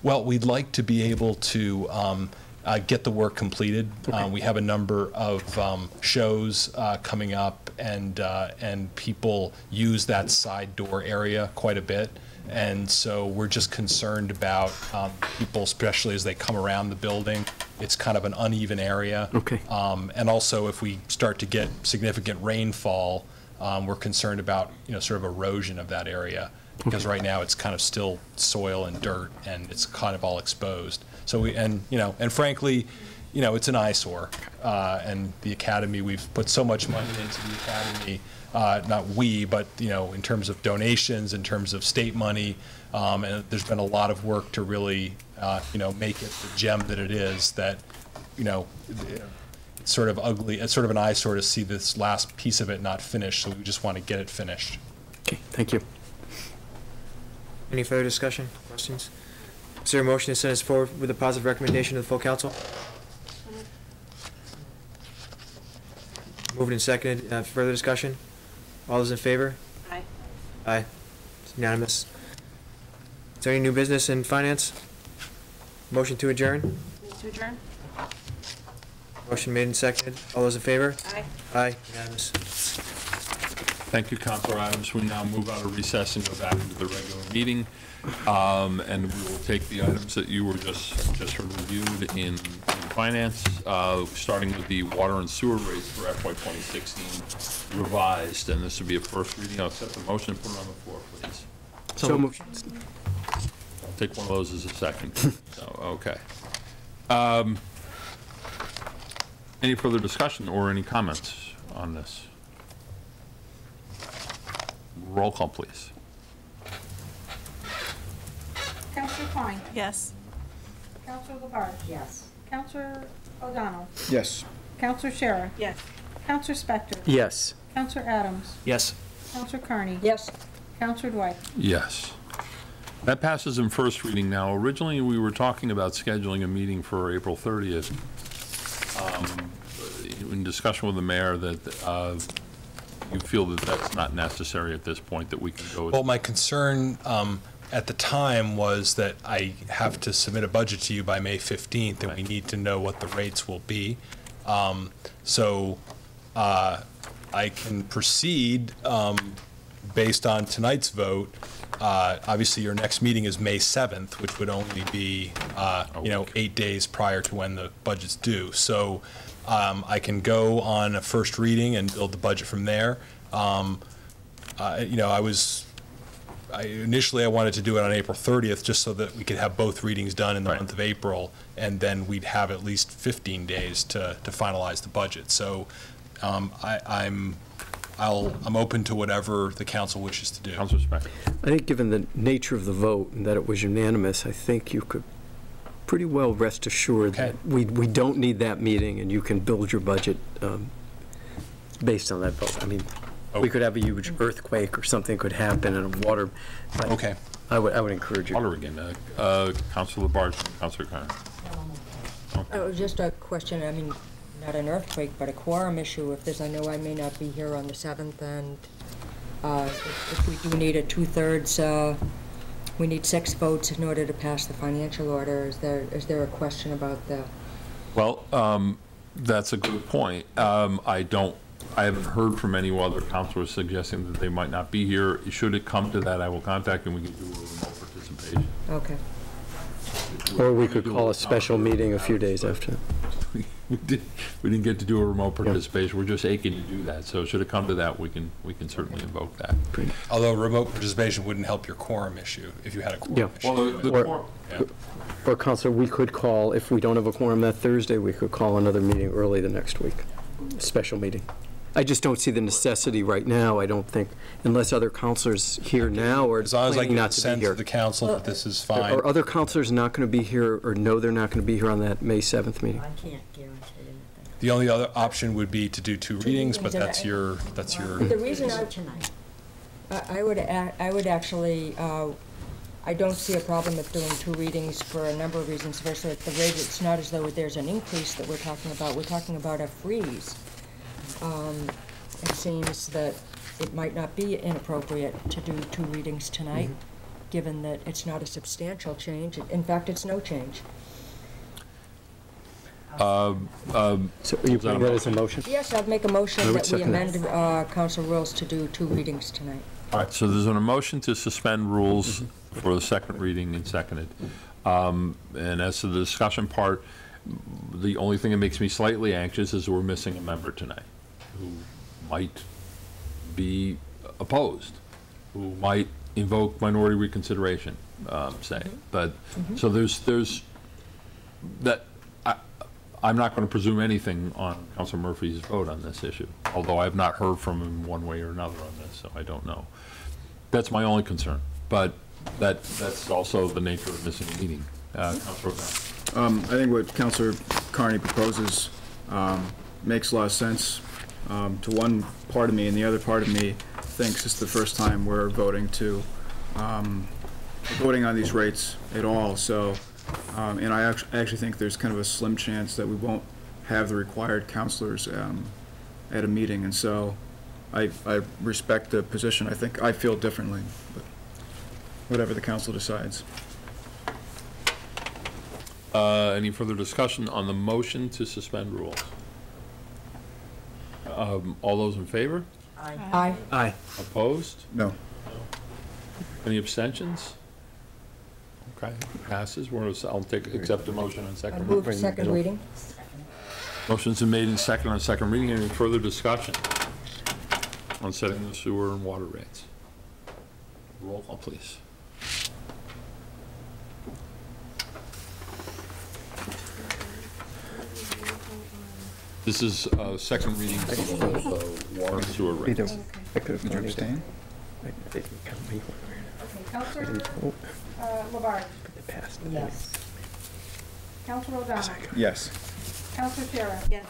[SPEAKER 10] Well, we'd like to be able to um, uh, get the work completed. Uh, We have a number of um, shows uh, coming up, and, uh, and people use that side door area quite a bit. And so we're just concerned about um, people, especially as they come around the building. It's kind of an uneven area.
[SPEAKER 14] Okay.
[SPEAKER 10] Um, And also, if we start to get significant rainfall, um, we're concerned about, you know, sort of erosion of that area. Because right now, it's kind of still soil and dirt, and it's kind of all exposed. So we, and, you know, and frankly, you know, it's an eyesore. Uh, And the academy, we've put so much money into the academy, uh, not we, but, you know, in terms of donations, in terms of state money. um, And there's been a lot of work to really, uh, you know, make it the gem that it is, that, you know, it's sort of ugly, it's sort of an eyesore to see this last piece of it not finished, so we just want to get it finished.
[SPEAKER 14] Okay, thank you.
[SPEAKER 11] Any further discussion, questions? Is there a motion to send us forward with a positive recommendation to the full council? Moved and seconded, uh, further discussion? All those in favor?
[SPEAKER 15] Aye.
[SPEAKER 11] Aye. It's unanimous. Is there any new business in finance? Motion to adjourn?
[SPEAKER 15] Move to adjourn?
[SPEAKER 11] Motion made and seconded. All those in favor?
[SPEAKER 15] Aye.
[SPEAKER 11] Aye, unanimous.
[SPEAKER 1] Thank you, Councilor Adams. We now move out of recess and go back into the regular meeting. Um, And we will take the items that you were just, just reviewed in, in finance, uh, starting with the water and sewer rates for FY 2016 revised. And this would be a first reading. I'll accept the motion and put it on the floor, please.
[SPEAKER 14] So moved.
[SPEAKER 1] I'll take one of those as a second. So, okay. Um, Any further discussion or any comments on this? Roll call, please.
[SPEAKER 18] Councilor Klein?
[SPEAKER 6] Yes.
[SPEAKER 18] Councilor Labarge?
[SPEAKER 9] Yes.
[SPEAKER 18] Councilor O'Donnell?
[SPEAKER 12] Yes.
[SPEAKER 18] Councilor Sciarra?
[SPEAKER 6] Yes.
[SPEAKER 18] Councilor Spector?
[SPEAKER 14] Yes.
[SPEAKER 18] Councilor Adams?
[SPEAKER 11] Yes.
[SPEAKER 18] Councilor Carney?
[SPEAKER 7] Yes.
[SPEAKER 18] Councilor Dwight?
[SPEAKER 1] Yes. That passes in first reading now. Originally, we were talking about scheduling a meeting for April 30th. Um, In discussion with the mayor that uh, you feel that that's not necessary at this point, that we can go.
[SPEAKER 10] Well, my concern um, at the time was that I have to submit a budget to you by May 15th, and we need to know what the rates will be. Um, So uh, I can proceed um, based on tonight's vote. Uh, Obviously, your next meeting is May 7th, which would only be, uh, you know, eight days prior to when the budget's due. So um, I can go on a first reading and build the budget from there. Um, uh, You know, I was, I, initially, I wanted to do it on April 30th, just so that we could have both readings done in the month of April, and then we'd have at least 15 days to, to finalize the budget. So um, I, I'm, I'll, I'm open to whatever the council wishes to do.
[SPEAKER 1] Councilor Spector.
[SPEAKER 14] I think given the nature of the vote and that it was unanimous, I think you could pretty well rest assured that we, we don't need that meeting and you can build your budget um, based on that vote. I mean, we could have a huge earthquake or something could happen and a water. but
[SPEAKER 10] Okay.
[SPEAKER 14] I would, I would encourage you.
[SPEAKER 1] Water again. uh, uh, Councilor Labarge, Councilor Connor.
[SPEAKER 7] Oh, just a question, I mean, not an earthquake, but a quorum issue, if there's, I know I may not be here on the 7th, and uh, if if we do need a two-thirds, uh, we need six votes in order to pass the financial order, is there, is there a question about the,
[SPEAKER 1] Well, um, that's a good point. Um, I don't, I haven't heard from any other councilors suggesting that they might not be here. Should it come to that, I will contact and we can do a remote participation.
[SPEAKER 7] okay.
[SPEAKER 14] Or we could call a special meeting a few days after.
[SPEAKER 1] We did, we didn't get to do a remote participation. We're just aching to do that. So should it come to that, we can, we can certainly invoke that.
[SPEAKER 10] Although remote participation wouldn't help your quorum issue, if you had a
[SPEAKER 14] Yeah.
[SPEAKER 10] quorum issue.
[SPEAKER 1] Well, the- the
[SPEAKER 14] Or-
[SPEAKER 1] quorum-
[SPEAKER 10] Yeah.
[SPEAKER 14] Or, Councilor, we could call, if we don't have a quorum that Thursday, we could call another meeting early the next week, special meeting. I just don't see the necessity right now, I don't think, unless other councilors here now are
[SPEAKER 10] As long as I
[SPEAKER 14] planning
[SPEAKER 10] get
[SPEAKER 14] not
[SPEAKER 10] a
[SPEAKER 14] to be
[SPEAKER 10] sense
[SPEAKER 14] here.
[SPEAKER 10] the council that this is fine.
[SPEAKER 14] Are other councilors not going to be here, or know they're not going to be here on that May 7th meeting?
[SPEAKER 9] I can't guarantee anything.
[SPEAKER 10] The only other option would be to do two readings, but
[SPEAKER 7] readings, and
[SPEAKER 10] that's
[SPEAKER 7] I-
[SPEAKER 10] your, that's your,
[SPEAKER 7] The reason I,
[SPEAKER 9] Tonight.
[SPEAKER 7] I I would, ac- I would actually, uh, I don't see a problem with doing two readings for a number of reasons. First, at the rate, it's not as though there's an increase that we're talking about, we're talking about a freeze. Um, It seems that it might not be inappropriate to do two readings tonight, given that it's not a substantial change. In fact, it's no change.
[SPEAKER 1] Um, um,
[SPEAKER 14] So are you
[SPEAKER 1] is that a
[SPEAKER 14] putting that as a motion?
[SPEAKER 7] Yes, I'd make a
[SPEAKER 14] I
[SPEAKER 7] motion
[SPEAKER 14] would
[SPEAKER 7] that we
[SPEAKER 14] second that.
[SPEAKER 7] amend uh, council rules to do two readings tonight.
[SPEAKER 1] All right, so there's an emotion to suspend rules for the second reading and seconded. Um, And as to the discussion part, the only thing that makes me slightly anxious is we're missing a member tonight who might be opposed, who might invoke minority reconsideration, um, say. But, so there's, there's, that, I, I'm not going to presume anything on Council Murphy's vote on this issue, although I have not heard from him one way or another on this, so I don't know. That's my only concern, but that, that's also the nature of missing a meeting. Uh, Councilor.
[SPEAKER 12] Um, I think what Councilor Carney proposes um, makes a lot of sense um, to one part of me, and the other part of me thinks it's the first time we're voting to, um, voting on these rates at all, so, um, and I act- actually think there's kind of a slim chance that we won't have the required councilors um, at a meeting, and so I, I respect the position. I think I feel differently, but whatever the council decides.
[SPEAKER 1] Uh, Any further discussion on the motion to suspend rules? Um, All those in favor?
[SPEAKER 7] Aye.
[SPEAKER 14] Aye.
[SPEAKER 1] Opposed?
[SPEAKER 12] No.
[SPEAKER 1] Any abstentions? Okay, passes. We're, I'll take, accept the motion on
[SPEAKER 7] I
[SPEAKER 1] second.
[SPEAKER 7] move second reading.
[SPEAKER 1] Motion's been made in second on second reading. Any further discussion on setting the sewer and water rates? Roll call, please. This is uh, second reading of the water and sewer rates.
[SPEAKER 14] I could have
[SPEAKER 12] Did you abstain?
[SPEAKER 14] They didn't count me.
[SPEAKER 18] Councilor
[SPEAKER 14] I didn't vote,
[SPEAKER 18] uh, Labarge.
[SPEAKER 14] but passed.
[SPEAKER 18] Yes. Councilor O'Donnell.
[SPEAKER 12] Yes.
[SPEAKER 18] Councilor Sciarra. Yes.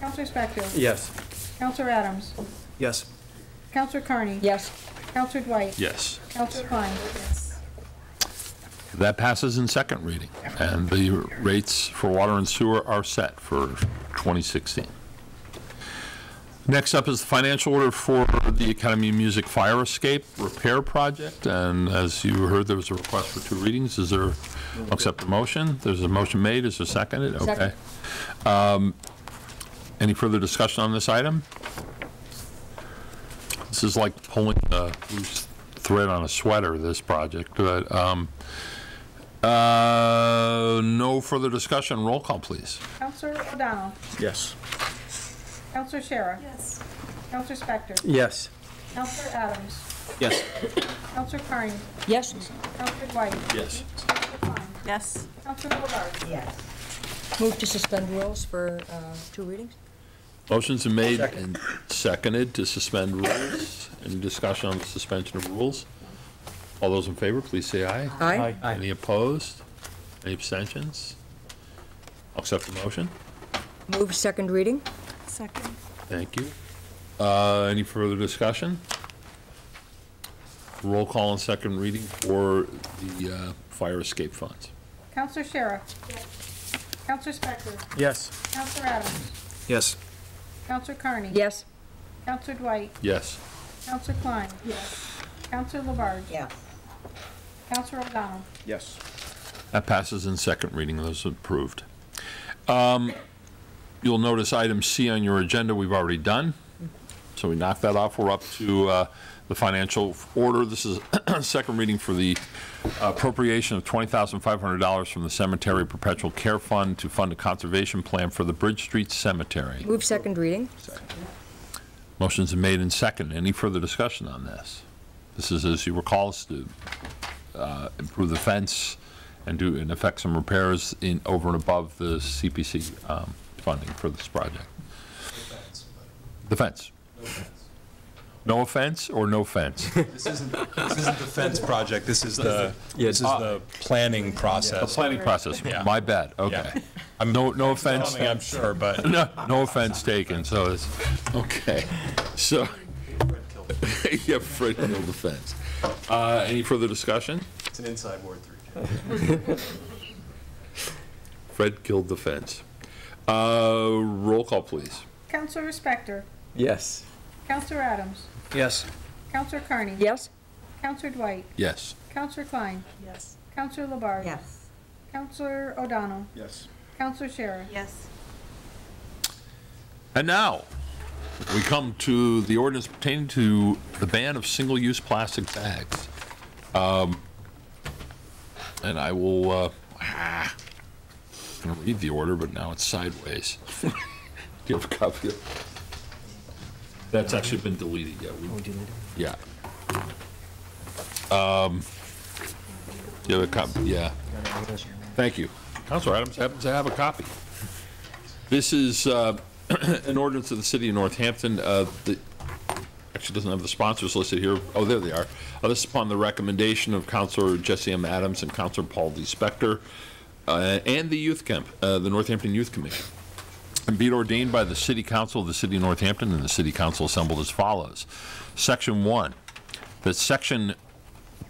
[SPEAKER 18] Councilor Spector.
[SPEAKER 14] Yes.
[SPEAKER 18] Councilor Adams.
[SPEAKER 10] Yes.
[SPEAKER 18] Councilor Carney.
[SPEAKER 7] Yes.
[SPEAKER 18] Councilor Dwight.
[SPEAKER 1] Yes.
[SPEAKER 18] Councilor Klein. Yes.
[SPEAKER 1] That passes in second reading, and the rates for water and sewer are set for 2016. Next up is the financial order for the Academy of Music Fire Escape Repair Project, and as you heard, there was a request for two readings. Is there, I'll accept the motion. There's a motion made, is there seconded? Okay. Um, Any further discussion on this item? This is like pulling a loose thread on a sweater, this project, but, um, uh, no further discussion. Roll call, please.
[SPEAKER 18] Councilor O'Donnell.
[SPEAKER 12] Yes.
[SPEAKER 18] Councilor Sciarra. Yes. Councilor Spector.
[SPEAKER 14] Yes.
[SPEAKER 18] Councilor Adams.
[SPEAKER 10] Yes.
[SPEAKER 18] Councilor Carney.
[SPEAKER 7] Yes.
[SPEAKER 18] Councilor Dwight.
[SPEAKER 1] Yes.
[SPEAKER 18] Councilor Klein.
[SPEAKER 6] Yes.
[SPEAKER 18] Councilor Labarge.
[SPEAKER 7] Yes. Move to suspend rules for uh, two readings?
[SPEAKER 1] Motion's been made and seconded to suspend rules. Any discussion on the suspension of rules? All those in favor, please say aye.
[SPEAKER 7] Aye.
[SPEAKER 1] Any opposed? Any abstentions? I'll accept the motion.
[SPEAKER 7] Move second reading?
[SPEAKER 6] Second.
[SPEAKER 1] Thank you. Uh, Any further discussion? Roll call on second reading for the uh, fire escape funds.
[SPEAKER 18] Councilor Sciarra. Yes. Councilor Spector.
[SPEAKER 10] Yes.
[SPEAKER 18] Councilor Adams.
[SPEAKER 10] Yes.
[SPEAKER 18] Councilor Carney.
[SPEAKER 7] Yes.
[SPEAKER 18] Councilor Dwight.
[SPEAKER 1] Yes.
[SPEAKER 18] Councilor Klein. Yes. Councilor Labarge.
[SPEAKER 9] Yes.
[SPEAKER 18] Councilor O'Donnell.
[SPEAKER 12] Yes.
[SPEAKER 1] That passes in second reading, those approved. Um, You'll notice item C on your agenda, we've already done, so we knocked that off. We're up to uh, the financial order. This is second reading for the appropriation of $20,500 from the Cemetery Perpetual Care Fund to fund a conservation plan for the Bridge Street Cemetery.
[SPEAKER 7] Move second reading?
[SPEAKER 1] Motion's been made and second. Any further discussion on this? This is, as you recall, to uh, improve the fence and do, and effect some repairs in, over and above the CPC um, funding for this project. The fence. No offense or no fence?
[SPEAKER 10] This isn't, this isn't the fence project, this is the, this is the planning process.
[SPEAKER 1] The planning process,
[SPEAKER 10] Yeah.
[SPEAKER 1] my bad, okay.
[SPEAKER 10] Yeah.
[SPEAKER 1] I'm, no, no offense.
[SPEAKER 10] coming, I'm sure, but-
[SPEAKER 1] No, no offense taken, so it's, okay, so. Yeah, Fred killed the fence. Uh, any further discussion?
[SPEAKER 10] It's an inside word three.
[SPEAKER 1] Fred killed the fence. Uh, roll call, please.
[SPEAKER 18] Councilor Spector.
[SPEAKER 14] Yes.
[SPEAKER 18] Councilor Adams?
[SPEAKER 1] Yes.
[SPEAKER 18] Councilor Carney?
[SPEAKER 7] Yes.
[SPEAKER 18] Councilor Dwight?
[SPEAKER 1] Yes.
[SPEAKER 18] Councilor Klein?
[SPEAKER 6] Yes.
[SPEAKER 18] Councilor Labarge?
[SPEAKER 9] Yes.
[SPEAKER 18] Councilor O'Donnell?
[SPEAKER 12] Yes.
[SPEAKER 18] Councilor Sciarra?
[SPEAKER 6] Yes.
[SPEAKER 1] And now, we come to the ordinance pertaining to the ban of single-use plastic bags. Um, And I will, uh, ah, I'm gonna read the order, but now it's sideways. Do you have a copy of? That's actually been deleted, yeah. we- Yeah. Um, you have a copy, yeah. Thank you. Councilor Adams happens to have a copy. This is uh, an ordinance of the city of Northampton. uh, that Actually doesn't have the sponsors listed here. Oh, there they are. Uh, This is upon the recommendation of Councilor Jesse M. Adams and Councilor Paul D. Spector, uh, and the Youth Camp, uh, the Northampton Youth Commission. And be it ordained by the City Council of the City of Northampton and the City Council assembled as follows. Section 1, that Section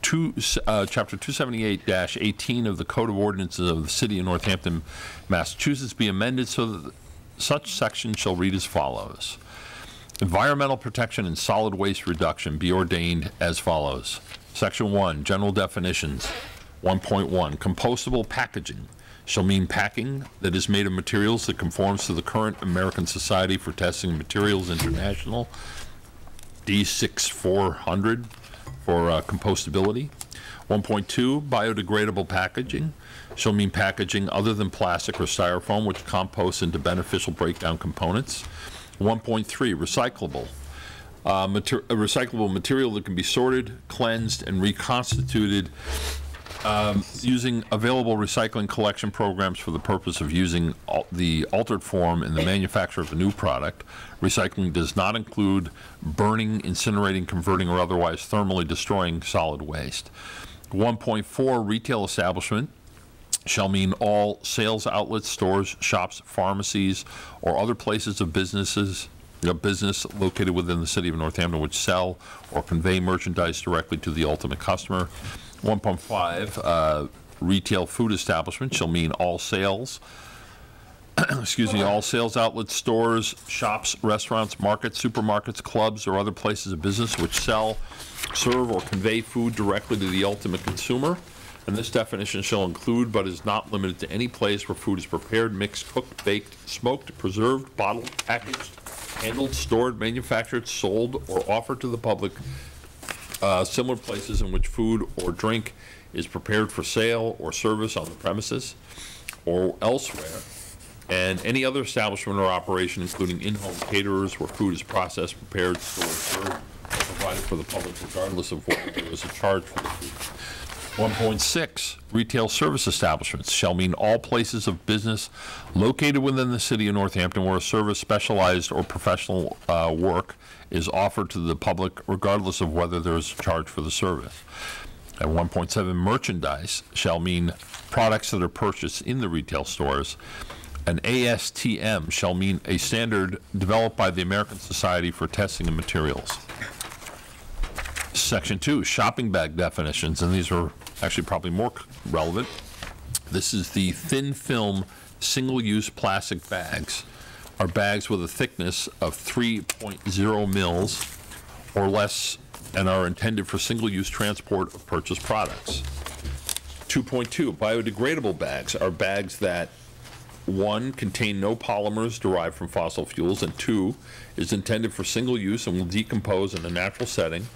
[SPEAKER 1] 2, uh, Chapter 278-18 of the Code of Ordinances of the City of Northampton, Massachusetts be amended so that such section shall read as follows. Environmental protection and solid waste reduction be ordained as follows. Section 1, general definitions. 1.1, compostable packaging shall mean packing that is made of materials that conforms to the current American Society for Testing Materials International, D6400 for uh, compostability. 1.2, biodegradable packaging shall mean packaging other than plastic or styrofoam which composts into beneficial breakdown components. 1.3, recyclable. Uh, mater- recyclable material that can be sorted, cleansed, and reconstituted um, using available recycling collection programs for the purpose of using al- the altered form in the manufacture of a new product. Recycling does not include burning, incinerating, converting, or otherwise thermally destroying solid waste. 1.4 retail establishment shall mean all sales outlets, stores, shops, pharmacies, or other places of businesses, know, business located within the city of Northampton which sell or convey merchandise directly to the ultimate customer. 1.5, uh, retail food establishment shall mean all sales, excuse me, all sales outlets, stores, shops, restaurants, markets, supermarkets, clubs, or other places of business which sell, serve, or convey food directly to the ultimate consumer. And this definition shall include, but is not limited to, any place where food is prepared, mixed, cooked, baked, smoked, preserved, bottled, packaged, handled, stored, manufactured, sold, or offered to the public. Uh, Similar places in which food or drink is prepared for sale or service on the premises or elsewhere. And any other establishment or operation, including in-home caterers where food is processed, prepared, stored, served, provided for the public regardless of whether there is a charge for the food. 1.6, retail service establishments shall mean all places of business located within the city of Northampton where a service, specialized or professional uh, work is offered to the public regardless of whether there is a charge for the service. And 1.7, merchandise shall mean products that are purchased in the retail stores. An ASTM shall mean a standard developed by the American Society for Testing of Materials. Section two, shopping bag definitions, and these are actually probably more relevant. This is the thin film, single-use plastic bags are bags with a thickness of 3.0 mils or less and are intended for single-use transport of purchased products. 2.2, biodegradable bags are bags that, one, contain no polymers derived from fossil fuels, and two, is intended for single use and will decompose in a natural setting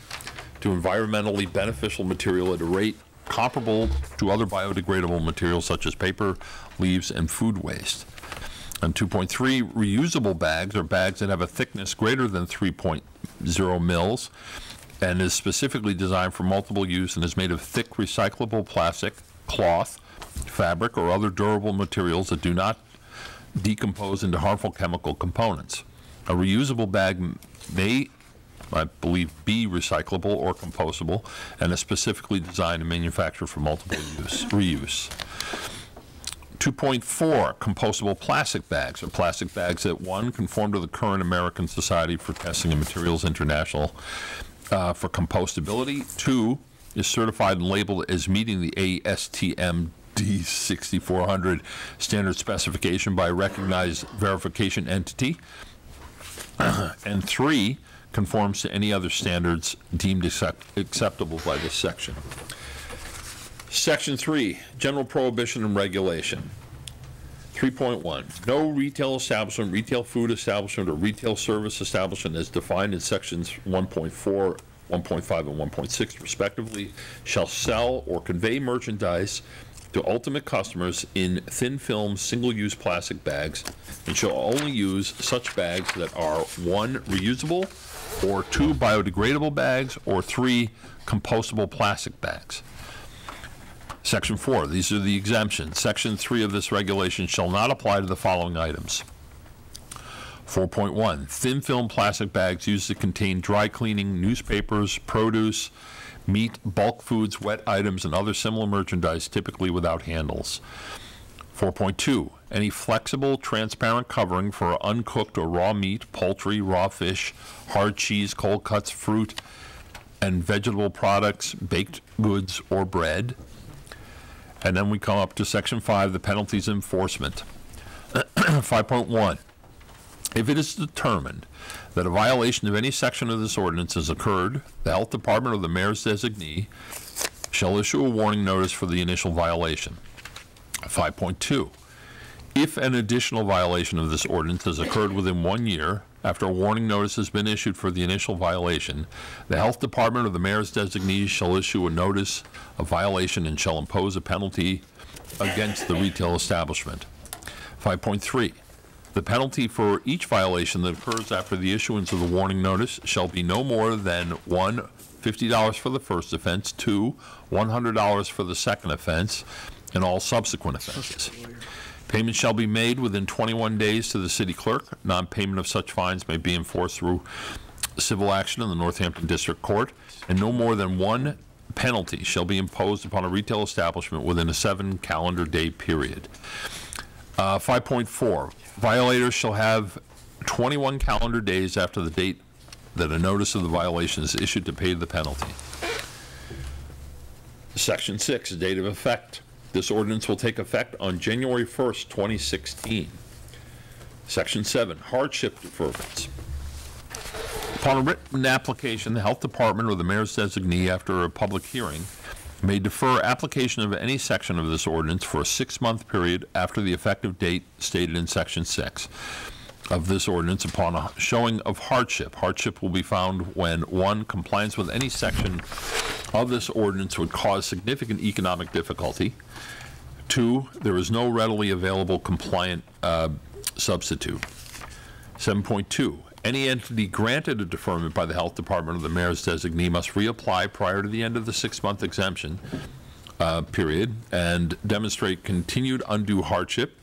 [SPEAKER 1] to environmentally beneficial material at a rate comparable to other biodegradable materials such as paper, leaves, and food waste. And 2.3, reusable bags are bags that have a thickness greater than 3.0 mils and is specifically designed for multiple use and is made of thick recyclable plastic, cloth, fabric, or other durable materials that do not decompose into harmful chemical components. A reusable bag may, I believe, be recyclable or compostable and is specifically designed and manufactured for multiple use, reuse. 2.4, compostable plastic bags are plastic bags that, one, conform to the current American Society for Testing and Materials International uh, for compostability. Two, is certified and labeled as meeting the ASTM D6400 standard specification by a recognized verification entity. and three, conforms to any other standards deemed accept- acceptable by this section. Section 3, General Prohibition and Regulation. 3.1, no retail establishment, retail food establishment, or retail service establishment as defined in sections 1.4, 1.5, and 1.6 respectively, shall sell or convey merchandise to ultimate customers in thin film, single-use plastic bags, and shall only use such bags that are, one, reusable, or two, biodegradable bags, or three, compostable plastic bags. Section 4, these are the exemptions. Section 3 of this regulation shall not apply to the following items. 4.1, thin film plastic bags used to contain dry cleaning, newspapers, produce, meat, bulk foods, wet items, and other similar merchandise typically without handles. 4.2, any flexible, transparent covering for uncooked or raw meat, poultry, raw fish, hard cheese, cold cuts, fruit, and vegetable products, baked goods, or bread. And then we come up to section five, the penalties enforcement. 5.1, if it is determined that a violation of any section of this ordinance has occurred, the health department or the mayor's designee shall issue a warning notice for the initial violation. 5.2, if an additional violation of this ordinance has occurred within one year after a warning notice has been issued for the initial violation, the health department or the mayor's designee shall issue a notice of violation and shall impose a penalty against the retail establishment. 5.3, the penalty for each violation that occurs after the issuance of the warning notice shall be no more than, one, $50 for the first offense, two, $100 for the second offense, and all subsequent offenses. Payment shall be made within 21 days to the city clerk. Non-payment of such fines may be enforced through civil action in the Northampton District Court, and no more than one penalty shall be imposed upon a retail establishment within a seven calendar day period. Uh, 5.4, violators shall have 21 calendar days after the date that a notice of the violation is issued to pay the penalty. Section 6, date of effect. This ordinance will take effect on January 1st, 2016. Section 7, hardship deferments. Upon a written application, the Health Department or the mayor's designee, after a public hearing, may defer application of any section of this ordinance for a six-month period after the effective date stated in Section 6 of this ordinance upon a showing of hardship. Hardship will be found when, one, compliance with any section of this ordinance would cause significant economic difficulty. Two, there is no readily available compliant uh, substitute. 7.2, any entity granted a deferment by the Health Department or the mayor's designee must reapply prior to the end of the six-month exemption uh, period and demonstrate continued undue hardship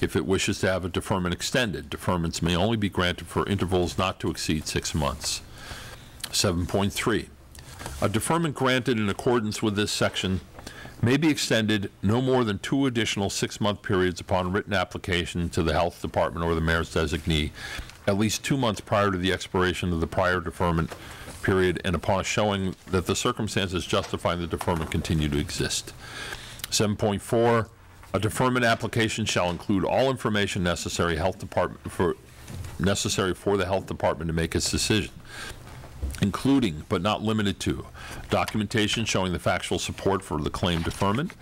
[SPEAKER 1] if it wishes to have a deferment extended. Deferments may only be granted for intervals not to exceed six months. 7.3, a deferment granted in accordance with this section may be extended no more than two additional six-month periods upon written application to the Health Department or the mayor's designee, at least two months prior to the expiration of the prior deferment period and upon showing that the circumstances justifying the deferment continue to exist. 7.4, a deferment application shall include all information necessary health department for, necessary for the health department to make its decision including but not limited to documentation showing the factual support for the claim deferment.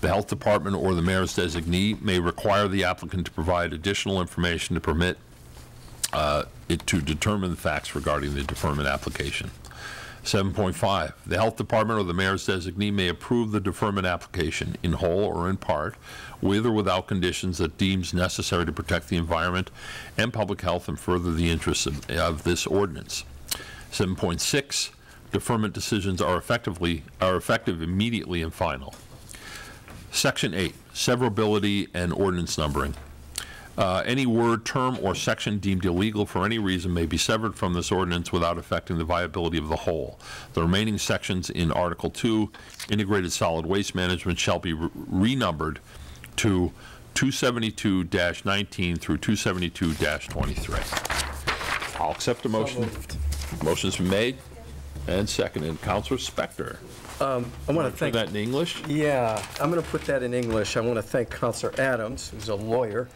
[SPEAKER 1] The health department or the mayor's designee may require the applicant to provide additional information to permit uh, it to determine the facts regarding the deferment application. 7.5, the health department or the mayor's designee may approve the deferment application in whole or in part with or without conditions that deems necessary to protect the environment and public health and further the interests of, of this ordinance. 7.6, deferment decisions are effectively, are effective immediately and final. Section 8, severability and ordinance numbering. Uh, Any word, term, or section deemed illegal for any reason may be severed from this ordinance without affecting the viability of the whole. The remaining sections in Article 2, integrated solid waste management, shall be re- renumbered to 272-19 through 272-23. I'll accept a motion. Motion's been made and seconded. Councilor Spector.
[SPEAKER 14] Um, I want to thank.
[SPEAKER 1] that in English?
[SPEAKER 14] Yeah, I'm going to put that in English. I want to thank Councilor Adams, who's a lawyer,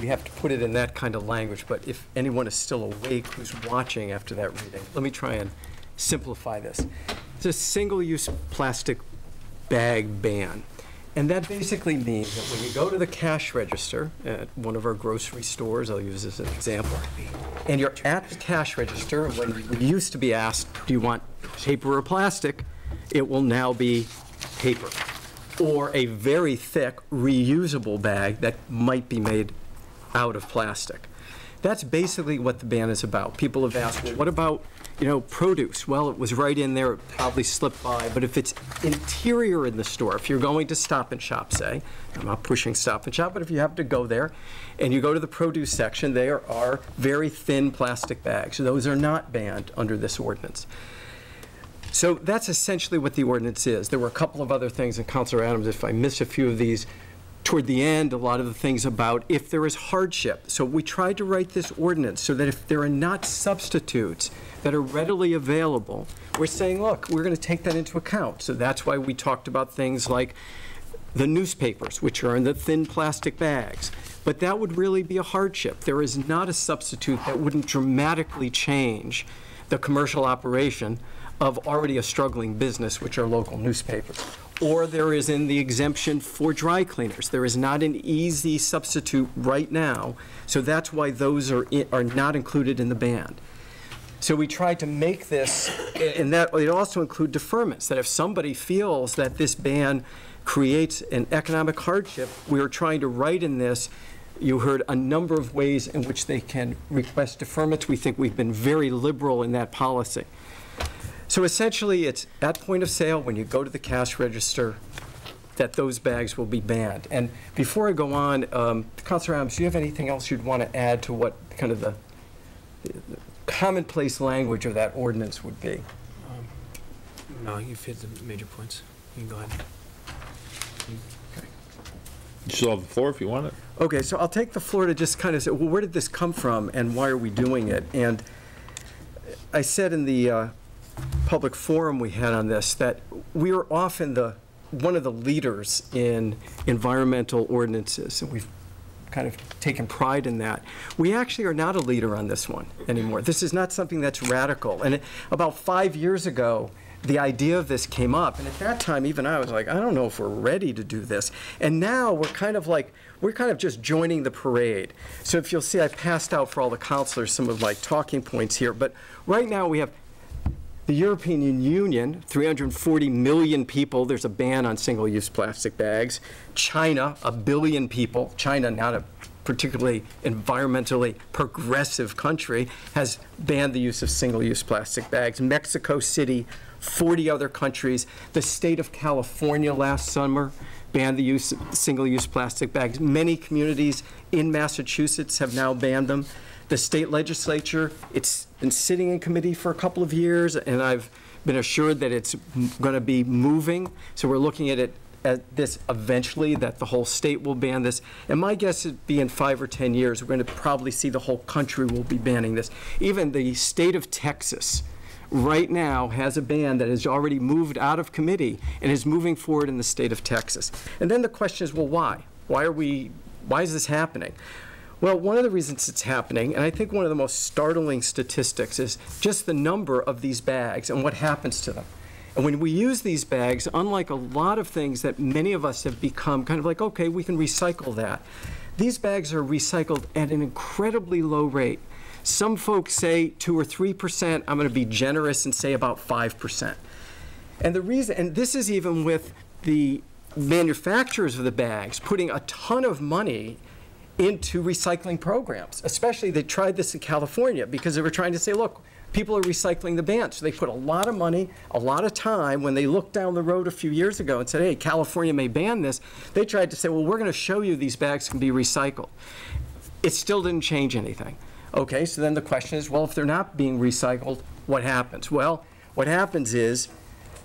[SPEAKER 14] we have to put it in that kind of language, but if anyone is still awake who's watching after that reading, let me try and simplify this. It's a single-use plastic bag ban. And that basically means that when you go to the cash register at one of our grocery stores, I'll use this as an example, and you're at the cash register, when you used to be asked, do you want paper or plastic, it will now be paper. Or a very thick reusable bag that might be made out of plastic. That's basically what the ban is about. People have asked, well, what about, you know, produce? Well, it was right in there, it probably slipped by, but if it's interior in the store, if you're going to Stop and Shop, say, I'm not pushing Stop and Shop, but if you have to go there, and you go to the produce section, there are very thin plastic bags. Those are not banned under this ordinance. So that's essentially what the ordinance is. There were a couple of other things, and Councilor Adams, if I missed a few of these, toward the end, a lot of the things about if there is hardship. So we tried to write this ordinance so that if there are not substitutes that are readily available, we're saying, look, we're going to take that into account. So that's why we talked about things like the newspapers, which are in the thin plastic bags. But that would really be a hardship. There is not a substitute that wouldn't dramatically change the commercial operation of already a struggling business, which are local newspapers. Or there is in the exemption for dry cleaners. There is not an easy substitute right now, so that's why those are, i- are not included in the ban. So we tried to make this, and that, it also include deferments, that if somebody feels that this ban creates an economic hardship, we are trying to write in this, you heard a number of ways in which they can request deferments. We think we've been very liberal in that policy. So essentially, it's at point of sale, when you go to the cash register, that those bags will be banned. And before I go on, um, Councilor Adams, do you have anything else you'd want to add to what kind of the the commonplace language of that ordinance would be?
[SPEAKER 19] No, you've hit the major points. You can go ahead.
[SPEAKER 1] You still have the floor if you want it.
[SPEAKER 14] Okay, so I'll take the floor to just kind of say, well, where did this come from and why are we doing it? And I said in the uh, public forum we had on this that we are often the, one of the leaders in environmental ordinances, and we've kind of taken pride in that. We actually are not a leader on this one anymore. This is not something that's radical. And it- about five years ago, the idea of this came up, and at that time, even I was like, I don't know if we're ready to do this. And now we're kind of like, we're kind of just joining the parade. So if you'll see, I passed out for all the councilors some of my talking points here, but right now we have the European Union, 340 million people, there's a ban on single-use plastic bags. China, a billion people, China, not a particularly environmentally progressive country, has banned the use of single-use plastic bags. Mexico City, 40 other countries. The state of California last summer banned the use of single-use plastic bags. Many communities in Massachusetts have now banned them. The state legislature, it's been sitting in committee for a couple of years, and I've been assured that it's going to be moving. So we're looking at it, at this eventually, that the whole state will ban this. And my guess is be in five or 10 years, we're going to probably see the whole country will be banning this. Even the state of Texas, right now has a ban that has already moved out of committee and is moving forward in the state of Texas. And then the question is, well, why? Why are we, why is this happening? Well, one of the reasons it's happening, and I think one of the most startling statistics, is just the number of these bags and what happens to them. And when we use these bags, unlike a lot of things that many of us have become kind of like, okay, we can recycle that, these bags are recycled at an incredibly low rate. Some folks say 2 or 3%. I'm going to be generous and say about 5%. And the reason, and this is even with the manufacturers of the bags putting a ton of money into recycling programs. Especially, they tried this in California because they were trying to say, look, people are recycling the ban. So they put a lot of money, a lot of time. When they looked down the road a few years ago and said, hey, California may ban this, they tried to say, well, we're going to show you these bags can be recycled. It still didn't change anything. Okay, so then the question is, well, if they're not being recycled, what happens? Well, what happens is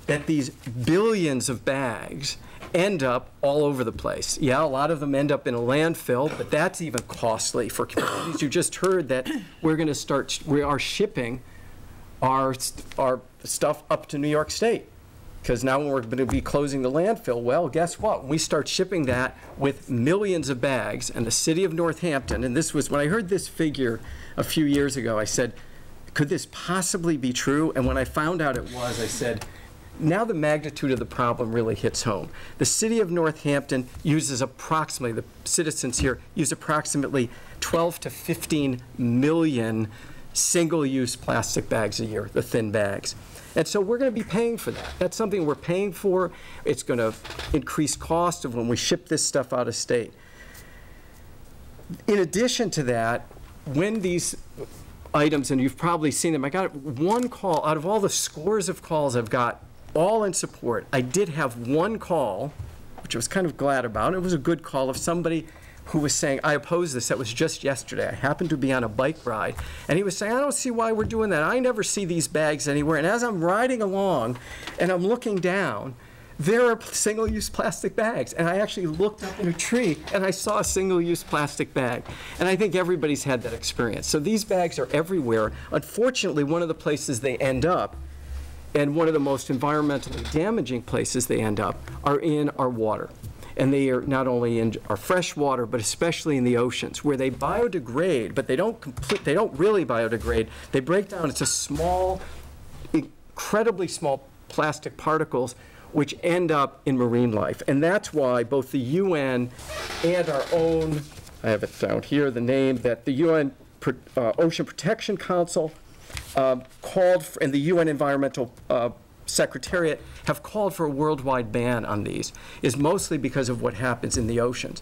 [SPEAKER 14] that these billions of bags end up all over the place. Yeah, a lot of them end up in a landfill, but that's even costly for communities. You just heard that we're going to start, we are shipping our, our stuff up to New York State. because now we're going to be closing the landfill. Well, guess what? We start shipping that with millions of bags, and the city of Northampton, and this was, when I heard this figure a few years ago, I said, could this possibly be true? And when I found out it was, I said, now the magnitude of the problem really hits home. The city of Northampton uses approximately, the citizens here use approximately 12 to 15 million single-use plastic bags a year, the thin bags. And so we're going to be paying for that. That's something we're paying for. It's going to increase cost of when we ship this stuff out of state. In addition to that, when these items, and you've probably seen them, I got one call, out of all the scores of calls I've got, all in support, I did have one call, which I was kind of glad about. It was a good call of somebody who was saying, I oppose this. That was just yesterday. I happened to be on a bike ride, and he was saying, I don't see why we're doing that. I never see these bags anywhere. And as I'm riding along and I'm looking down, there are single-use plastic bags. And I actually looked up in a tree and I saw a single-use plastic bag. And I think everybody's had that experience. So these bags are everywhere. Unfortunately, one of the places they end up and one of the most environmentally damaging places they end up are in our water. And they are not only in our fresh water, but especially in the oceans, where they biodegrade, but they don't complete, they don't really biodegrade. They break down into small, incredibly small plastic particles which end up in marine life. And that's why both the UN and our own, I have it down here, the name that the UN uh, Ocean Protection Council um, called, for, and the UN Environmental uh, Secretariat have called for a worldwide ban on these, is mostly because of what happens in the oceans.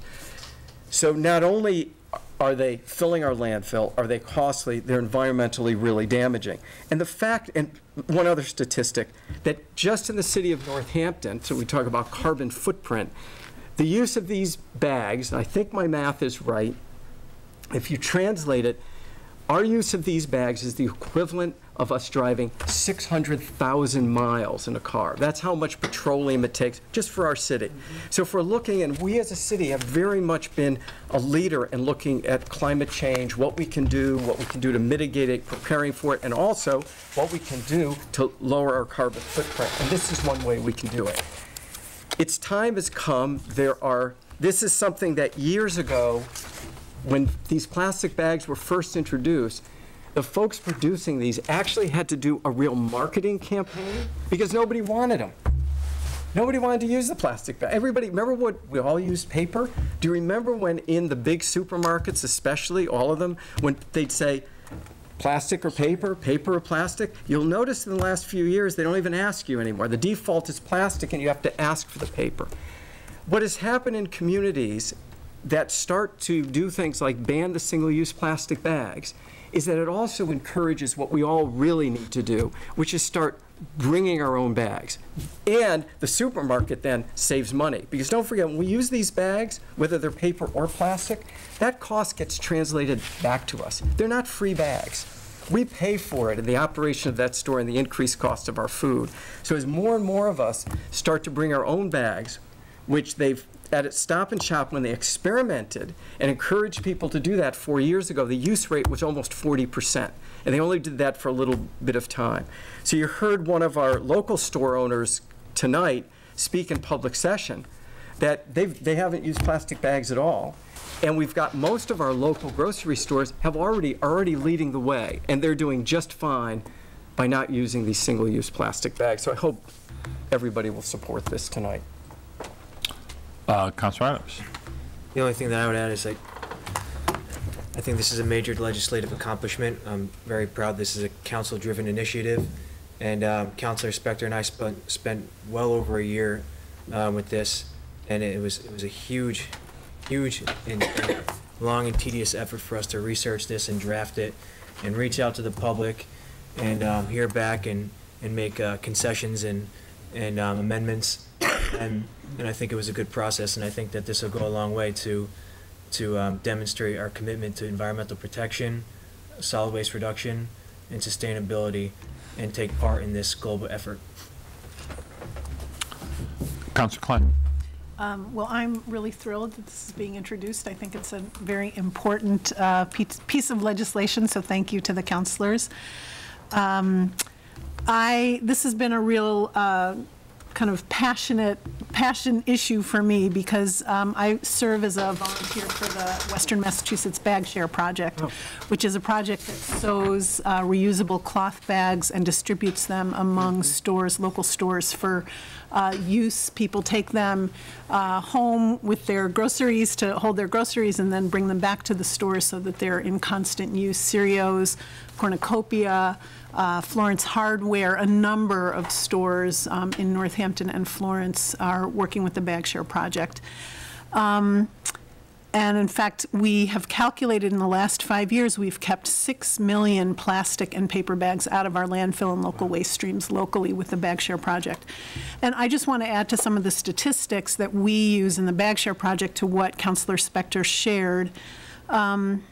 [SPEAKER 14] So not only are they filling our landfill, are they costly, they're environmentally really damaging. And the fact, and one other statistic, that just in the city of Northampton, so we talk about carbon footprint, the use of these bags, and I think my math is right, if you translate it, our use of these bags is the equivalent of us driving 600,000 miles in a car. That's how much petroleum it takes just for our city. So if we're looking, and we as a city have very much been a leader in looking at climate change, what we can do, what we can do to mitigate it, preparing for it, and also what we can do to lower our carbon footprint. And this is one way we can do it. Its time has come. There are, this is something that years ago, when these plastic bags were first introduced, the folks producing these actually had to do a real marketing campaign because nobody wanted them. Nobody wanted to use the plastic bag. Everybody, remember what we all used paper? Do you remember when in the big supermarkets, especially all of them, when they'd say plastic or paper, paper or plastic? You'll notice in the last few years they don't even ask you anymore. The default is plastic and you have to ask for the paper. What has happened in communities that start to do things like ban the single-use plastic bags is that it also encourages what we all really need to do, which is start bringing our own bags. And the supermarket then saves money. Because don't forget, when we use these bags, whether they're paper or plastic, that cost gets translated back to us. They're not free bags. We pay for it in the operation of that store and the increased cost of our food. So as more and more of us start to bring our own bags, which they've at Stop and Shop, when they experimented and encouraged people to do that four years ago, the use rate was almost 40%. And they only did that for a little bit of time. So you heard one of our local store owners tonight speak in public session that they've, they haven't used plastic bags at all. And we've got most of our local grocery stores have already already leading the way, and they're doing just fine by not using these single-use plastic bags. So I hope everybody will support this tonight.
[SPEAKER 1] Uh, Adams.
[SPEAKER 19] The only thing that I would add is I think this is a major legislative accomplishment. I'm very proud this is a council-driven initiative. And um, Councilor Spector and I spent, spent well over a year um, with this. And it was, it was a huge, huge and and long and tedious effort for us to research this and draft it and reach out to the public and um, hear back and, and make uh, concessions and, and um, amendments. And, and I think it was a good process, and I think that this will go a long way to, to um, demonstrate our commitment to environmental protection, solid waste reduction, and sustainability, and take part in this global effort.
[SPEAKER 1] Councilor Klein.
[SPEAKER 6] Um, Well, I'm really thrilled that this is being introduced. I think it's a very important uh, piece piece of legislation, so thank you to the councilors. Um, I, this has been a real uh, kind of passionate, passion issue for me because um, I serve as a volunteer for the Western Massachusetts Bag Share Project, which is a project that sews uh, reusable cloth bags and distributes them among stores, local stores for uh, use. People take them uh, home with their groceries to hold their groceries and then bring them back to the store so that they're in constant use. Serio's, cornucopia, uh, Florence Hardware, a number of stores um, in Northampton and Florence are working with the Bag Share Project. Um, And in fact, we have calculated in the last five years, we've kept 6 million plastic and paper bags out of our landfill and local waste streams locally with the Bag Share Project. And I just want to add to some of the statistics that we use in the Bag Share Project to what Councilor Spector shared. Um,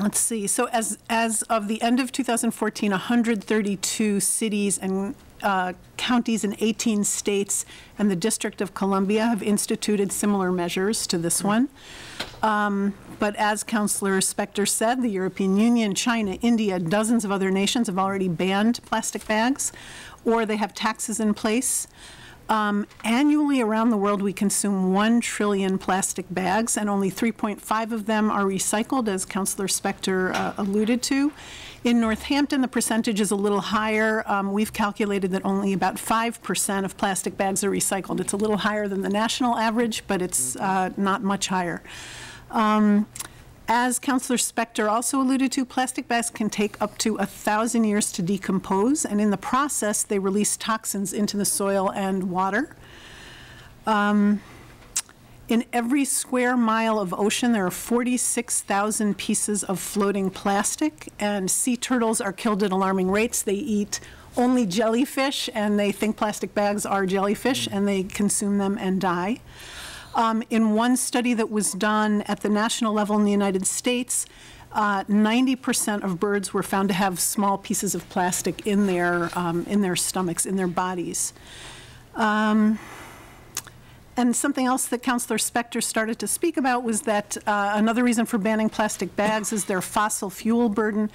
[SPEAKER 6] Let's see, so as, as of the end of 2014, 132 cities and uh, counties in 18 states and the District of Columbia have instituted similar measures to this one. Um, But as Councilor Spector said, the European Union, China, India, dozens of other nations have already banned plastic bags, or they have taxes in place. Um, Annually, around the world, we consume 1 trillion plastic bags, and only 3.5 of them are recycled, as Councilor Spector uh, alluded to. In Northampton, the percentage is a little higher. Um, We've calculated that only about 5% of plastic bags are recycled. It's a little higher than the national average, but it's uh, not much higher. Um, As Councilor Spector also alluded to, plastic bags can take up to a 1,000 years to decompose, and in the process, they release toxins into the soil and water. Um, In every square mile of ocean, there are 46,000 pieces of floating plastic, and sea turtles are killed at alarming rates. They eat only jellyfish, and they think plastic bags are jellyfish, and they consume them and die. Um, In one study that was done at the national level in the United States, uh, 90% of birds were found to have small pieces of plastic in their, um, in their stomachs, in their bodies. Um, And something else that Councilor Spector started to speak about was that uh, another reason for banning plastic bags is their fossil fuel burden.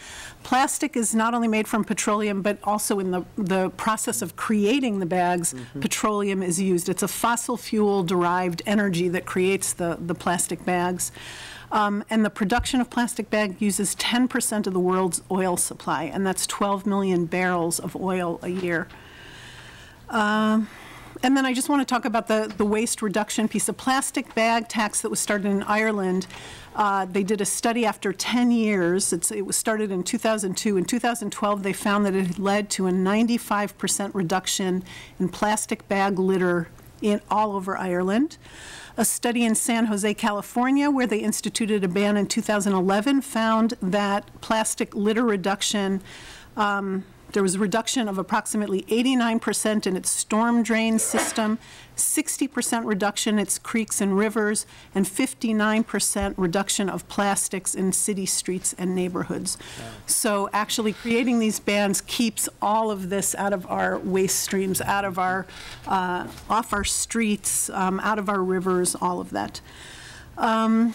[SPEAKER 6] Plastic is not only made from petroleum, but also in the, the process of creating the bags, petroleum is used. It's a fossil fuel derived energy that creates the, the plastic bags. Um, And the production of plastic bag uses 10% of the world's oil supply, and that's 12 million barrels of oil a year. Um, And then I just want to talk about the, the waste reduction piece. The plastic bag tax that was started in Ireland, uh, they did a study after 10 years. It's, it was started in 2002. In 2012, they found that it led to a 95% reduction in plastic bag litter in, all over Ireland. A study in San Jose, California, where they instituted a ban in 2011, found that plastic litter reduction um, there was a reduction of approximately 89% in its storm drain system, 60% reduction in its creeks and rivers, and 59% reduction of plastics in city streets and neighborhoods. So actually creating these bans keeps all of this out of our waste streams, out of our, uh, off our streets, um, out of our rivers, all of that. Um,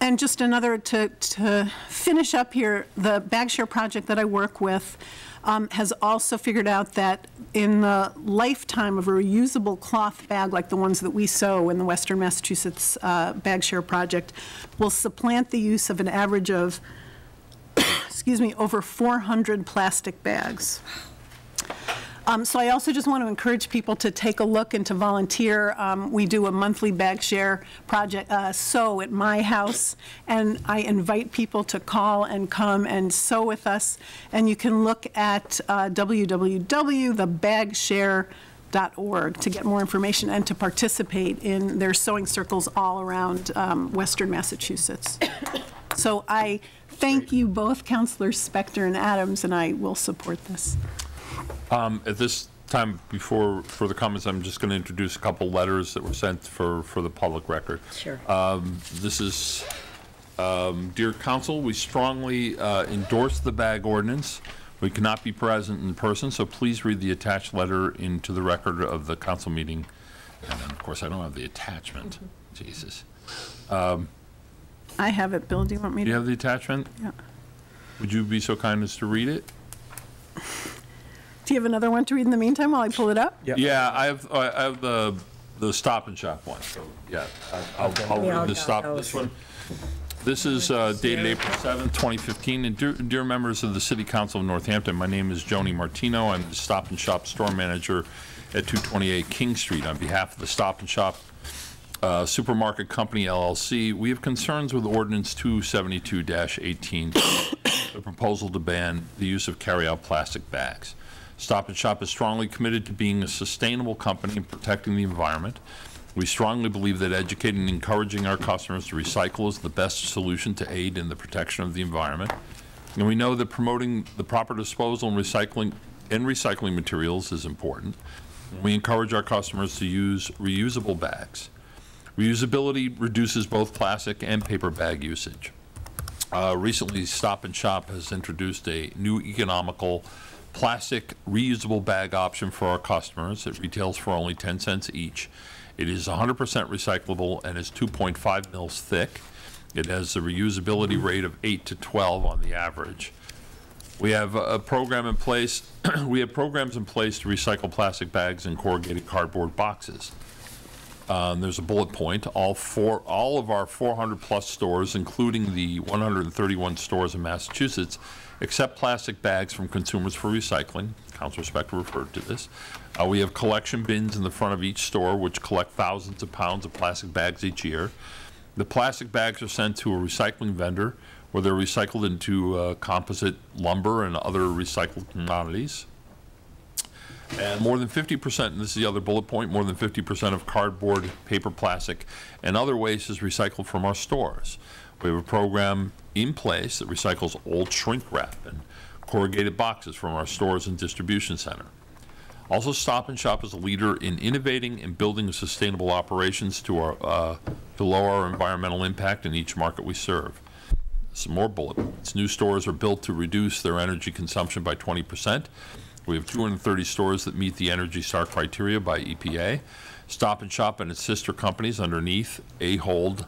[SPEAKER 6] And just another, to, to finish up here, the Bag Share project that I work with um, has also figured out that in the lifetime of a reusable cloth bag, like the ones that we sew in the Western Massachusetts uh, Bag Share project, will supplant the use of an average of, excuse me, over 400 plastic bags. Um, So I also just want to encourage people to take a look and to volunteer. Um, We do a monthly bag share project, uh, sew at my house, and I invite people to call and come and sew with us. And you can look at uh, www.thebagshare.org to get more information and to participate in their sewing circles all around um, Western Massachusetts. So I thank you both, Councilors Spector and Adams, and I will support this.
[SPEAKER 1] Um, At this time, before further comments, I'm just going to introduce a couple letters that were sent for, for the public record.
[SPEAKER 7] Sure.
[SPEAKER 1] Um, This is, um, Dear Council, we strongly uh, endorse the bag ordinance. We cannot be present in person, so please read the attached letter into the record of the council meeting. And then, of course, I don't have the attachment. Jesus. Um,
[SPEAKER 6] I have it, Bill, do you want me
[SPEAKER 1] Do
[SPEAKER 6] to?
[SPEAKER 1] you have the attachment?
[SPEAKER 6] Yeah.
[SPEAKER 1] Would you be so kind as to read it?
[SPEAKER 6] Do Do you have another one to read in the meantime while I pull it up?
[SPEAKER 1] Yeah, I have, I I have the, the Stop and Shop one, so, yeah. I- I'll, I'll read the stop, this one. This is uh, dated April 7th, 2015, and dear, dear members of the City Council of Northampton, my name is Joni Martino. I'm the Stop and Shop store manager at 228 King Street. On behalf of the Stop and Shop uh, Supermarket Company LLC, we have concerns with ordinance 272-18, the proposal to ban the use of carryout plastic bags. Stop and Shop is strongly committed to being a sustainable company and protecting the environment. We strongly believe that educating and encouraging our customers to recycle is the best solution to aid in the protection of the environment. And we know that promoting the proper disposal and recycling and recycling materials is important. We encourage our customers to use reusable bags. Reusability reduces both plastic and paper bag usage. Uh, recently, Stop and Shop has introduced a new economical plastic reusable bag option for our customers. It retails for only 10 cents each. It is 100% recyclable and is 2.5 mils thick. It has a reusability rate of 8 to 12 on the average. We have a program in place, we have programs in place to recycle plastic bags and corrugated cardboard boxes. Um, There's a bullet point, all four, all of our 400-plus stores, including the 131 stores in Massachusetts, accept plastic bags from consumers for recycling. Councilor Spector referred to this. Uh, We have collection bins in the front of each store, which collect thousands of pounds of plastic bags each year. The plastic bags are sent to a recycling vendor, where they're recycled into uh, composite lumber and other recycled commodities. And more than 50%, and this is the other bullet point, more than 50% of cardboard, paper, plastic, and other waste is recycled from our stores. We have a program in place that recycles old shrink wrap and corrugated boxes from our stores and distribution center. Also, Stop and Shop is a leader in innovating and building sustainable operations to our, uh, to lower our environmental impact in each market we serve. Some more bullet points. New stores are built to reduce their energy consumption by 20%. We have 230 stores that meet the Energy Star criteria by EPA. Stop and Shop and its sister companies underneath, Ahold,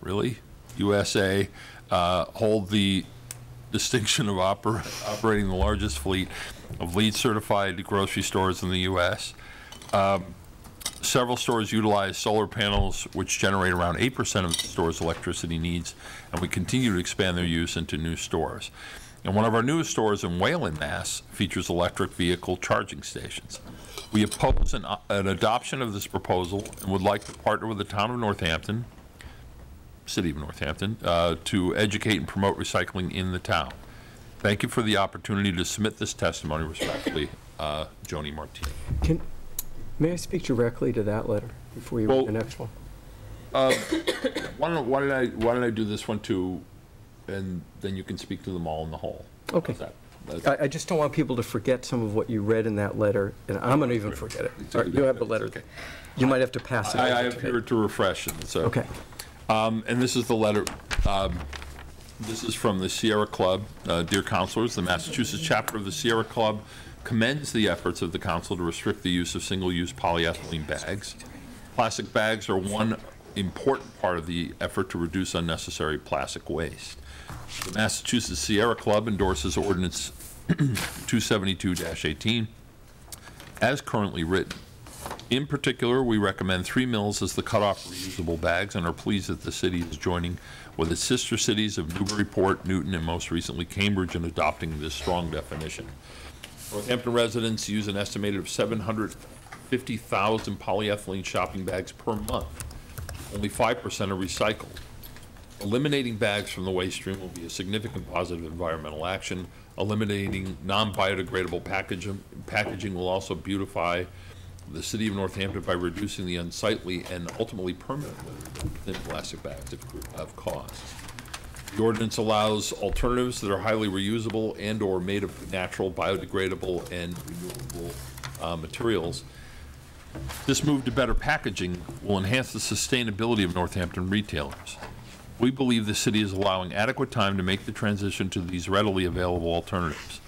[SPEAKER 1] really? USA, uh, hold the distinction of oper- operating the largest fleet of LEED-certified grocery stores in the U.S. Um, Several stores utilize solar panels, which generate around 8% of the store's electricity needs, and we continue to expand their use into new stores. And one of our newest stores in Wayland, Mass. features electric vehicle charging stations. We oppose an, an adoption of this proposal and would like to partner with the town of Northampton, city of Northampton, uh, to educate and promote recycling in the town. Thank you for the opportunity to submit this testimony respectfully, uh, Joni Martini.
[SPEAKER 14] Can, may I speak directly to that letter before you read the next one?
[SPEAKER 1] Uh, Why don't, why don't I, why don't I do this one too, and then you can speak to them all in the whole.
[SPEAKER 14] Okay. I, I just don't want people to forget some of what you read in that letter, and I'm going to even forget it. Right, You have the letter. You might have to pass it.
[SPEAKER 1] I, I have
[SPEAKER 14] to
[SPEAKER 1] here to refresh it, so.
[SPEAKER 14] Okay.
[SPEAKER 1] Um, and this is the letter, um, this is from the Sierra Club. Uh, Dear councilors, the Massachusetts chapter of the Sierra Club commends the efforts of the council to restrict the use of single-use polyethylene bags. Plastic bags are one important part of the effort to reduce unnecessary plastic waste. The Massachusetts Sierra Club endorses ordinance 272-18 as currently written. In particular, we recommend three mils as the cutoff for reusable bags and are pleased that the city is joining with its sister cities of Newburyport, Newton, and most recently Cambridge in adopting this strong definition. Northampton residents use an estimated of 750,000 polyethylene shopping bags per month. Only 5% are recycled. Eliminating bags from the waste stream will be a significant positive environmental action. Eliminating non-biodegradable packaging, packaging will also beautify the city of Northampton by reducing the unsightly and ultimately permanently thin plastic bags of, of cost. The ordinance allows alternatives that are highly reusable and/or made of natural, biodegradable, and renewable uh, materials. This move to better packaging will enhance the sustainability of Northampton retailers. We believe the city is allowing adequate time to make the transition to these readily available alternatives.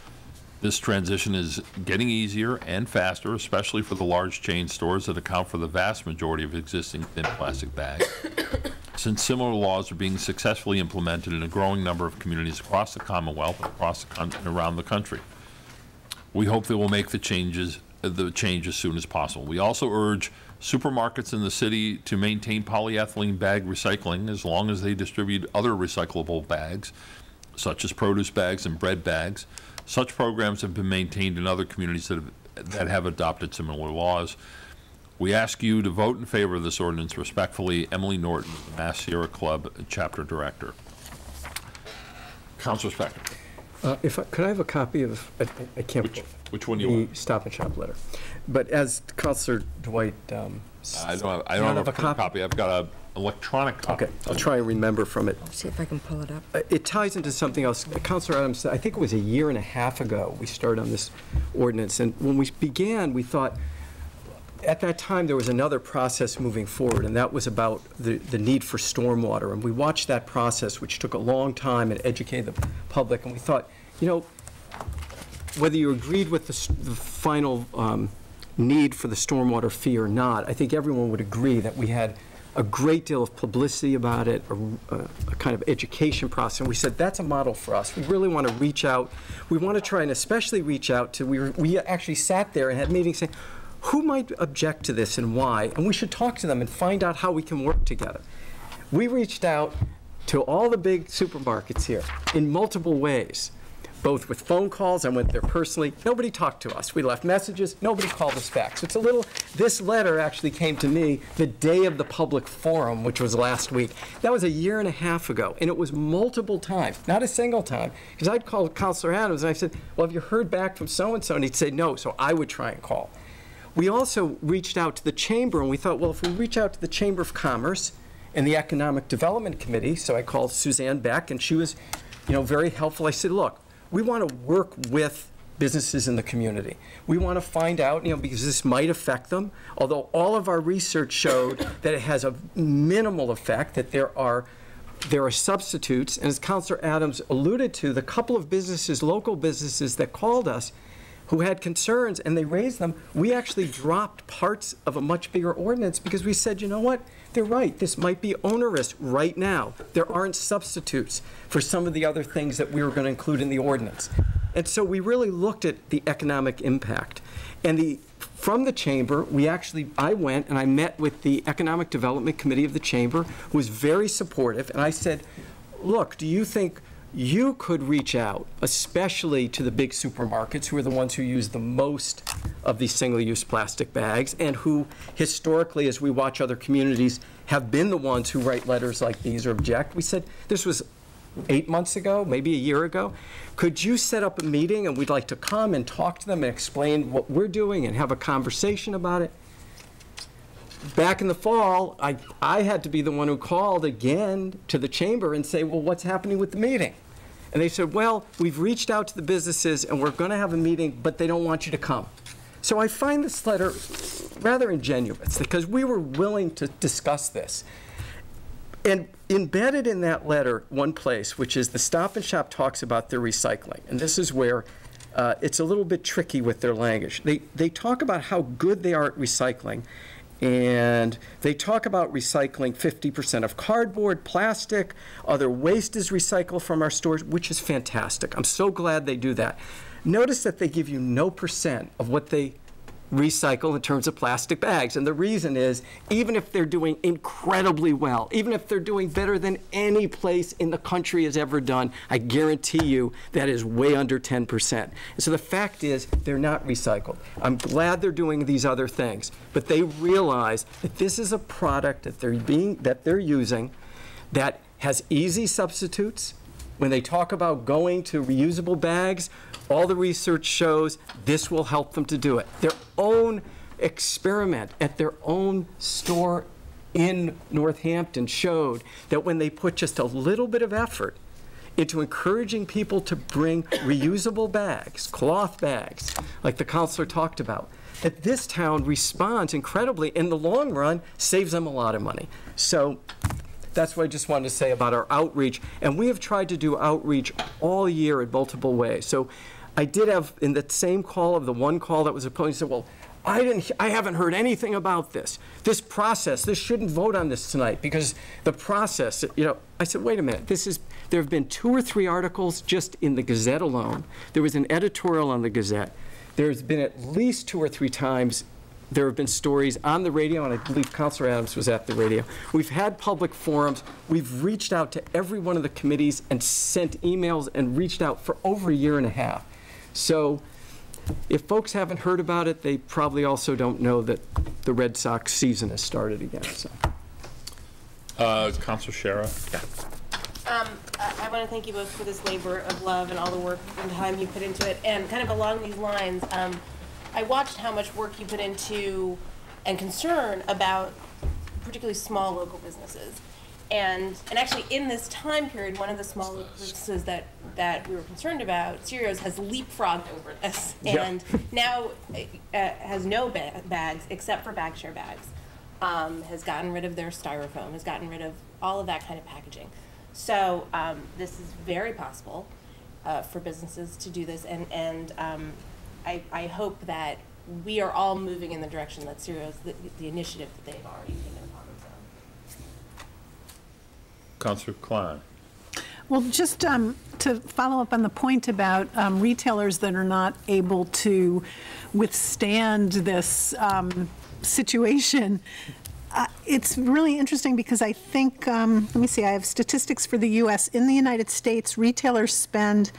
[SPEAKER 1] This transition is getting easier and faster, especially for the large chain stores that account for the vast majority of existing thin plastic bags, since similar laws are being successfully implemented in a growing number of communities across the Commonwealth and across the and around the country. We hope they will make the changes, the change as soon as possible. We also urge supermarkets in the city to maintain polyethylene bag recycling as long as they distribute other recyclable bags, such as produce bags and bread bags. Such programs have been maintained in other communities that have, that have adopted similar laws. We ask you to vote in favor of this ordinance respectfully. Emily Norton, Mass Sierra Club Chapter Director. Councilor Spector.
[SPEAKER 14] Uh, If, I- could I have a copy of, I- I can't.
[SPEAKER 1] Which- which one do you want?
[SPEAKER 14] The Stop and Shop letter. But as Councilor Dwight. um,
[SPEAKER 1] I don't have, I don't have a
[SPEAKER 14] a
[SPEAKER 1] print copy. I've got a electronic copy.
[SPEAKER 14] Okay, I'll try and remember from it.
[SPEAKER 7] See if I can pull it up.
[SPEAKER 14] Uh, It ties into something else. Councilor Adams, I think it was a year and a half ago, we started on this ordinance. And when we began, we thought, at that time, there was another process moving forward, and that was about the, the need for stormwater. And we watched that process, which took a long time and educated the public, and we thought, you know, whether you agreed with the, the final um, need for the stormwater fee or not, I think everyone would agree that we had a great deal of publicity about it, a, a- kind of education process. And we said, that's a model for us. We really want to reach out. We want to try and especially reach out to, we, we actually sat there and had meetings saying, who might object to this and why? And we should talk to them and find out how we can work together. We reached out to all the big supermarkets here in multiple ways, both with phone calls, I went there personally. Nobody talked to us. We left messages, nobody called us back. So it's a little, this letter actually came to me the day of the public forum, which was last week. That was a year and a half ago, and it was multiple times, not a single time. Because I'd call Councilor Adams and I said, well, have you heard back from so-and-so? And he'd say, no, so I would try and call. We also reached out to the chamber, and we thought, well, if we reach out to the Chamber of Commerce and the Economic Development Committee, so I called Suzanne Beck, and she was, you know, very helpful. I said, look, we want to work with businesses in the community. We want to find out, you know, because this might affect them, although all of our research showed that it has a minimal effect, that there are there are substitutes, and as Councilor Adams alluded to, the couple of businesses, local businesses that called us, who had concerns and they raised them, we actually dropped parts of a much bigger ordinance because we said, you know what? They're right. This might be onerous right now. There aren't substitutes for some of the other things that we were going to include in the ordinance. And so we really looked at the economic impact. And the, from the chamber, we actually, I went and I met with the Economic Development Committee of the chamber, who was very supportive. And I said, look, do you think you could reach out, especially to the big supermarkets, who are the ones who use the most of these single-use plastic bags, and who historically, as we watch other communities, have been the ones who write letters like these or object. We said, this was eight months ago, maybe a year ago. Could you set up a meeting, and we'd like to come and talk to them and explain what we're doing and have a conversation about it? Back in the fall, I, I had to be the one who called again to the chamber and say, well, what's happening with the meeting? And they said, well, we've reached out to the businesses and we're going to have a meeting, but they don't want you to come. So I find this letter rather ingenuous because we were willing to discuss this. And embedded in that letter, one place, which is the Stop and Shop talks about their recycling. And this is where uh, it's a little bit tricky with their language. They, they talk about how good they are at recycling. And they talk about recycling 50% of cardboard, plastic, other waste is recycled from our stores, which is fantastic. I'm so glad they do that. Notice that they give you no percent of what they recycle in terms of plastic bags. And the reason is, even if they're doing incredibly well, even if they're doing better than any place in the country has ever done, I guarantee you that is way under 10%. And so the fact is, they're not recycled. I'm glad they're doing these other things, but they realize that this is a product that they're being, that they're using that has easy substitutes. When they talk about going to reusable bags, all the research shows this will help them to do it. Their own experiment at their own store in Northampton showed that when they put just a little bit of effort into encouraging people to bring reusable bags, cloth bags, like the councilor talked about, that this town responds incredibly, in the long run, saves them a lot of money. So that's what I just wanted to say about our outreach. And we have tried to do outreach all year in multiple ways. So I did have, in the same call of the one call that was opposed, said, well, I didn't, I haven't heard anything about this. This process, this shouldn't vote on this tonight because the process, you know, I said, wait a minute, this is, there have been two or three articles just in the Gazette alone. There was an editorial on the Gazette. there's been at least two or three times, there have been stories on the radio, and I believe Councilor Adams was at the radio. We've had public forums. We've reached out to every one of the committees and sent emails and reached out for over a year and a half. So if folks haven't heard about it, they probably also don't know that the Red Sox season has started again, so.
[SPEAKER 1] Uh, Councilor Sciarra?
[SPEAKER 15] Um, I, I want to thank you both for this labor of love and all the work and time you put into it. And kind of along these lines, um, I watched how much work you put into and concern about particularly small local businesses. And, and actually, in this time period, one of the small local businesses that, that we were concerned about, Serio's, has leapfrogged over this.
[SPEAKER 20] Yeah.
[SPEAKER 15] And now uh, has no ba- bags except for bag share bags. Um, has gotten rid of their styrofoam, has gotten rid of all of that kind of packaging. So um, this is very possible uh, for businesses to do this, and and um, I, I hope that we are all moving in the direction that Serio's, the, the initiative that they've already taken upon themselves.
[SPEAKER 1] Councilor Klein?
[SPEAKER 6] Well, just um, to follow up on the point about um, retailers that are not able to withstand this um, situation, uh, it's really interesting because I think, um, let me see, I have statistics for the US. In the United States, retailers spend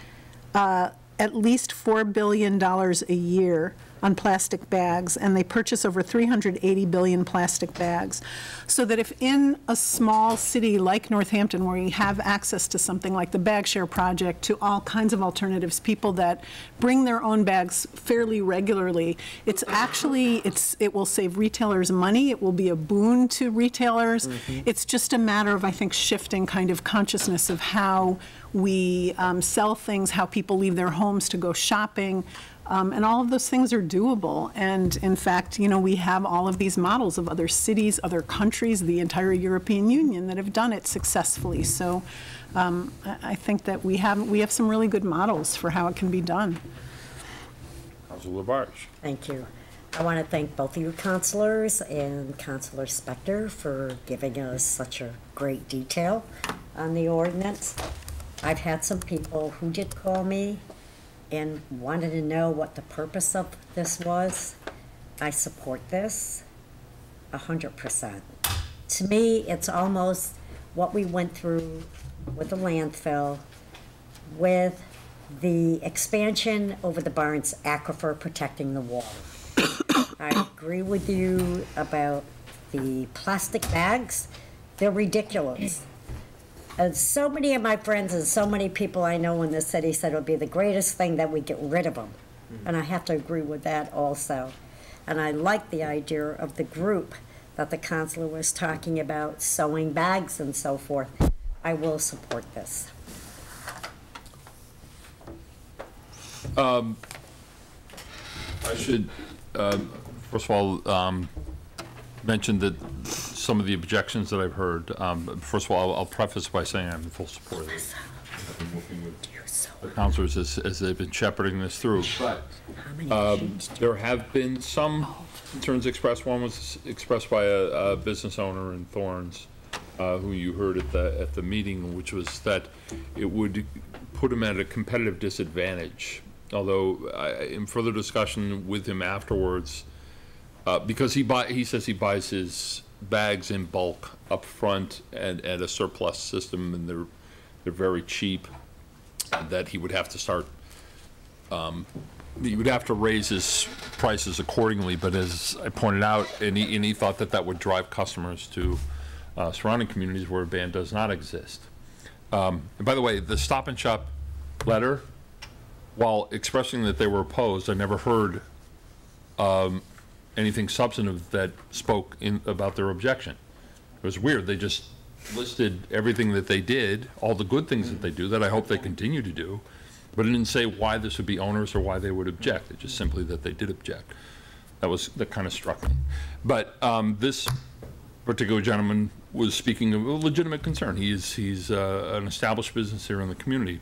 [SPEAKER 6] uh, at least $4 billion a year on plastic bags, and they purchase over 380 billion plastic bags. So that if in a small city like Northampton, where you have access to something like the Bag Share Project, to all kinds of alternatives, people that bring their own bags fairly regularly, it's actually, it's, it will save retailers money, it will be a boon to retailers. Mm-hmm. It's just a matter of, I think, shifting kind of consciousness of how we um, sell things, how people leave their homes to go shopping. Um, and all of those things are doable. And in fact, you know, we have all of these models of other cities, other countries, the entire European Union that have done it successfully. So um, I I think that we have, we have some really good models for how it can be done.
[SPEAKER 1] Councilor Labarge?
[SPEAKER 9] Thank you. I want to thank both of you councilors and Councilor Spector for giving us such a great detail on the ordinance. I've had some people who did call me and wanted to know what the purpose of this was. I support this a hundred percent. To me, it's almost what we went through with the landfill, with the expansion over the Barnes Aquifer protecting the water. I agree with you about the plastic bags. They're ridiculous. And so many of my friends and so many people I know in the city said it would be the greatest thing that we get rid of them. And I have to agree with that also. And I like the idea of the group that the councilor was talking about, sewing bags and so forth. I will support this.
[SPEAKER 1] Um, I should, uh, first of all, um, mention that some of the objections that I've heard, um, first of all, I'll- I'll preface by saying I'm in full support of this. I've been working with the councilors as, as they've been shepherding this through, but um, there have been some concerns expressed. One was expressed by a, a business owner in Thornes, uh, who you heard at the, at the meeting, which was that it would put him at a competitive disadvantage. Although, I- in further discussion with him afterwards, uh, because he buy, he says he buys his bags in bulk up front and, and a surplus system, and they're, they're very cheap, that he would have to start, um, he would have to raise his prices accordingly, but as I pointed out, and he, and he thought that that would drive customers to uh, surrounding communities where a ban does not exist. Um, And by the way, the Stop and Shop letter, while expressing that they were opposed, I never heard um, anything substantive that spoke in, about their objection. It was weird, they just listed everything that they did, all the good things that they do, that I hope they continue to do, but it didn't say why this would be onerous or why they would object, it just simply that they did object. That was, that kind of struck me. But um, this particular gentleman was speaking of a legitimate concern. He's, he's uh, an established business here in the community.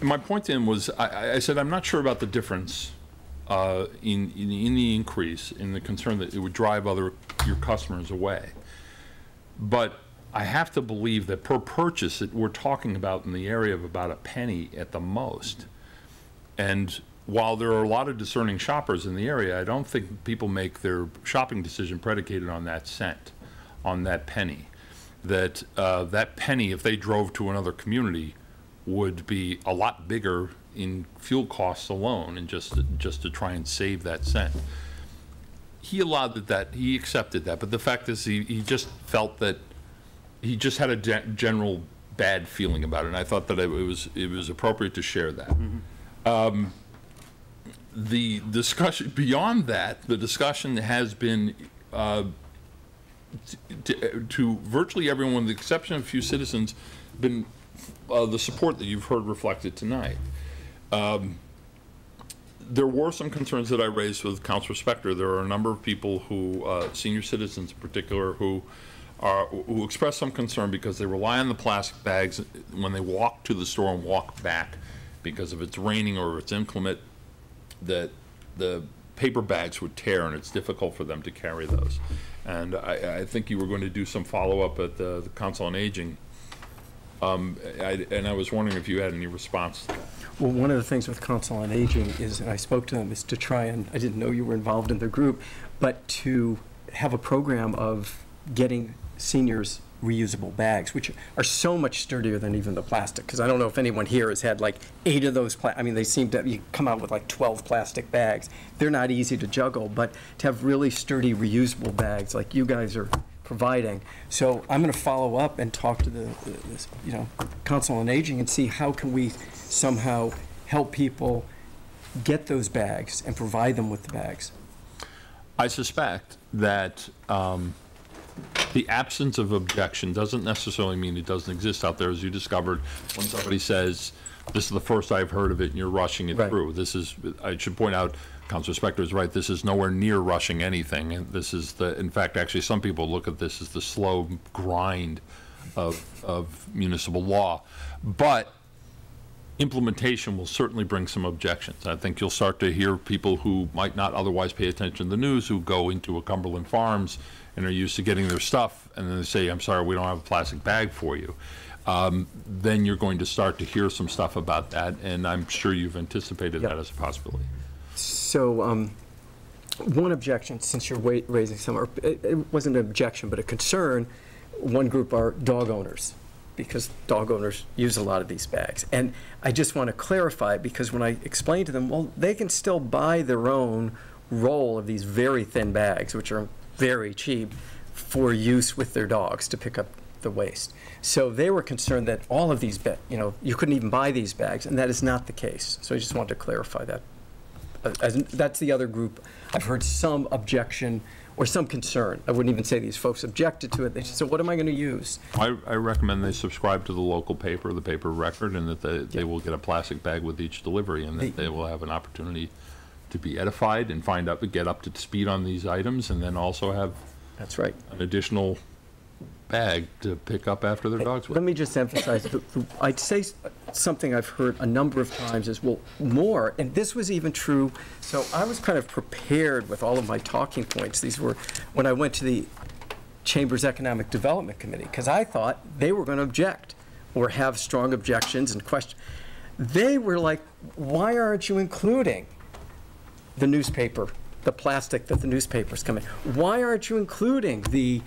[SPEAKER 1] And my point to him was, I, I said, I'm not sure about the difference uh, in, in, in the increase, in the concern that it would drive other, your customers away. But I have to believe that per purchase, we're talking about in the area of about a penny at the most. And while there are a lot of discerning shoppers in the area, I don't think people make their shopping decision predicated on that cent, on that penny. That, uh, that penny, if they drove to another community, would be a lot bigger in fuel costs alone and just, just to try and save that cent. He allowed that- that, he accepted that, but the fact is, he, he just felt that, he just had a gen- general bad feeling about it, and I thought that it was, it was appropriate to share that. Um, The discussion, beyond that, the discussion has been, uh, t- to to virtually everyone, with the exception of a few citizens, been uh, the support that you've heard reflected tonight. Um, There were some concerns that I raised with Councilor Spector. There are a number of people who, uh, senior citizens in particular, who are, who express some concern because they rely on the plastic bags when they walk to the store and walk back because if it's raining or it's inclement, that the paper bags would tear and it's difficult for them to carry those. And I, I think you were going to do some follow-up at the, the Council on Aging. Um, I, and I was wondering if you had any response to that.
[SPEAKER 14] Well, one of the things with Council on Aging is, and I spoke to them, is to try and, I didn't know you were involved in the group, but to have a program of getting seniors reusable bags, which are so much sturdier than even the plastic. Because I don't know if anyone here has had like eight of those, I mean, they seem to, you come out with like 12 plastic bags. They're not easy to juggle, but to have really sturdy reusable bags like you guys are providing. So I'm going to follow up and talk to the, the- this, you know, Council on Aging and see how can we somehow help people get those bags and provide them with the bags.
[SPEAKER 1] I suspect that um, the absence of objection doesn't necessarily mean it doesn't exist out there, as you discovered when somebody says, this is the first I've heard of it, and you're rushing it through. This is, I should point out, Councilor Spector is right, this is nowhere near rushing anything. And This is the, in fact, actually, some people look at this as the slow grind of, of municipal law. But implementation will certainly bring some objections. I think you'll start to hear people who might not otherwise pay attention to the news, who go into a Cumberland Farms and are used to getting their stuff, and then they say, I'm sorry, we don't have a plastic bag for you. Um, Then you're going to start to hear some stuff about that, and I'm sure you've anticipated that as a possibility.
[SPEAKER 14] So, um, one objection, since you're raising some, or it it wasn't an objection, but a concern, one group are dog owners, because dog owners use a lot of these bags. And I just want to clarify, because when I explained to them, well, they can still buy their own roll of these very thin bags, which are very cheap, for use with their dogs to pick up the waste. So they were concerned that all of these, you know, you couldn't even buy these bags, and that is not the case. So I just wanted to clarify that. Uh, as- That's the other group. I've heard some objection or some concern. I wouldn't even say these folks objected to it. They said, so what am I going to use?
[SPEAKER 1] I, I recommend they subscribe to the local paper, the paper record, and that they, they will get a plastic bag with each delivery, and that they will have an opportunity to be edified and find out, get up to speed on these items, and then also have.
[SPEAKER 14] That's right.
[SPEAKER 1] An additional bag to pick up after their dogs.
[SPEAKER 14] Let me just emphasize, the- the- I'd say something I've heard a number of times is, well, more, and this was even true, so I was kind of prepared with all of my talking points. These were, when I went to the Chamber's Economic Development Committee, because I thought they were going to object or have strong objections and question. They were like, why aren't you including the newspaper, the plastic that the newspapers come in? Why aren't you including the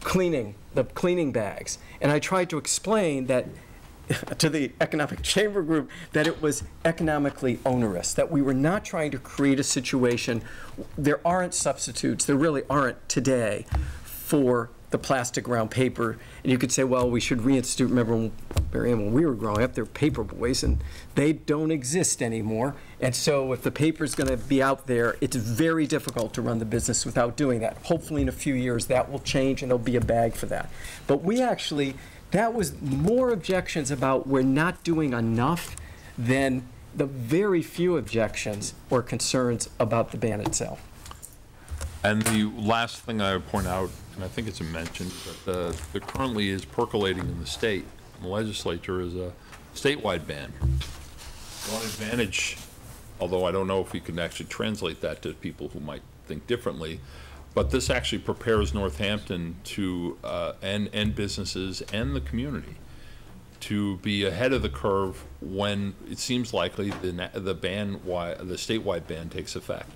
[SPEAKER 14] cleaning, the cleaning bags. And I tried to explain that to the Economic Chamber Group that it was economically onerous, that we were not trying to create a situation, there aren't substitutes, there really aren't today for the plastic round paper. And you could say, well, we should reinstitute, remember, when- when we were growing up, there were paper boys, and they don't exist anymore. And so if the paper's going to be out there, it's very difficult to run the business without doing that. Hopefully, in a few years, that will change, and there'll be a bag for that. But we actually, that was more objections about we're not doing enough than the very few objections or concerns about the ban itself.
[SPEAKER 1] And the last thing I would point out, and I think it's mentioned, that the, there currently is percolating in the state, the legislature, is a statewide ban. One advantage, although I don't know if we can actually translate that to people who might think differently, but this actually prepares Northampton to, uh, and, and businesses and the community to be ahead of the curve when it seems likely the, the ban, the statewide ban takes effect.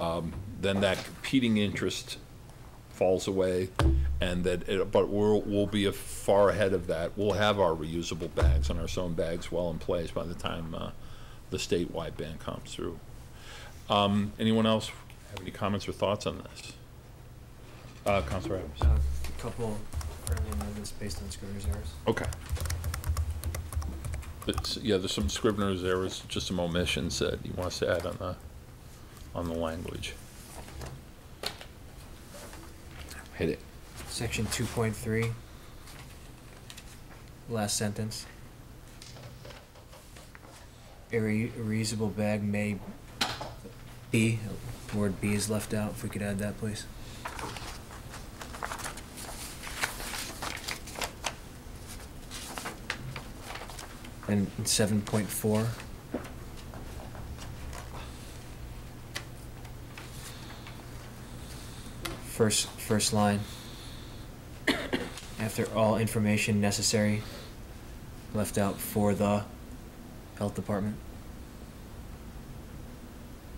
[SPEAKER 1] Um, Then that competing interest falls away, and that, it- but we'll, we'll be a far ahead of that. We'll have our reusable bags and our sewn bags well in place by the time uh, the statewide ban comes through. Um, Anyone else have any comments or thoughts on this? Uh, Councilor Adams?
[SPEAKER 19] A couple friendly amendments based on Scrivener's errors.
[SPEAKER 1] Okay. It's, yeah, there's some Scrivener's errors, just some omissions that he wants to add on the, on the language. Hit it.
[SPEAKER 19] Section 2.3, last sentence. A re- reusable bag may be, word B is left out, if we could add that, please. And 7.4. First, first line. After all information necessary, left out for the health department.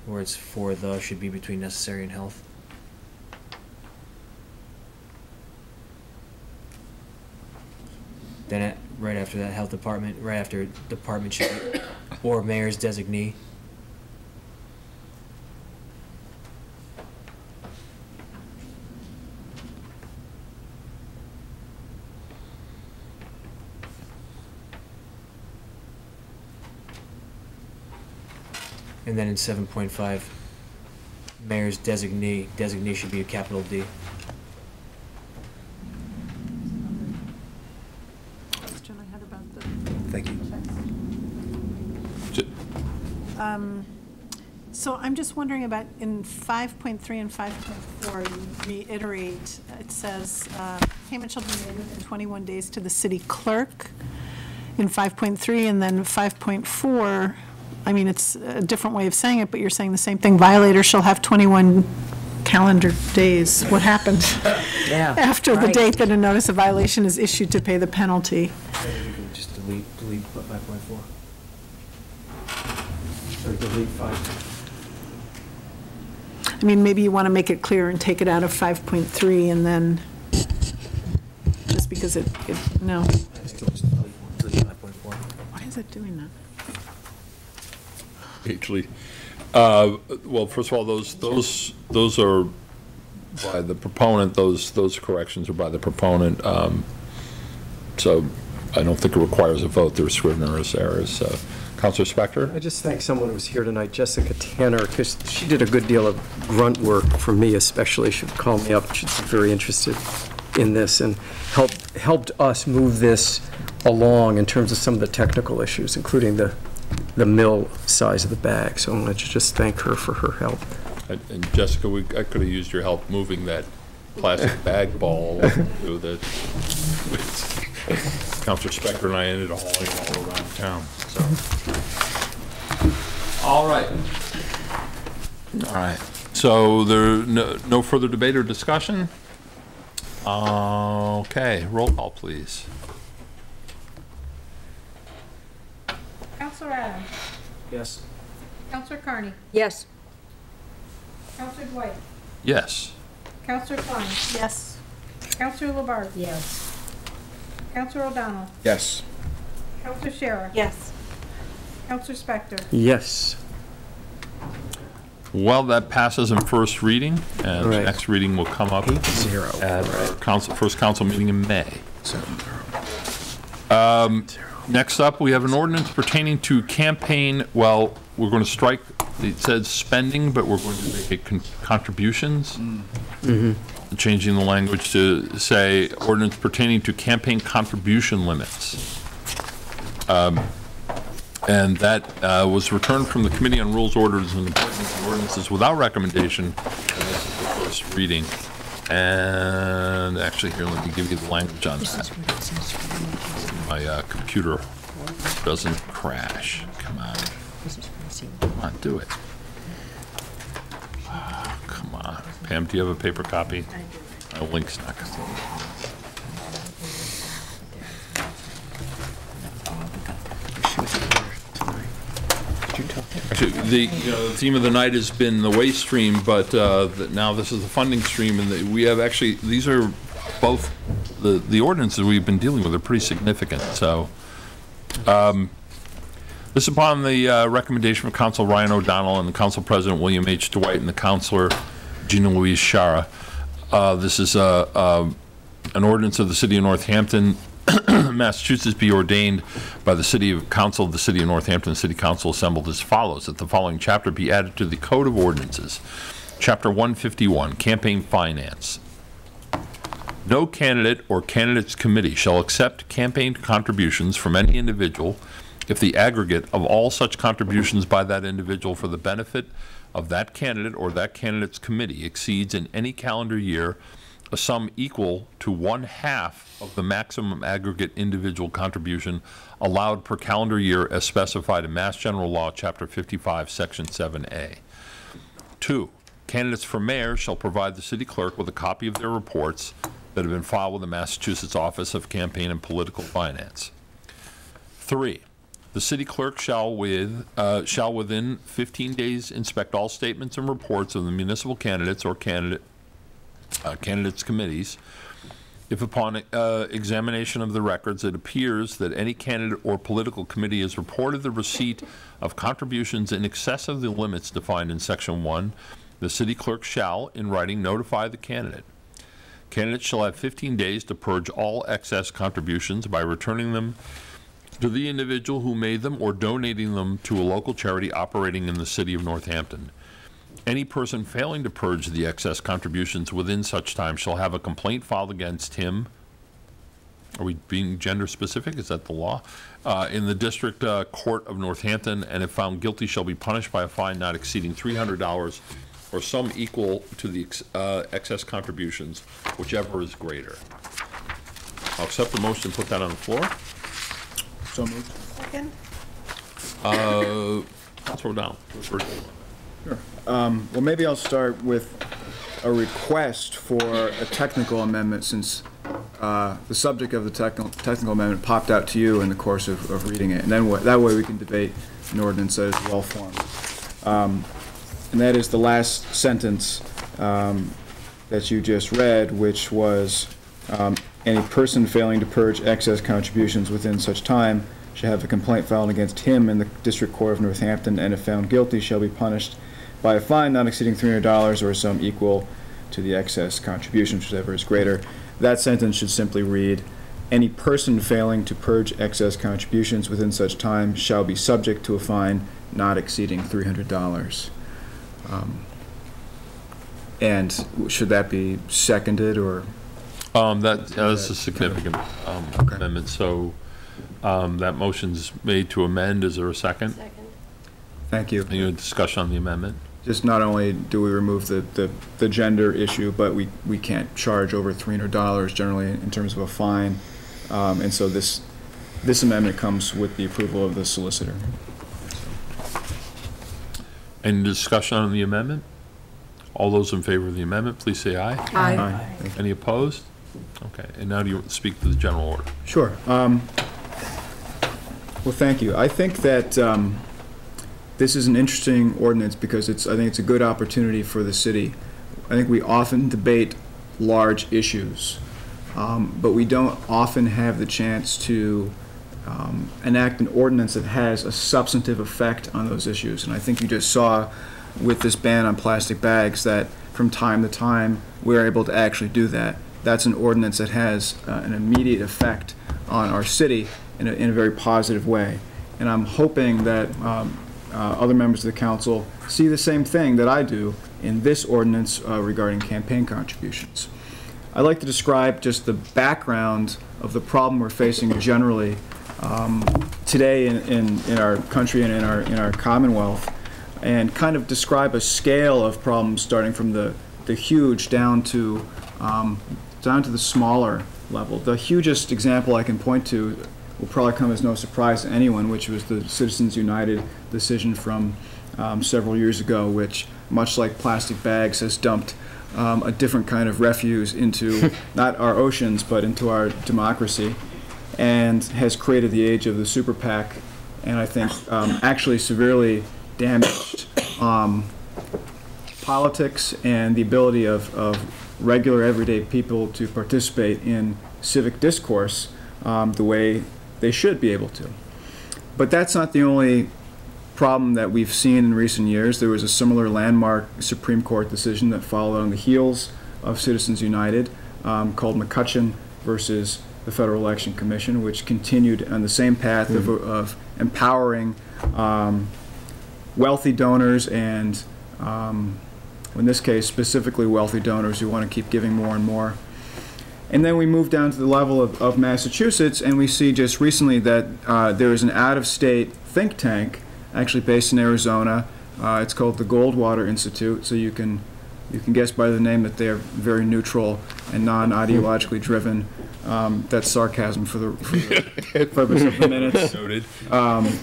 [SPEAKER 19] Words for the should be between necessary and health. Then it, right after that, health department, right after department should be, or mayor's designee. And then in seven point five, mayor's designee, designee should be a capital D.
[SPEAKER 6] Question I had about the.
[SPEAKER 19] Thank you.
[SPEAKER 6] Um, So I'm just wondering about, in 5.3 and 5.4, you reiterate, it says, uh, payment shall be made within 21 days to the city clerk in 5.3, and then 5.4, I mean, it's a different way of saying it, but you're saying the same thing, violators shall have 21 calendar days. What happened?
[SPEAKER 9] Yeah,
[SPEAKER 6] After the
[SPEAKER 9] right.
[SPEAKER 6] date that a notice of violation is issued to pay the penalty.
[SPEAKER 19] Maybe we can just delete, delete five point four. Or delete five.
[SPEAKER 6] I mean, maybe you want to make it clear and take it out of 5.3 and then, just because it, it, no.
[SPEAKER 19] Delete five point four.
[SPEAKER 6] Why is it doing that?
[SPEAKER 1] Actually, uh, well, first of all, those, those, those are by the proponent, those, those corrections are by the proponent. um, So I don't think it requires a vote, there's Scrivener's errors. So, Councilor Spector?
[SPEAKER 14] I just thank someone who was here tonight, Jessica Tanner, because she did a good deal of grunt work for me especially. She called me up, she's very interested in this, and helped, helped us move this along in terms of some of the technical issues, including the, the mill size of the bag. So I want to just thank her for her help.
[SPEAKER 1] And- And Jessica, we, I could have used your help moving that plastic bag ball through the, Councilor Spector and I ended up hauling it all around town, so. All right. All right, so there, no, no further debate or discussion? Uh, okay, roll call, please.
[SPEAKER 18] Councilor Adams?
[SPEAKER 19] Yes.
[SPEAKER 18] Councilor Carney?
[SPEAKER 7] Yes.
[SPEAKER 18] Councilor Dwight?
[SPEAKER 1] Yes.
[SPEAKER 18] Councilor Klein?
[SPEAKER 6] Yes.
[SPEAKER 18] Councilor Labarge?
[SPEAKER 9] Yes.
[SPEAKER 18] Councilor O'Donnell?
[SPEAKER 12] Yes.
[SPEAKER 18] Councilor Sciarra?
[SPEAKER 15] Yes.
[SPEAKER 18] Councilor Spector?
[SPEAKER 14] Yes.
[SPEAKER 1] Well, that passes in first reading, and
[SPEAKER 14] Right.
[SPEAKER 1] next reading will come up
[SPEAKER 14] zero.
[SPEAKER 1] at our council, first council meeting in May. Um, Next up, we have an ordinance pertaining to campaign, well, we're going to strike, it says spending, but we're going to make it con- contributions. Changing the language to say ordinance pertaining to campaign contribution limits. Um, And that uh, was returned from the Committee on Rules, Orders, and Appointments and Ordinances without recommendation. And this is the first reading. And actually, here, let me give you the language on that my uh, computer doesn't crash. Come on. Come on, do it. Oh, come on. Pam, do you have a paper copy? My link's not going The you know, the theme of the night has been the waste stream, but uh, the, now this is the funding stream, and the, we have actually these are both, the, the ordinances we've been dealing with are pretty significant, so. um, This is upon the uh, recommendation of Council Ryan O'Donnell and the Council President William H. Dwight and the Councilor Gina Louise Sciarra. Uh, This is a, a- an ordinance of the City of Northampton, Massachusetts be ordained by the City of Council of the City of Northampton, City Council assembled as follows, that the following chapter be added to the Code of Ordinances. Chapter 151, Campaign Finance. No candidate or candidates committee shall accept campaign contributions from any individual if the aggregate of all such contributions by that individual for the benefit of that candidate or that candidate's committee exceeds in any calendar year a sum equal to one-half of the maximum aggregate individual contribution allowed per calendar year as specified in Mass General Law, Chapter 55, Section 7A. Two, candidates for mayor shall provide the city clerk with a copy of their reports that have been filed with the Massachusetts Office of Campaign and Political Finance. Three, the city clerk shall with, uh, shall within 15 days inspect all statements and reports of the municipal candidates or candidate, uh, candidates committees. If upon uh, examination of the records, it appears that any candidate or political committee has reported the receipt of contributions in excess of the limits defined in Section 1, the city clerk shall, in writing, notify the candidate. Candidates shall have 15 days to purge all excess contributions by returning them to the individual who made them or donating them to a local charity operating in the city of Northampton. Any person failing to purge the excess contributions within such time shall have a complaint filed against him. Are we being gender specific? Is that the law? Uh, in the District uh, Court of Northampton, and if found guilty, shall be punished by a fine not exceeding $300 or sum equal to the ex- uh, excess contributions, whichever is greater. I'll accept the motion and put that on the floor.
[SPEAKER 12] So moved.
[SPEAKER 18] Second?
[SPEAKER 1] Uh, Councilor O'Donnell. first.
[SPEAKER 12] Sure. Um, Well, maybe I'll start with a request for a technical amendment, since uh, the subject of the technical, technical amendment popped out to you in the course of, of reading it. And then, wha- that way we can debate an ordinance that is well-formed. Um, And that is the last sentence um, that you just read, which was, um, any person failing to purge excess contributions within such time shall have a complaint filed against him in the District Court of Northampton, and if found guilty, shall be punished by a fine not exceeding three hundred dollars or a sum equal to the excess contribution, whichever is greater. That sentence should simply read, any person failing to purge excess contributions within such time shall be subject to a fine not exceeding three hundred dollars. Um, And should that be seconded, or?
[SPEAKER 1] Um, that, yeah, that's a significant, um, amendment, so, um, that motion's made to amend, is there a second?
[SPEAKER 15] Second.
[SPEAKER 12] Thank you.
[SPEAKER 1] Any discussion on the amendment?
[SPEAKER 12] Just not only do we remove the, the, the gender issue, but we, we can't charge over three hundred dollars generally in terms of a fine. Um, and so this, this amendment comes with the approval of the solicitor.
[SPEAKER 1] Any discussion on the amendment? All those in favor of the amendment, please say aye.
[SPEAKER 5] Aye.
[SPEAKER 12] Aye.
[SPEAKER 1] Any opposed? Okay, and now do you speak to the general order?
[SPEAKER 12] Sure. Um, well, thank you. I think that, um, this is an interesting ordinance because it's, I think it's a good opportunity for the city. I think we often debate large issues, um, but we don't often have the chance to, um, enact an ordinance that has a substantive effect on those issues. And I think you just saw with this ban on plastic bags that from time to time, we're able to actually do that. That's an ordinance that has uh, an immediate effect on our city in a, in a very positive way. And I'm hoping that um, uh, other members of the council see the same thing that I do in this ordinance uh, regarding campaign contributions. I'd like to describe just the background of the problem we're facing generally um, today in, in, in our country and in our, in our Commonwealth, and kind of describe a scale of problems starting from the, the huge down to, um, down to the smaller level. The hugest example I can point to will probably come as no surprise to anyone, which was the Citizens United decision from um, several years ago, which, much like plastic bags, has dumped um, a different kind of refuse into not our oceans, but into our democracy, and has created the age of the super PAC and I think um, actually severely damaged um, politics and the ability of, of regular everyday people to participate in civic discourse um, the way they should be able to. But that's not the only problem that we've seen in recent years. There was a similar landmark Supreme Court decision that followed on the heels of Citizens United um, called McCutcheon versus the Federal Election Commission, which continued on the same path of, of empowering um, wealthy donors and, um, in this case, specifically wealthy donors who want to keep giving more and more. And then we move down to the level of, of Massachusetts, and we see just recently that uh, there is an out-of-state think tank, actually based in Arizona. Uh, it's called the Goldwater Institute, so you can you can guess by the name that they're very neutral and non-ideologically driven. Um, that's sarcasm for the, for the purpose of the minutes.
[SPEAKER 1] Noted.
[SPEAKER 12] Um,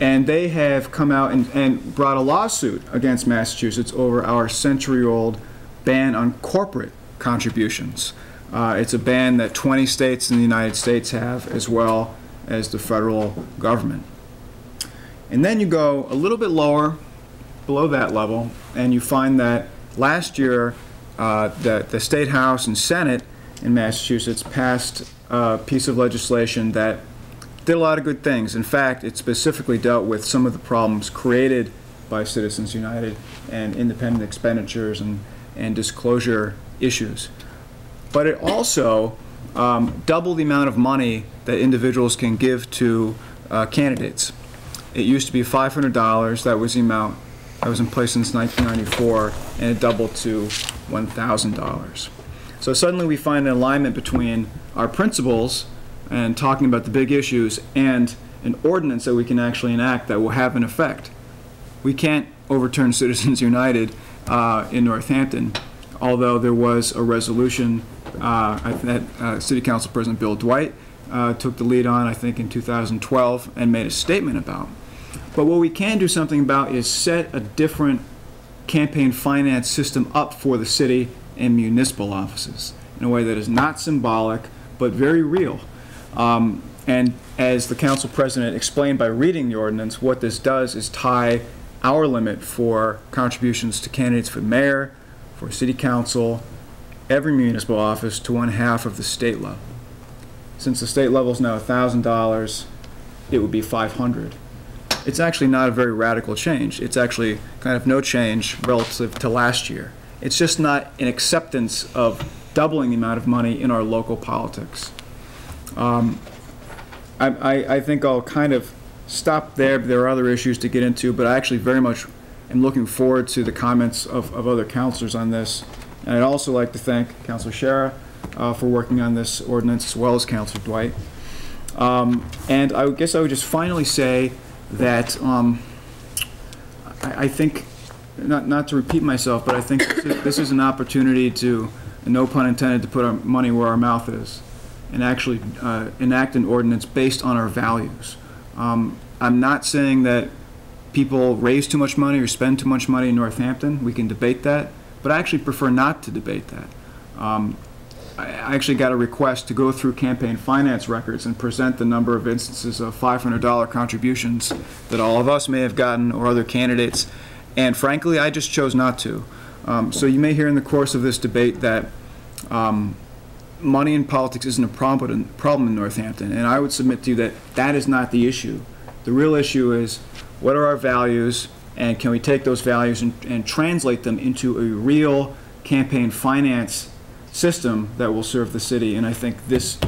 [SPEAKER 12] and they have come out and, and brought a lawsuit against Massachusetts over our century-old ban on corporate contributions. Uh, it's a ban that 20 states in the United States have, as well as the federal government. And then you go a little bit lower, below that level, and you find that last year, uh, the, the State House and Senate in Massachusetts passed a piece of legislation that did a lot of good things. In fact, it specifically dealt with some of the problems created by Citizens United and independent expenditures and, and disclosure issues. But it also um, doubled the amount of money that individuals can give to uh, candidates. It used to be $500. That was the amount that was in place since 1994, and it doubled to $1,000. So suddenly we find an alignment between our principles and talking about the big issues and an ordinance that we can actually enact that will have an effect. We can't overturn Citizens United uh, in Northampton, although there was a resolution uh, that uh, City Council President Bill Dwight uh, took the lead on, I think, in 2012, and made a statement about. But what we can do something about is set a different campaign finance system up for the city and municipal offices in a way that is not symbolic, but very real. Um, And as the council president explained by reading the ordinance, what this does is tie our limit for contributions to candidates for mayor, for city council, every municipal office to one half of the state level. Since the state level is now $1,000, it would be 500. It's actually not a very radical change. It's actually kind of no change relative to last year. It's just not an acceptance of doubling the amount of money in our local politics. Um, I, I, I think I'll kind of stop there. There are other issues to get into, but I actually very much am looking forward to the comments of, of other councilors on this. And I'd also like to thank Councilor Sciarra uh, for working on this ordinance, as well as Councilor Dwight. Um, and I guess I would just finally say that um, I, I think, not, not to repeat myself, but I think this is- an opportunity to, no pun intended, to put our money where our mouth is and actually uh, enact an ordinance based on our values. Um, I'm not saying that people raise too much money or spend too much money in Northampton. We can debate that, but I actually prefer not to debate that. Um, I actually got a request to go through campaign finance records and present the number of instances of $500 contributions that all of us may have gotten or other candidates, and frankly, I just chose not to. Um, So you may hear in the course of this debate that um, money in politics isn't a problem, problem in Northampton, and I would submit to you that that is not the issue. The real issue is, what are our values, and can we take those values and, and translate them into a real campaign finance system that will serve the city? And I think this,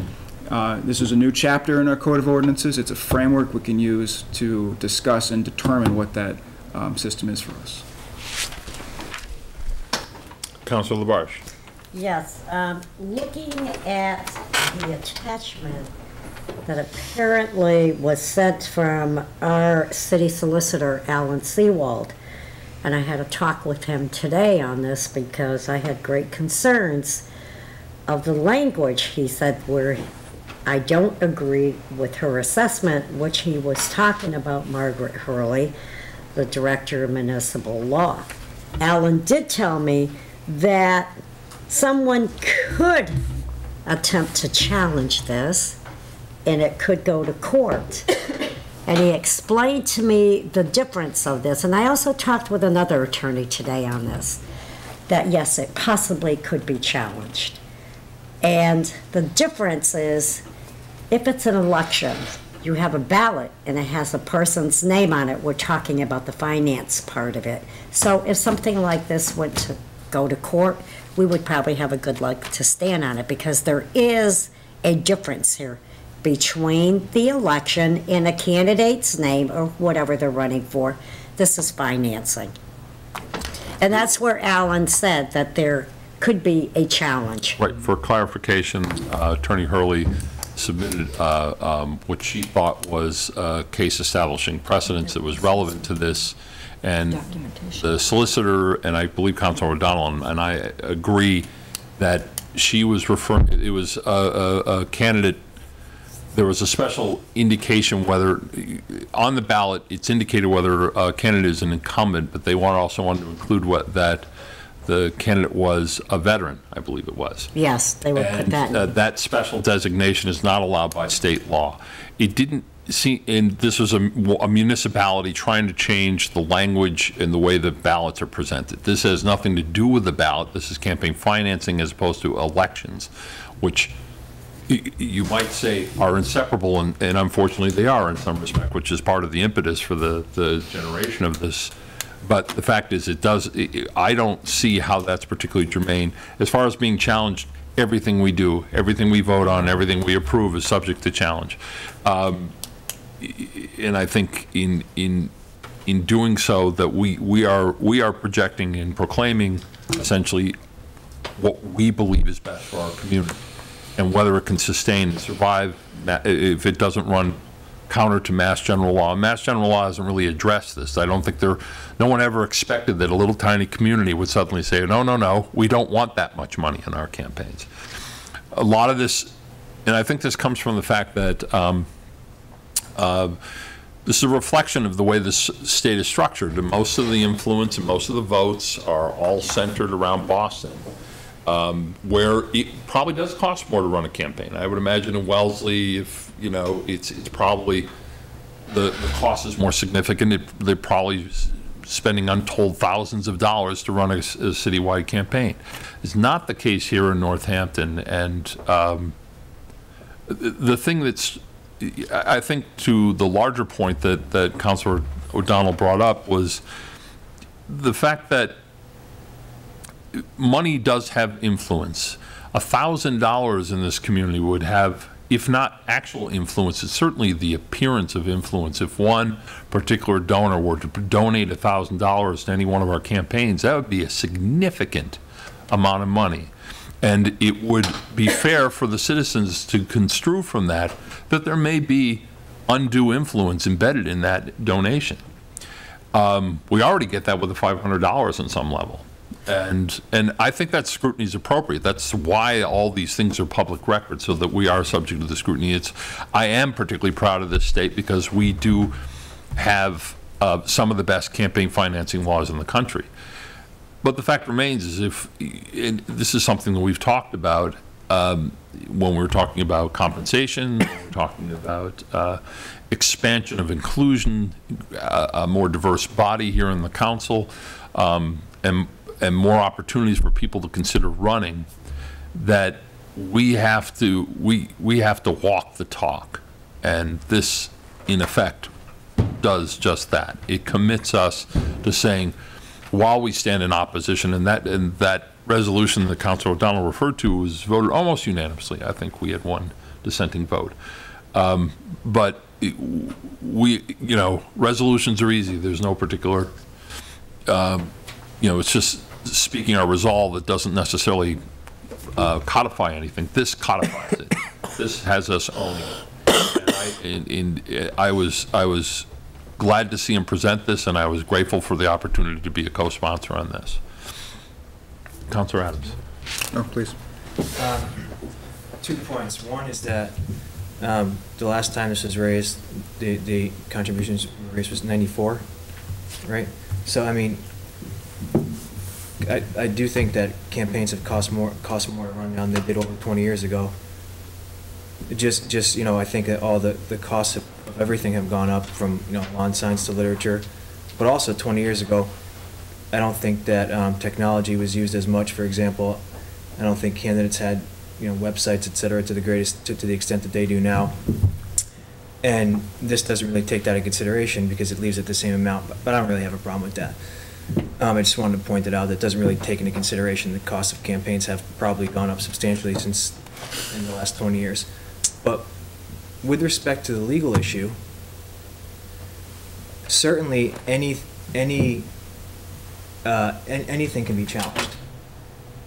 [SPEAKER 12] uh, this is a new chapter in our Code of Ordinances. It's a framework we can use to discuss and determine what that um, system is for us.
[SPEAKER 1] Councilor Labarge.
[SPEAKER 9] Yes, um, looking at the attachment that apparently was sent from our city solicitor, Alan Seewald, and I had a talk with him today on this because I had great concerns of the language, he said, where I don't agree with her assessment, which he was talking about Margaret Hurley, the Director of Municipal Law. Alan did tell me that someone could attempt to challenge this, and it could go to court. And he explained to me the difference of this. And I also talked with another attorney today on this, that yes, it possibly could be challenged. And the difference is, if it's an election, you have a ballot and it has a person's name on it, we're talking about the finance part of it. So if something like this went to go to court, we would probably have a good leg to stand on it because there is a difference here between the election and a candidate's name or whatever they're running for. This is financing. And that's where Alan said that there could be a challenge.
[SPEAKER 1] Right, for clarification, uh, Attorney Hurley submitted uh, um, what she thought was a case establishing precedents that was relevant to this. And the solicitor, and I believe Councilor O'Donnell, and- and I agree that she was referring, it was a- a a candidate, there was a special indication whether, on the ballot, it's indicated whether a candidate is an incumbent, but they want, also wanted to include what, that the candidate was a veteran, I believe it was.
[SPEAKER 9] Yes, they would put
[SPEAKER 1] And
[SPEAKER 9] that.
[SPEAKER 1] uh, that special designation is not allowed by state law. It didn't see, and this was a a municipality trying to change the language and the way the ballots are presented. This has nothing to do with the ballot. This is campaign financing as opposed to elections, which you might say are inseparable, and and unfortunately, they are in some respect, which is part of the impetus for the, the generation of this. But the fact is, it does, I- don't see how that's particularly germane. As far as being challenged, everything we do, everything we vote on, everything we approve is subject to challenge. Um, And I think in, in, in doing so, that we, we are, we are projecting and proclaiming essentially what we believe is best for our community, and whether it can sustain and survive if it doesn't run counter to mass general law. Mass general law hasn't really addressed this. I don't think there, no one ever expected that a little tiny community would suddenly say, no, no, no, we don't want that much money in our campaigns. A lot of this, and I think this comes from the fact that um, uh, this is a reflection of the way this state is structured. Most of the influence and most of the votes are all centered around Boston, um, where it probably does cost more to run a campaign. I would imagine in Wellesley, if, you know, it's, it's probably, the, the cost is more significant. It- They're probably spending untold thousands of dollars to run a citywide campaign. It's not the case here in Northampton, and um, the the thing that's, I I think to the larger point that, that Councilor O'Donnell brought up was the fact that money does have influence. A thousand dollars in this community would have, if not actual influence, it's certainly the appearance of influence. If one particular donor were to donate a thousand dollars to any one of our campaigns, that would be a significant amount of money. And it would be fair for the citizens to construe from that that there may be undue influence embedded in that donation. Um, we already get that with the $500 on some level. And, and I think that scrutiny is appropriate. That's why all these things are public record, so that we are subject to the scrutiny. It's, I am particularly proud of this state because we do have uh, some of the best campaign financing laws in the country. But the fact remains is if, this is something that we've talked about um, when we were talking about compensation, we talking about uh, expansion of inclusion, a, a more diverse body here in the council, um, and, and more opportunities for people to consider running, that we have to, we, we have to walk the talk. And this, in effect, does just that. It commits us to saying, while we stand in opposition, and that, and that resolution that Councilor O'Donnell referred to was voted almost unanimously. I think we had one dissenting vote. Um, But it- we, you know, resolutions are easy. There's no particular, um, you know, it's just speaking our resolve. that doesn't necessarily uh, codify anything. This codifies it. This has us owning it. And I- and- and I was, I was glad to see him present this, and I was grateful for the opportunity to be a co-sponsor on this. Councilor Adams.
[SPEAKER 3] No, please.
[SPEAKER 19] Um, Two points. One is that um, the last time this was raised, the, the contributions raised was 94, right? So, I mean, I, I do think that campaigns have cost more, cost more to run now than they did over 20 years ago. Just, just, you know, I think that all the, the costs of everything have gone up from, you know, lawn signs to literature. But also 20 years ago, I don't think that um, technology was used as much. For example, I don't think candidates had, you know, websites, et cetera, to the greatest, to, to the extent that they do now. And this doesn't really take that into consideration because it leaves it the same amount, but, but I don't really have a problem with that. Um, I just wanted to point it out, that doesn't really take into consideration the cost of campaigns have probably gone up substantially since in the last twenty years. But with respect to the legal issue, certainly any, any, uh, an- anything can be challenged.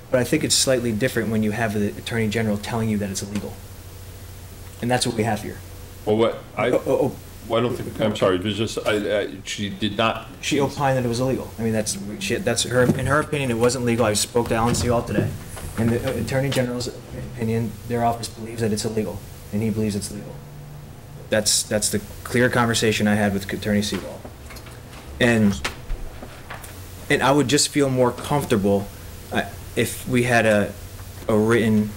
[SPEAKER 19] But I think it's slightly different when you have the Attorney General telling you that it's illegal. And that's what we have here.
[SPEAKER 1] Well, what, I,
[SPEAKER 19] Oh,
[SPEAKER 1] well, I don't think, I'm sorry, it was just, I, I, she did not,
[SPEAKER 19] She opined that it was illegal. I mean, that's, she, that's her, in her opinion, it wasn't legal. I spoke to Alan Seewald today. In the Attorney General's opinion, their office believes that it's illegal, and he believes it's legal. That's, that's the clear conversation I had with Attorney Seewald. And, and I would just feel more comfortable uh, if we had a, a written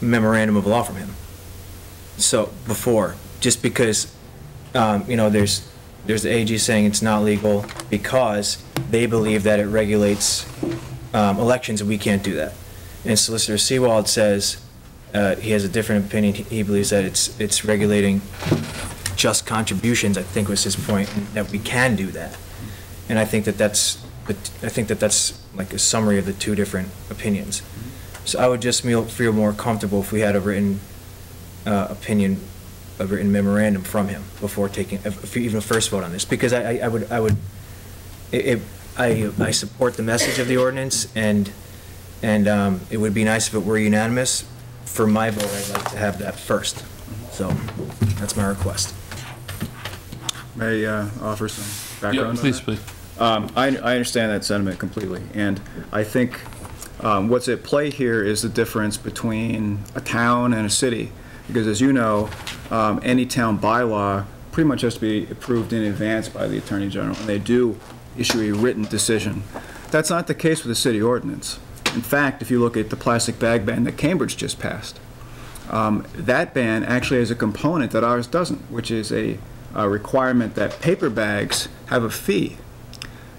[SPEAKER 19] memorandum of law from him. So, before, just because, um, you know, there's, there's the AG saying it's not legal because they believe that it regulates, um, elections, and we can't do that. And Solicitor Seewald says, uh, he has a different opinion. He- believes that it's, it's regulating just contributions, I think was his point, that we can do that. And I think that that's, I think that that's like a summary of the two different opinions. So I would just feel, feel more comfortable if we had a written, uh, opinion, a written memorandum from him before taking, if, if even a first vote on this, because I, I- I would, I would, it, it- I, I support the message of the ordinance, and, and, um, it would be nice if it were unanimous. For my vote, I'd like to have that first, so, that's my request.
[SPEAKER 12] May I uh, offer some background? on
[SPEAKER 1] please, please.
[SPEAKER 12] Um, I, I understand that sentiment completely, and I think um, what's at play here is the difference between a town and a city. Because as you know, um, any town bylaw pretty much has to be approved in advance by the Attorney General, and they do issue a written decision. That's not the case with the city ordinance. In fact, if you look at the plastic bag ban that Cambridge just passed, um, that ban actually has a component that ours doesn't, which is a, a requirement that paper bags have a fee.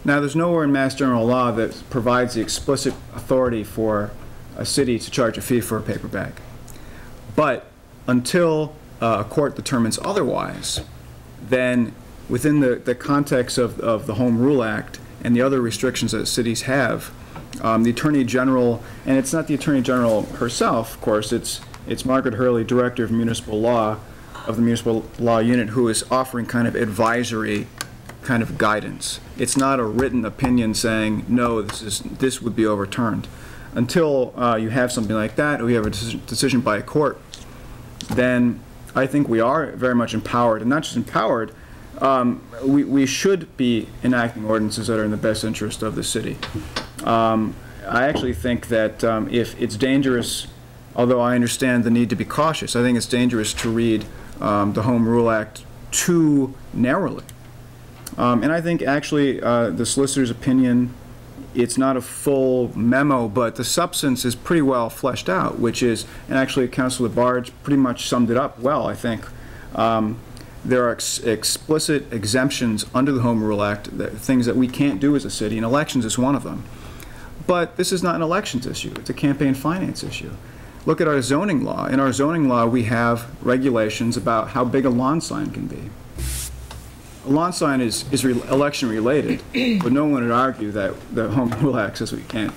[SPEAKER 12] Now, there's nowhere in Mass General Law that provides the explicit authority for a city to charge a fee for a paper bag. But until uh, a court determines otherwise, then within the, the context of, of the Home Rule Act and the other restrictions that cities have, um, the Attorney General, and it's not the Attorney General herself, of course, it's, it's Margaret Hurley, Director of Municipal Law of the Municipal Law Unit, who is offering kind of advisory kind of guidance. It's not a written opinion saying, no, this is, this would be overturned. Until uh, you have something like that, or you have a decision by a court, then I think we are very much empowered, and not just empowered, um, we, we should be enacting ordinances that are in the best interest of the city. Um, I actually think that um, if it's dangerous, although I understand the need to be cautious, I think it's dangerous to read um, the Home Rule Act too narrowly. Um, And I think actually, uh, the solicitor's opinion, it's not a full memo, but the substance is pretty well fleshed out, which is, and actually Councilor Barge pretty much summed it up well, I think. Um, There are ex- explicit exemptions under the Home Rule Act, that- things that we can't do as a city, and elections is one of them. But this is not an elections issue, it's a campaign finance issue. Look at our zoning law. In our zoning law, we have regulations about how big a lawn sign can be. A lawn sign is, is re- election-related, but no one would argue that the Home Rule Act says we can't,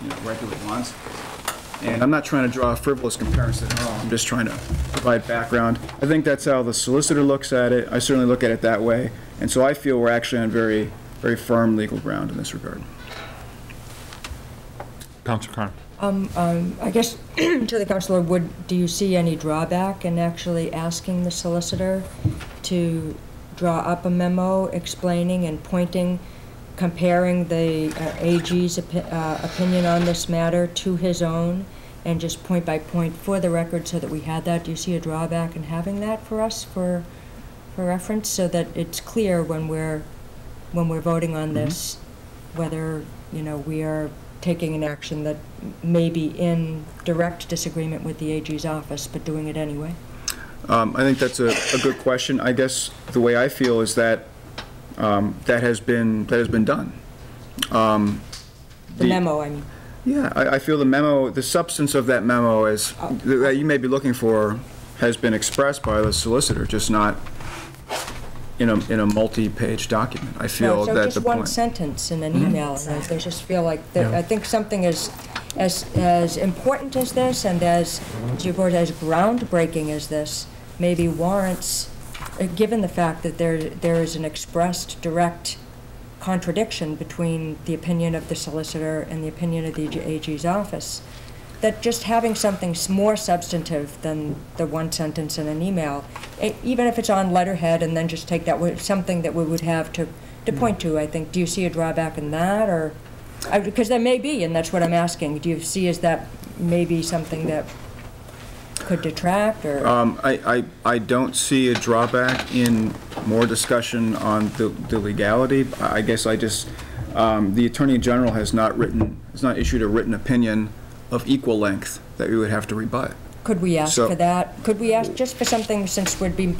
[SPEAKER 12] you know, regulate lawn signs. And I'm not trying to draw a frivolous comparison at all, I'm just trying to provide background. I think that's how the solicitor looks at it, I certainly look at it that way, and so I feel we're actually on very, very firm legal ground in this regard.
[SPEAKER 1] Councilor Carn.
[SPEAKER 7] Um, um, I guess to the councilor, would, do you see any drawback in actually asking the solicitor to draw up a memo explaining and pointing, comparing the uh, AG's opi- uh, opinion on this matter to his own, and just point by point for the record so that we had that? Do you see a drawback in having that for us for, for reference, so that it's clear when we're, when we're voting on this, whether, you know, we are taking an action that may be in direct disagreement with the AG's office, but doing it anyway?
[SPEAKER 12] Um, I think that's a, a good question. I guess the way I feel is that um, that has been, that has been done. Um,
[SPEAKER 7] The memo, I mean.
[SPEAKER 12] Yeah, I, I feel the memo, the substance of that memo is, that you may be looking for has been expressed by the solicitor, just not in a, in a multi-page document. I feel No,
[SPEAKER 7] so
[SPEAKER 12] that
[SPEAKER 7] just
[SPEAKER 12] the
[SPEAKER 7] one
[SPEAKER 12] point.
[SPEAKER 7] sentence in an
[SPEAKER 12] Mhm.
[SPEAKER 7] email, and I just feel like, that-
[SPEAKER 12] Yeah.
[SPEAKER 7] I think something as, as, as important as this and as, as you put, as groundbreaking as this, maybe warrants, uh, given the fact that there, there is an expressed, direct contradiction between the opinion of the solicitor and the opinion of the AG's office, that just having something more substantive than the one sentence in an email, e- even if it's on letterhead, and then just take that, something that we would have to, to point to, I think, do you see a drawback in that, or? Because there may be, and that's what I'm asking, do you see as that maybe something that could detract, or?
[SPEAKER 12] Um, I, I, I don't see a drawback in more discussion on the, the legality. I guess I just, um, the Attorney General has not written, has not issued a written opinion of equal length that we would have to rebut.
[SPEAKER 7] Could we ask
[SPEAKER 12] So-
[SPEAKER 7] for that? Could we ask just for something, since we're being,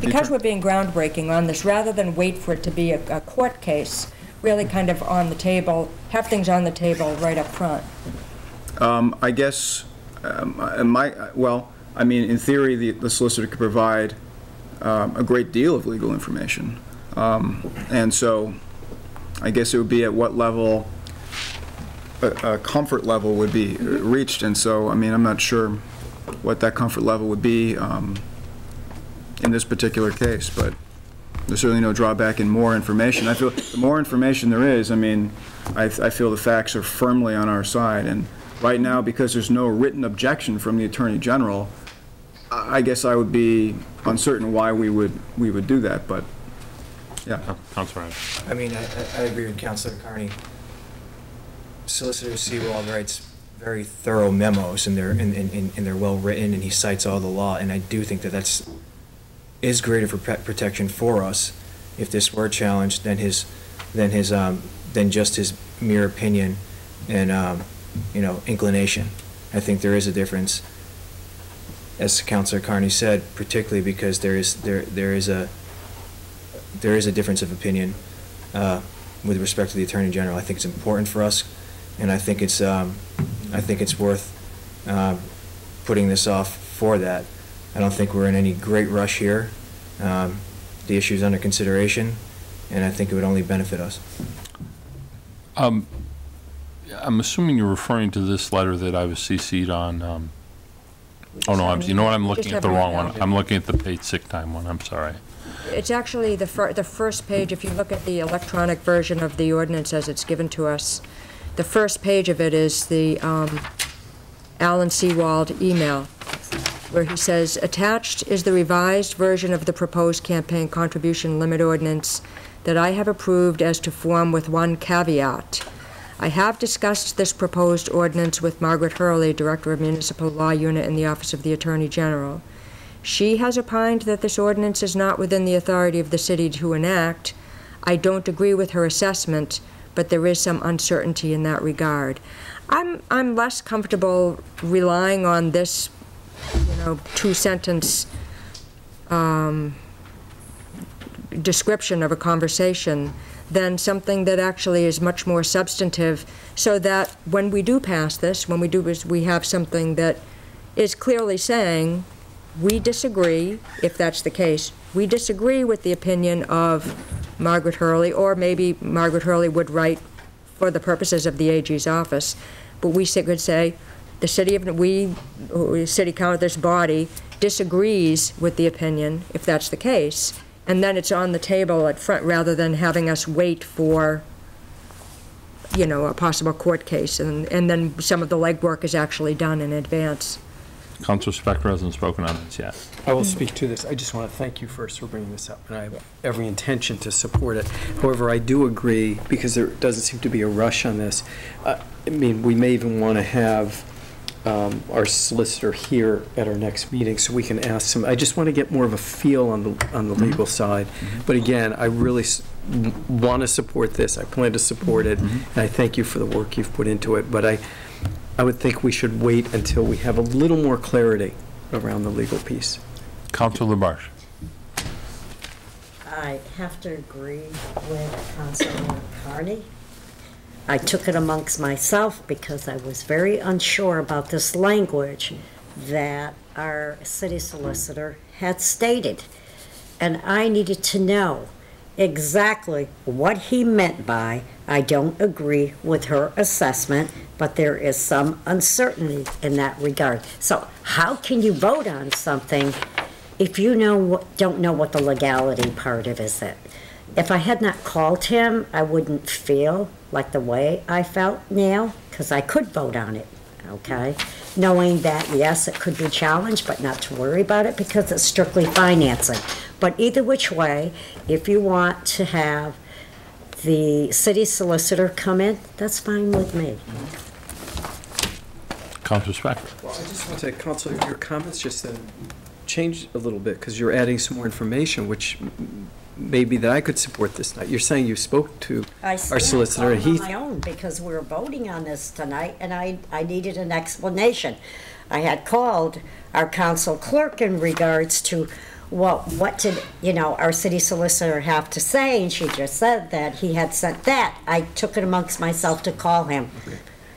[SPEAKER 7] because we're being groundbreaking on this, rather than wait for it to be a, a court case, really kind of on the table, have things on the table right up front?
[SPEAKER 12] Um, I guess, um, my, well, I mean, in theory, the the solicitor could provide um, a great deal of legal information. Um, And so, I guess it would be at what level, a a comfort level would be reached. And so, I mean, I'm not sure what that comfort level would be um, in this particular case, but there's certainly no drawback in more information. I feel, the more information there is, I mean, I, I feel the facts are firmly on our side. And right now, because there's no written objection from the Attorney General, I I guess I would be uncertain why we would, we would do that, but, yeah.
[SPEAKER 1] Councilor
[SPEAKER 19] I mean, I, I- I agree with Councilor Carney. Solicitor Seewald writes very thorough memos, and they're, and, and, and they're well-written, and he cites all the law, and I do think that that's, is greater for protection for us if this were challenged than his, than his, um, than just his mere opinion and, um, you know, inclination. I think there is a difference, as Councilor Carney said, particularly because there is, there, there is a, there is a difference of opinion uh, with respect to the Attorney General. I think it's important for us, and I think it's, um, I think it's worth uh, putting this off for that. I don't think we're in any great rush here. Um, The is under consideration, and I think it would only benefit us.
[SPEAKER 1] Um, I'm assuming you're referring to this letter that I was CC'd on, um, oh, no, I'm, you know what, I'm looking at the wrong one. I'm looking at the paid sick time one, I'm sorry.
[SPEAKER 7] It's actually the fir, the first page, if you look at the electronic version of the ordinance as it's given to us, the first page of it is the um, Alan Seewald email, where he says, "Attached is the revised version of the proposed campaign contribution limit ordinance that I have approved as to form with one caveat. I have discussed this proposed ordinance with Margaret Hurley, Director of Municipal Law Unit in the Office of the Attorney General. She has opined that this ordinance is not within the authority of the city to enact. I don't agree with her assessment, but there is some uncertainty in that regard. I'm, I'm less comfortable relying on this, you know, two-sentence um, description of a conversation than something that actually is much more substantive, so that when we do pass this, when we do, is we have something that is clearly saying, we disagree, if that's the case, we disagree with the opinion of Margaret Hurley, or maybe Margaret Hurley would write for the purposes of the AG's office, but we could say, the city of, we, uh, city council, this body disagrees with the opinion, if that's the case, and then it's on the table at front, rather than having us wait for, you know, a possible court case, and, and then some of the legwork is actually done in advance.
[SPEAKER 1] Councilor Spector hasn't spoken on this yet.
[SPEAKER 14] I will speak to this. I just want to thank you first for bringing this up, and I have every intention to support it. However, I do agree, because there doesn't seem to be a rush on this, uh, I mean, we may even want to have um, our solicitor here at our next meeting, so we can ask some, I just want to get more of a feel on the, on the mm-hmm. legal side. Mm-hmm. But again, I really want to support this, I plan to support it, mm-hmm. and I thank you for the work you've put into it, but I, I would think we should wait until we have a little more clarity around the legal piece.
[SPEAKER 1] Councilor Labarge.
[SPEAKER 9] I have to agree with Councilor Carney. I took it amongst myself because I was very unsure about this language that our city solicitor had stated. And I needed to know exactly what he meant by, I don't agree with her assessment, but there is some uncertainty in that regard. So how can you vote on something if you know, don't know what the legality part of is? If I had not called him, I wouldn't feel like the way I felt now, because I could vote on it, okay? Knowing that, yes, it could be challenged, but not to worry about it because it's strictly financing. But either which way, if you want to have the city solicitor come in, that's fine with me.
[SPEAKER 1] Councilor Spector.
[SPEAKER 14] Well, I just want to, Councilor, your comments just then changed a little bit, because you're adding some more information, which m- maybe that I could support this night. You're saying you spoke to
[SPEAKER 9] I
[SPEAKER 14] our solicitor, he,
[SPEAKER 9] my own because we're voting on this tonight, and I, I needed an explanation. I had called our council clerk in regards to, well, what did, you know, our city solicitor have to say, and she just said that he had sent that. I took it amongst myself to call him.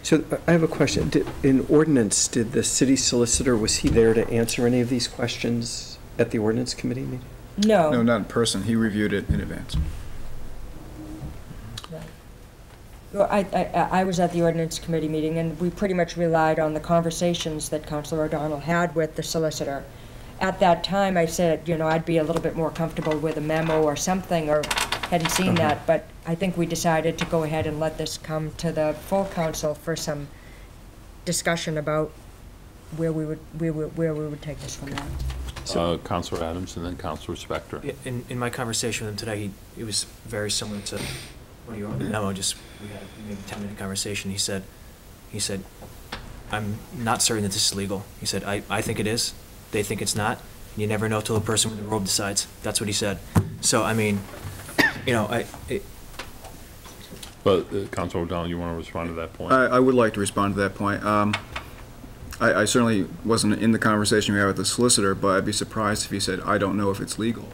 [SPEAKER 14] so uh, I have a question. Did- In ordinance, did the city solicitor, was he there to answer any of these questions at the ordinance committee meeting?
[SPEAKER 7] No.
[SPEAKER 20] No, not in person. He reviewed it in advance.
[SPEAKER 7] Well, I, I, I was at the ordinance committee meeting, and we pretty much relied on the conversations that Councilor O'Donnell had with the solicitor. At that time, I said, you know, I'd be a little bit more comfortable with a memo or something, or hadn't seen that, uh-huh. but I think we decided to go ahead and let this come to the full council for some discussion about where we would, where we, where we would take this from there.
[SPEAKER 1] Uh, Councilor Adams and then Councilor Spector.
[SPEAKER 19] In, in my conversation with him today, he, it was very similar to what you wrote in the memo, just, we had maybe a ten-minute conversation. He said, he said, I'm not certain that this is legal. He said, I, I think it is. They think it's not. You never know till the person with the robe decides. That's what he said. So, I mean, you know, I, it,
[SPEAKER 1] But uh, Councilor O'Donnell, you want to respond to that point?
[SPEAKER 20] I, I would like to respond to that point. Um, I, I certainly wasn't in the conversation we had with the solicitor, but I'd be surprised if he said, I don't know if it's legal.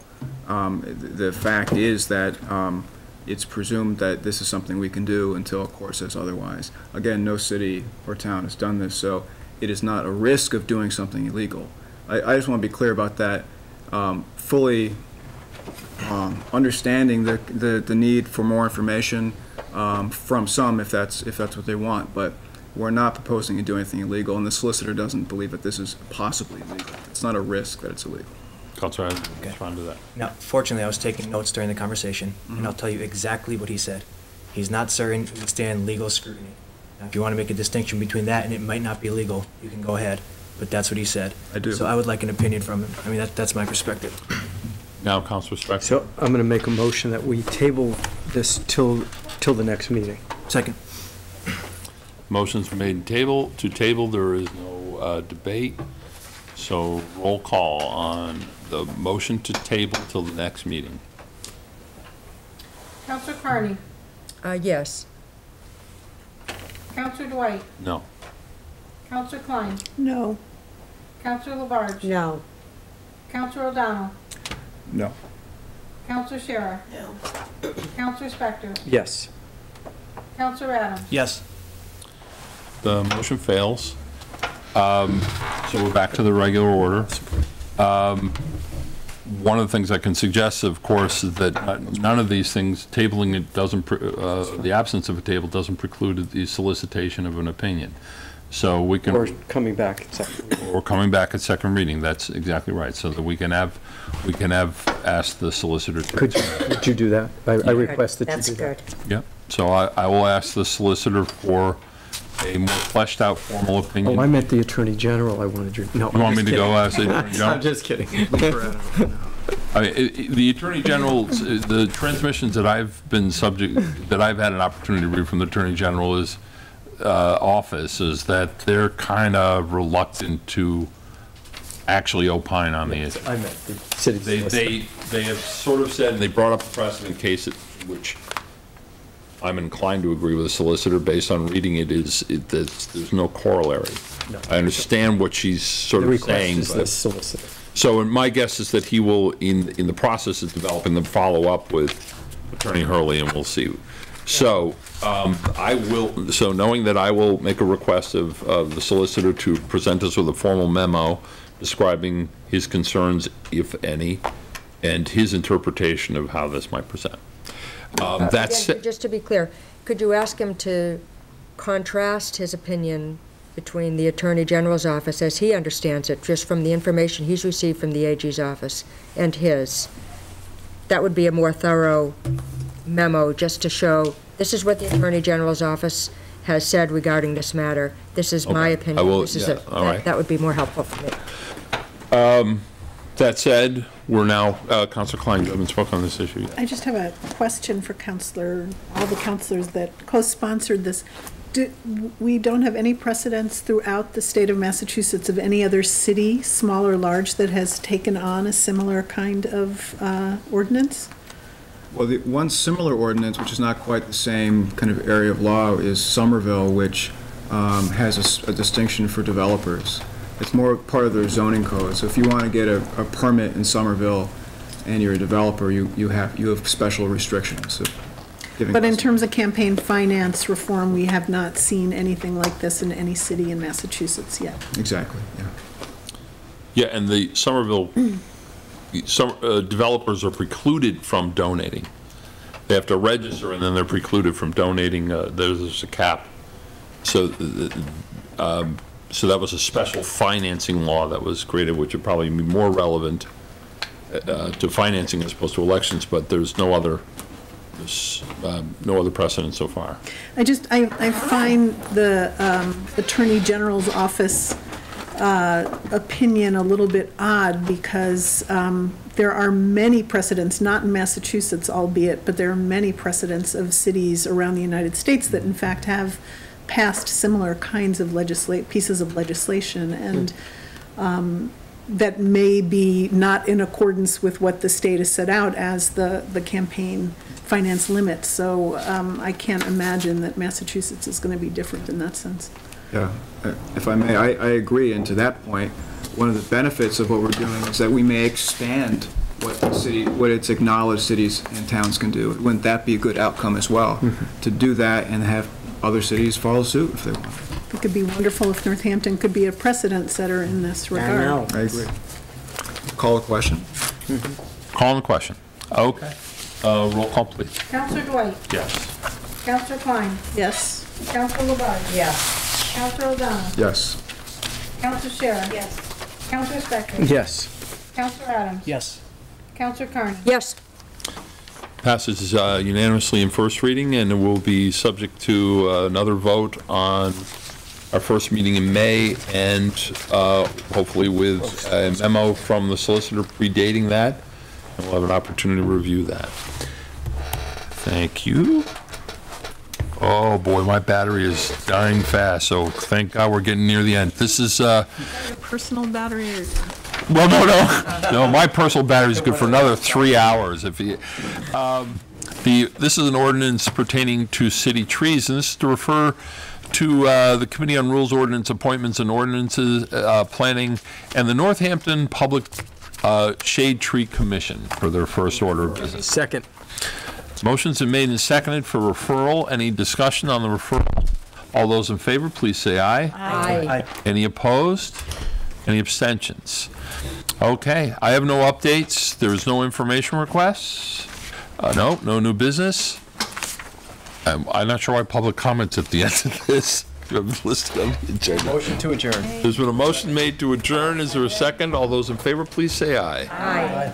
[SPEAKER 20] Um, the, fact is that, um, it's presumed that this is something we can do until a court says otherwise. Again, no city or town has done this, so it is not a risk of doing something illegal. I, I just want to be clear about that, um, fully, um, understanding the, the, the need for more information, um, from some if that's, if that's what they want, but we're not proposing to do anything illegal, and the solicitor doesn't believe that this is possibly illegal. It's not a risk that it's illegal.
[SPEAKER 1] Councilor Adams, respond to that.
[SPEAKER 19] Now, fortunately, I was taking notes during the conversation, and I'll mm-hmm. tell you exactly what he said. He's not certain it would stand legal scrutiny. Now, if you want to make a distinction between that and it might not be legal, you can go ahead, but that's what he said.
[SPEAKER 20] I do.
[SPEAKER 19] So I would like an opinion from him. I mean, that, that's my perspective.
[SPEAKER 1] Now, Councilor Spector.
[SPEAKER 14] So I'm going to make a motion that we table this till, till the next meeting.
[SPEAKER 19] Second.
[SPEAKER 1] Motion's made and table, to table, there is no uh, debate. So roll call on the motion to table till the next meeting.
[SPEAKER 18] Councilor Carney,
[SPEAKER 7] Uh, yes.
[SPEAKER 18] Councilor Dwight,
[SPEAKER 1] No.
[SPEAKER 18] Councilor Klein,
[SPEAKER 6] No.
[SPEAKER 18] Councilor Labarge.
[SPEAKER 9] No.
[SPEAKER 18] Councilor O'Donnell,
[SPEAKER 20] No.
[SPEAKER 18] Councilor Sciarra. No. Councilor Spector,
[SPEAKER 14] Yes.
[SPEAKER 18] Councilor Adams.
[SPEAKER 19] Yes.
[SPEAKER 1] The motion fails. Um, So we're back to the regular order. Um, One of the things I can suggest, of course, is that none of these things, tabling it doesn't, pre- uh, the absence of a table doesn't preclude the solicitation of an opinion. So we can.
[SPEAKER 14] Or coming back at second.
[SPEAKER 1] Or coming back at second reading, that's exactly right, so that we can have, we can have asked the solicitor to.
[SPEAKER 14] Could, would you do that? I I request that you
[SPEAKER 9] That's
[SPEAKER 14] do that.
[SPEAKER 9] good.
[SPEAKER 1] Yep, so I, I will ask the solicitor for a more fleshed out formal opinion.
[SPEAKER 14] Oh, I meant the Attorney General. I wanted your, no.
[SPEAKER 1] You want me to go ask the Attorney General?
[SPEAKER 14] I'm just kidding.
[SPEAKER 1] I mean, i- i- the Attorney General's, uh, the transmissions that I've been subject, that I've had an opportunity to read from the Attorney General's uh, office is that they're kind of reluctant to actually opine on the issue.
[SPEAKER 14] I meant the city
[SPEAKER 1] They,
[SPEAKER 14] solicitor.
[SPEAKER 1] they, they have sort of said, and they brought up a precedent case, it- which I'm inclined to agree with the solicitor based on reading it is, it- that there's no corollary. I understand what she's sort
[SPEAKER 14] The
[SPEAKER 1] of saying,
[SPEAKER 14] is the solicitor.
[SPEAKER 1] so and my guess is that he will, in, in the process of developing them, follow up with Attorney Hurley and we'll see. So, um, I will, so knowing that I will make a request of, of the solicitor to present us with a formal memo describing his concerns, if any, and his interpretation of how this might present. Um,
[SPEAKER 7] Uh,
[SPEAKER 1] That's,
[SPEAKER 7] again, Just to be clear, could you ask him to contrast his opinion between the Attorney General's office, as he understands it, just from the information he's received from the AG's office, and his? That would be a more thorough memo, just to show, this is what the Attorney General's office has said regarding this matter. This is my
[SPEAKER 1] Okay. I
[SPEAKER 7] opinion.
[SPEAKER 1] will-
[SPEAKER 7] This is
[SPEAKER 1] yeah,
[SPEAKER 7] it.
[SPEAKER 1] all
[SPEAKER 7] That-
[SPEAKER 1] right.
[SPEAKER 7] That would be more helpful for me.
[SPEAKER 1] um, that said, we're now, uh, Councilor Klein, you haven't spoken on this issue yet.
[SPEAKER 6] I just have a question for Councilor, all the councilors that co-sponsored this. Do, we don't have any precedents throughout the state of Massachusetts of any other city, small or large, that has taken on a similar kind of uh, ordinance?
[SPEAKER 20] Well, the one similar ordinance, which is not quite the same kind of area of law, is Somerville, which um, has a distinction for developers. It's more part of their zoning code. So if you want to get a, a permit in Somerville and you're a developer, you, you have, you have special restrictions. of
[SPEAKER 6] But in terms of campaign finance reform, we have not seen anything like this in any city in Massachusetts yet.
[SPEAKER 20] Exactly, yeah.
[SPEAKER 1] Yeah, and the Somerville, some, uh, developers are precluded from donating. They have to register and then they're precluded from donating, uh, there's a cap. So, uh, um, so that was a special financing law that was created, which would probably be more relevant uh, to financing as opposed to elections, but there's no other, there's, um, no other precedent so far.
[SPEAKER 6] I just, I, I find the um, Attorney General's office uh, opinion a little bit odd because um, there are many precedents, not in Massachusetts albeit, but there are many precedents of cities around the United States that in fact have passed similar kinds of legislate, pieces of legislation and um, that may be not in accordance with what the state has set out as the, the campaign finance limits. So um, I can't imagine that Massachusetts is going to be different in that sense.
[SPEAKER 20] Yeah, uh, if I may, I, I agree, and to that point, one of the benefits of what we're doing is that we may expand what the city, what its acknowledged cities and towns can do. Wouldn't that be a good outcome as well? To do that and have other cities follow suit if they want.
[SPEAKER 6] It could be wonderful if Northampton could be a precedent setter in this regard.
[SPEAKER 20] I know. I agree. Call a question?
[SPEAKER 1] Call on the question. Okay. Uh, Roll call, please.
[SPEAKER 18] Councilor Dwight?
[SPEAKER 1] Yes.
[SPEAKER 18] Councilor Klein?
[SPEAKER 6] Yes.
[SPEAKER 18] Councilor Labarge?
[SPEAKER 7] Yes.
[SPEAKER 18] Councilor O'Donnell?
[SPEAKER 20] Yes.
[SPEAKER 18] Councilor Sciarra? Yes. Councilor Spector?
[SPEAKER 14] Yes.
[SPEAKER 18] Councilor Adams?
[SPEAKER 11] Yes.
[SPEAKER 18] Councilor Carney?
[SPEAKER 7] Yes.
[SPEAKER 1] Passes uh, unanimously in first reading, and it will be subject to uh, another vote on our first meeting in May, and uh, hopefully with a memo from the solicitor predating that, and we'll have an opportunity to review that. Thank you. Oh, boy, my battery is dying fast, so thank God we're getting near the end. This is, uh,
[SPEAKER 6] personal battery or?
[SPEAKER 1] Well, no, no, no, my personal battery is good for another three hours if you, um, the, this is an ordinance pertaining to city trees, and this is to refer to, uh, the Committee on Rules, Ordinance, Appointments, and Ordinances, uh, Planning, and the Northampton Public, uh, Shade Tree Commission for their first order of business.
[SPEAKER 14] Second.
[SPEAKER 1] Motion's been made and seconded for referral. Any discussion on the referral? All those in favor, please say aye.
[SPEAKER 7] Aye.
[SPEAKER 1] Any opposed? Any abstentions? Okay, I have no updates. There's no information requests. Uh, no, no new business. I'm, I'm not sure why public comments at the end of this. You have listed on the agenda.
[SPEAKER 14] Motion to adjourn.
[SPEAKER 1] There's been a motion made to adjourn. Is there a second? All those in favor, please say aye.
[SPEAKER 7] Aye.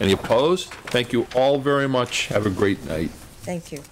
[SPEAKER 1] Any opposed? Thank you all very much. Have a great night.
[SPEAKER 7] Thank you.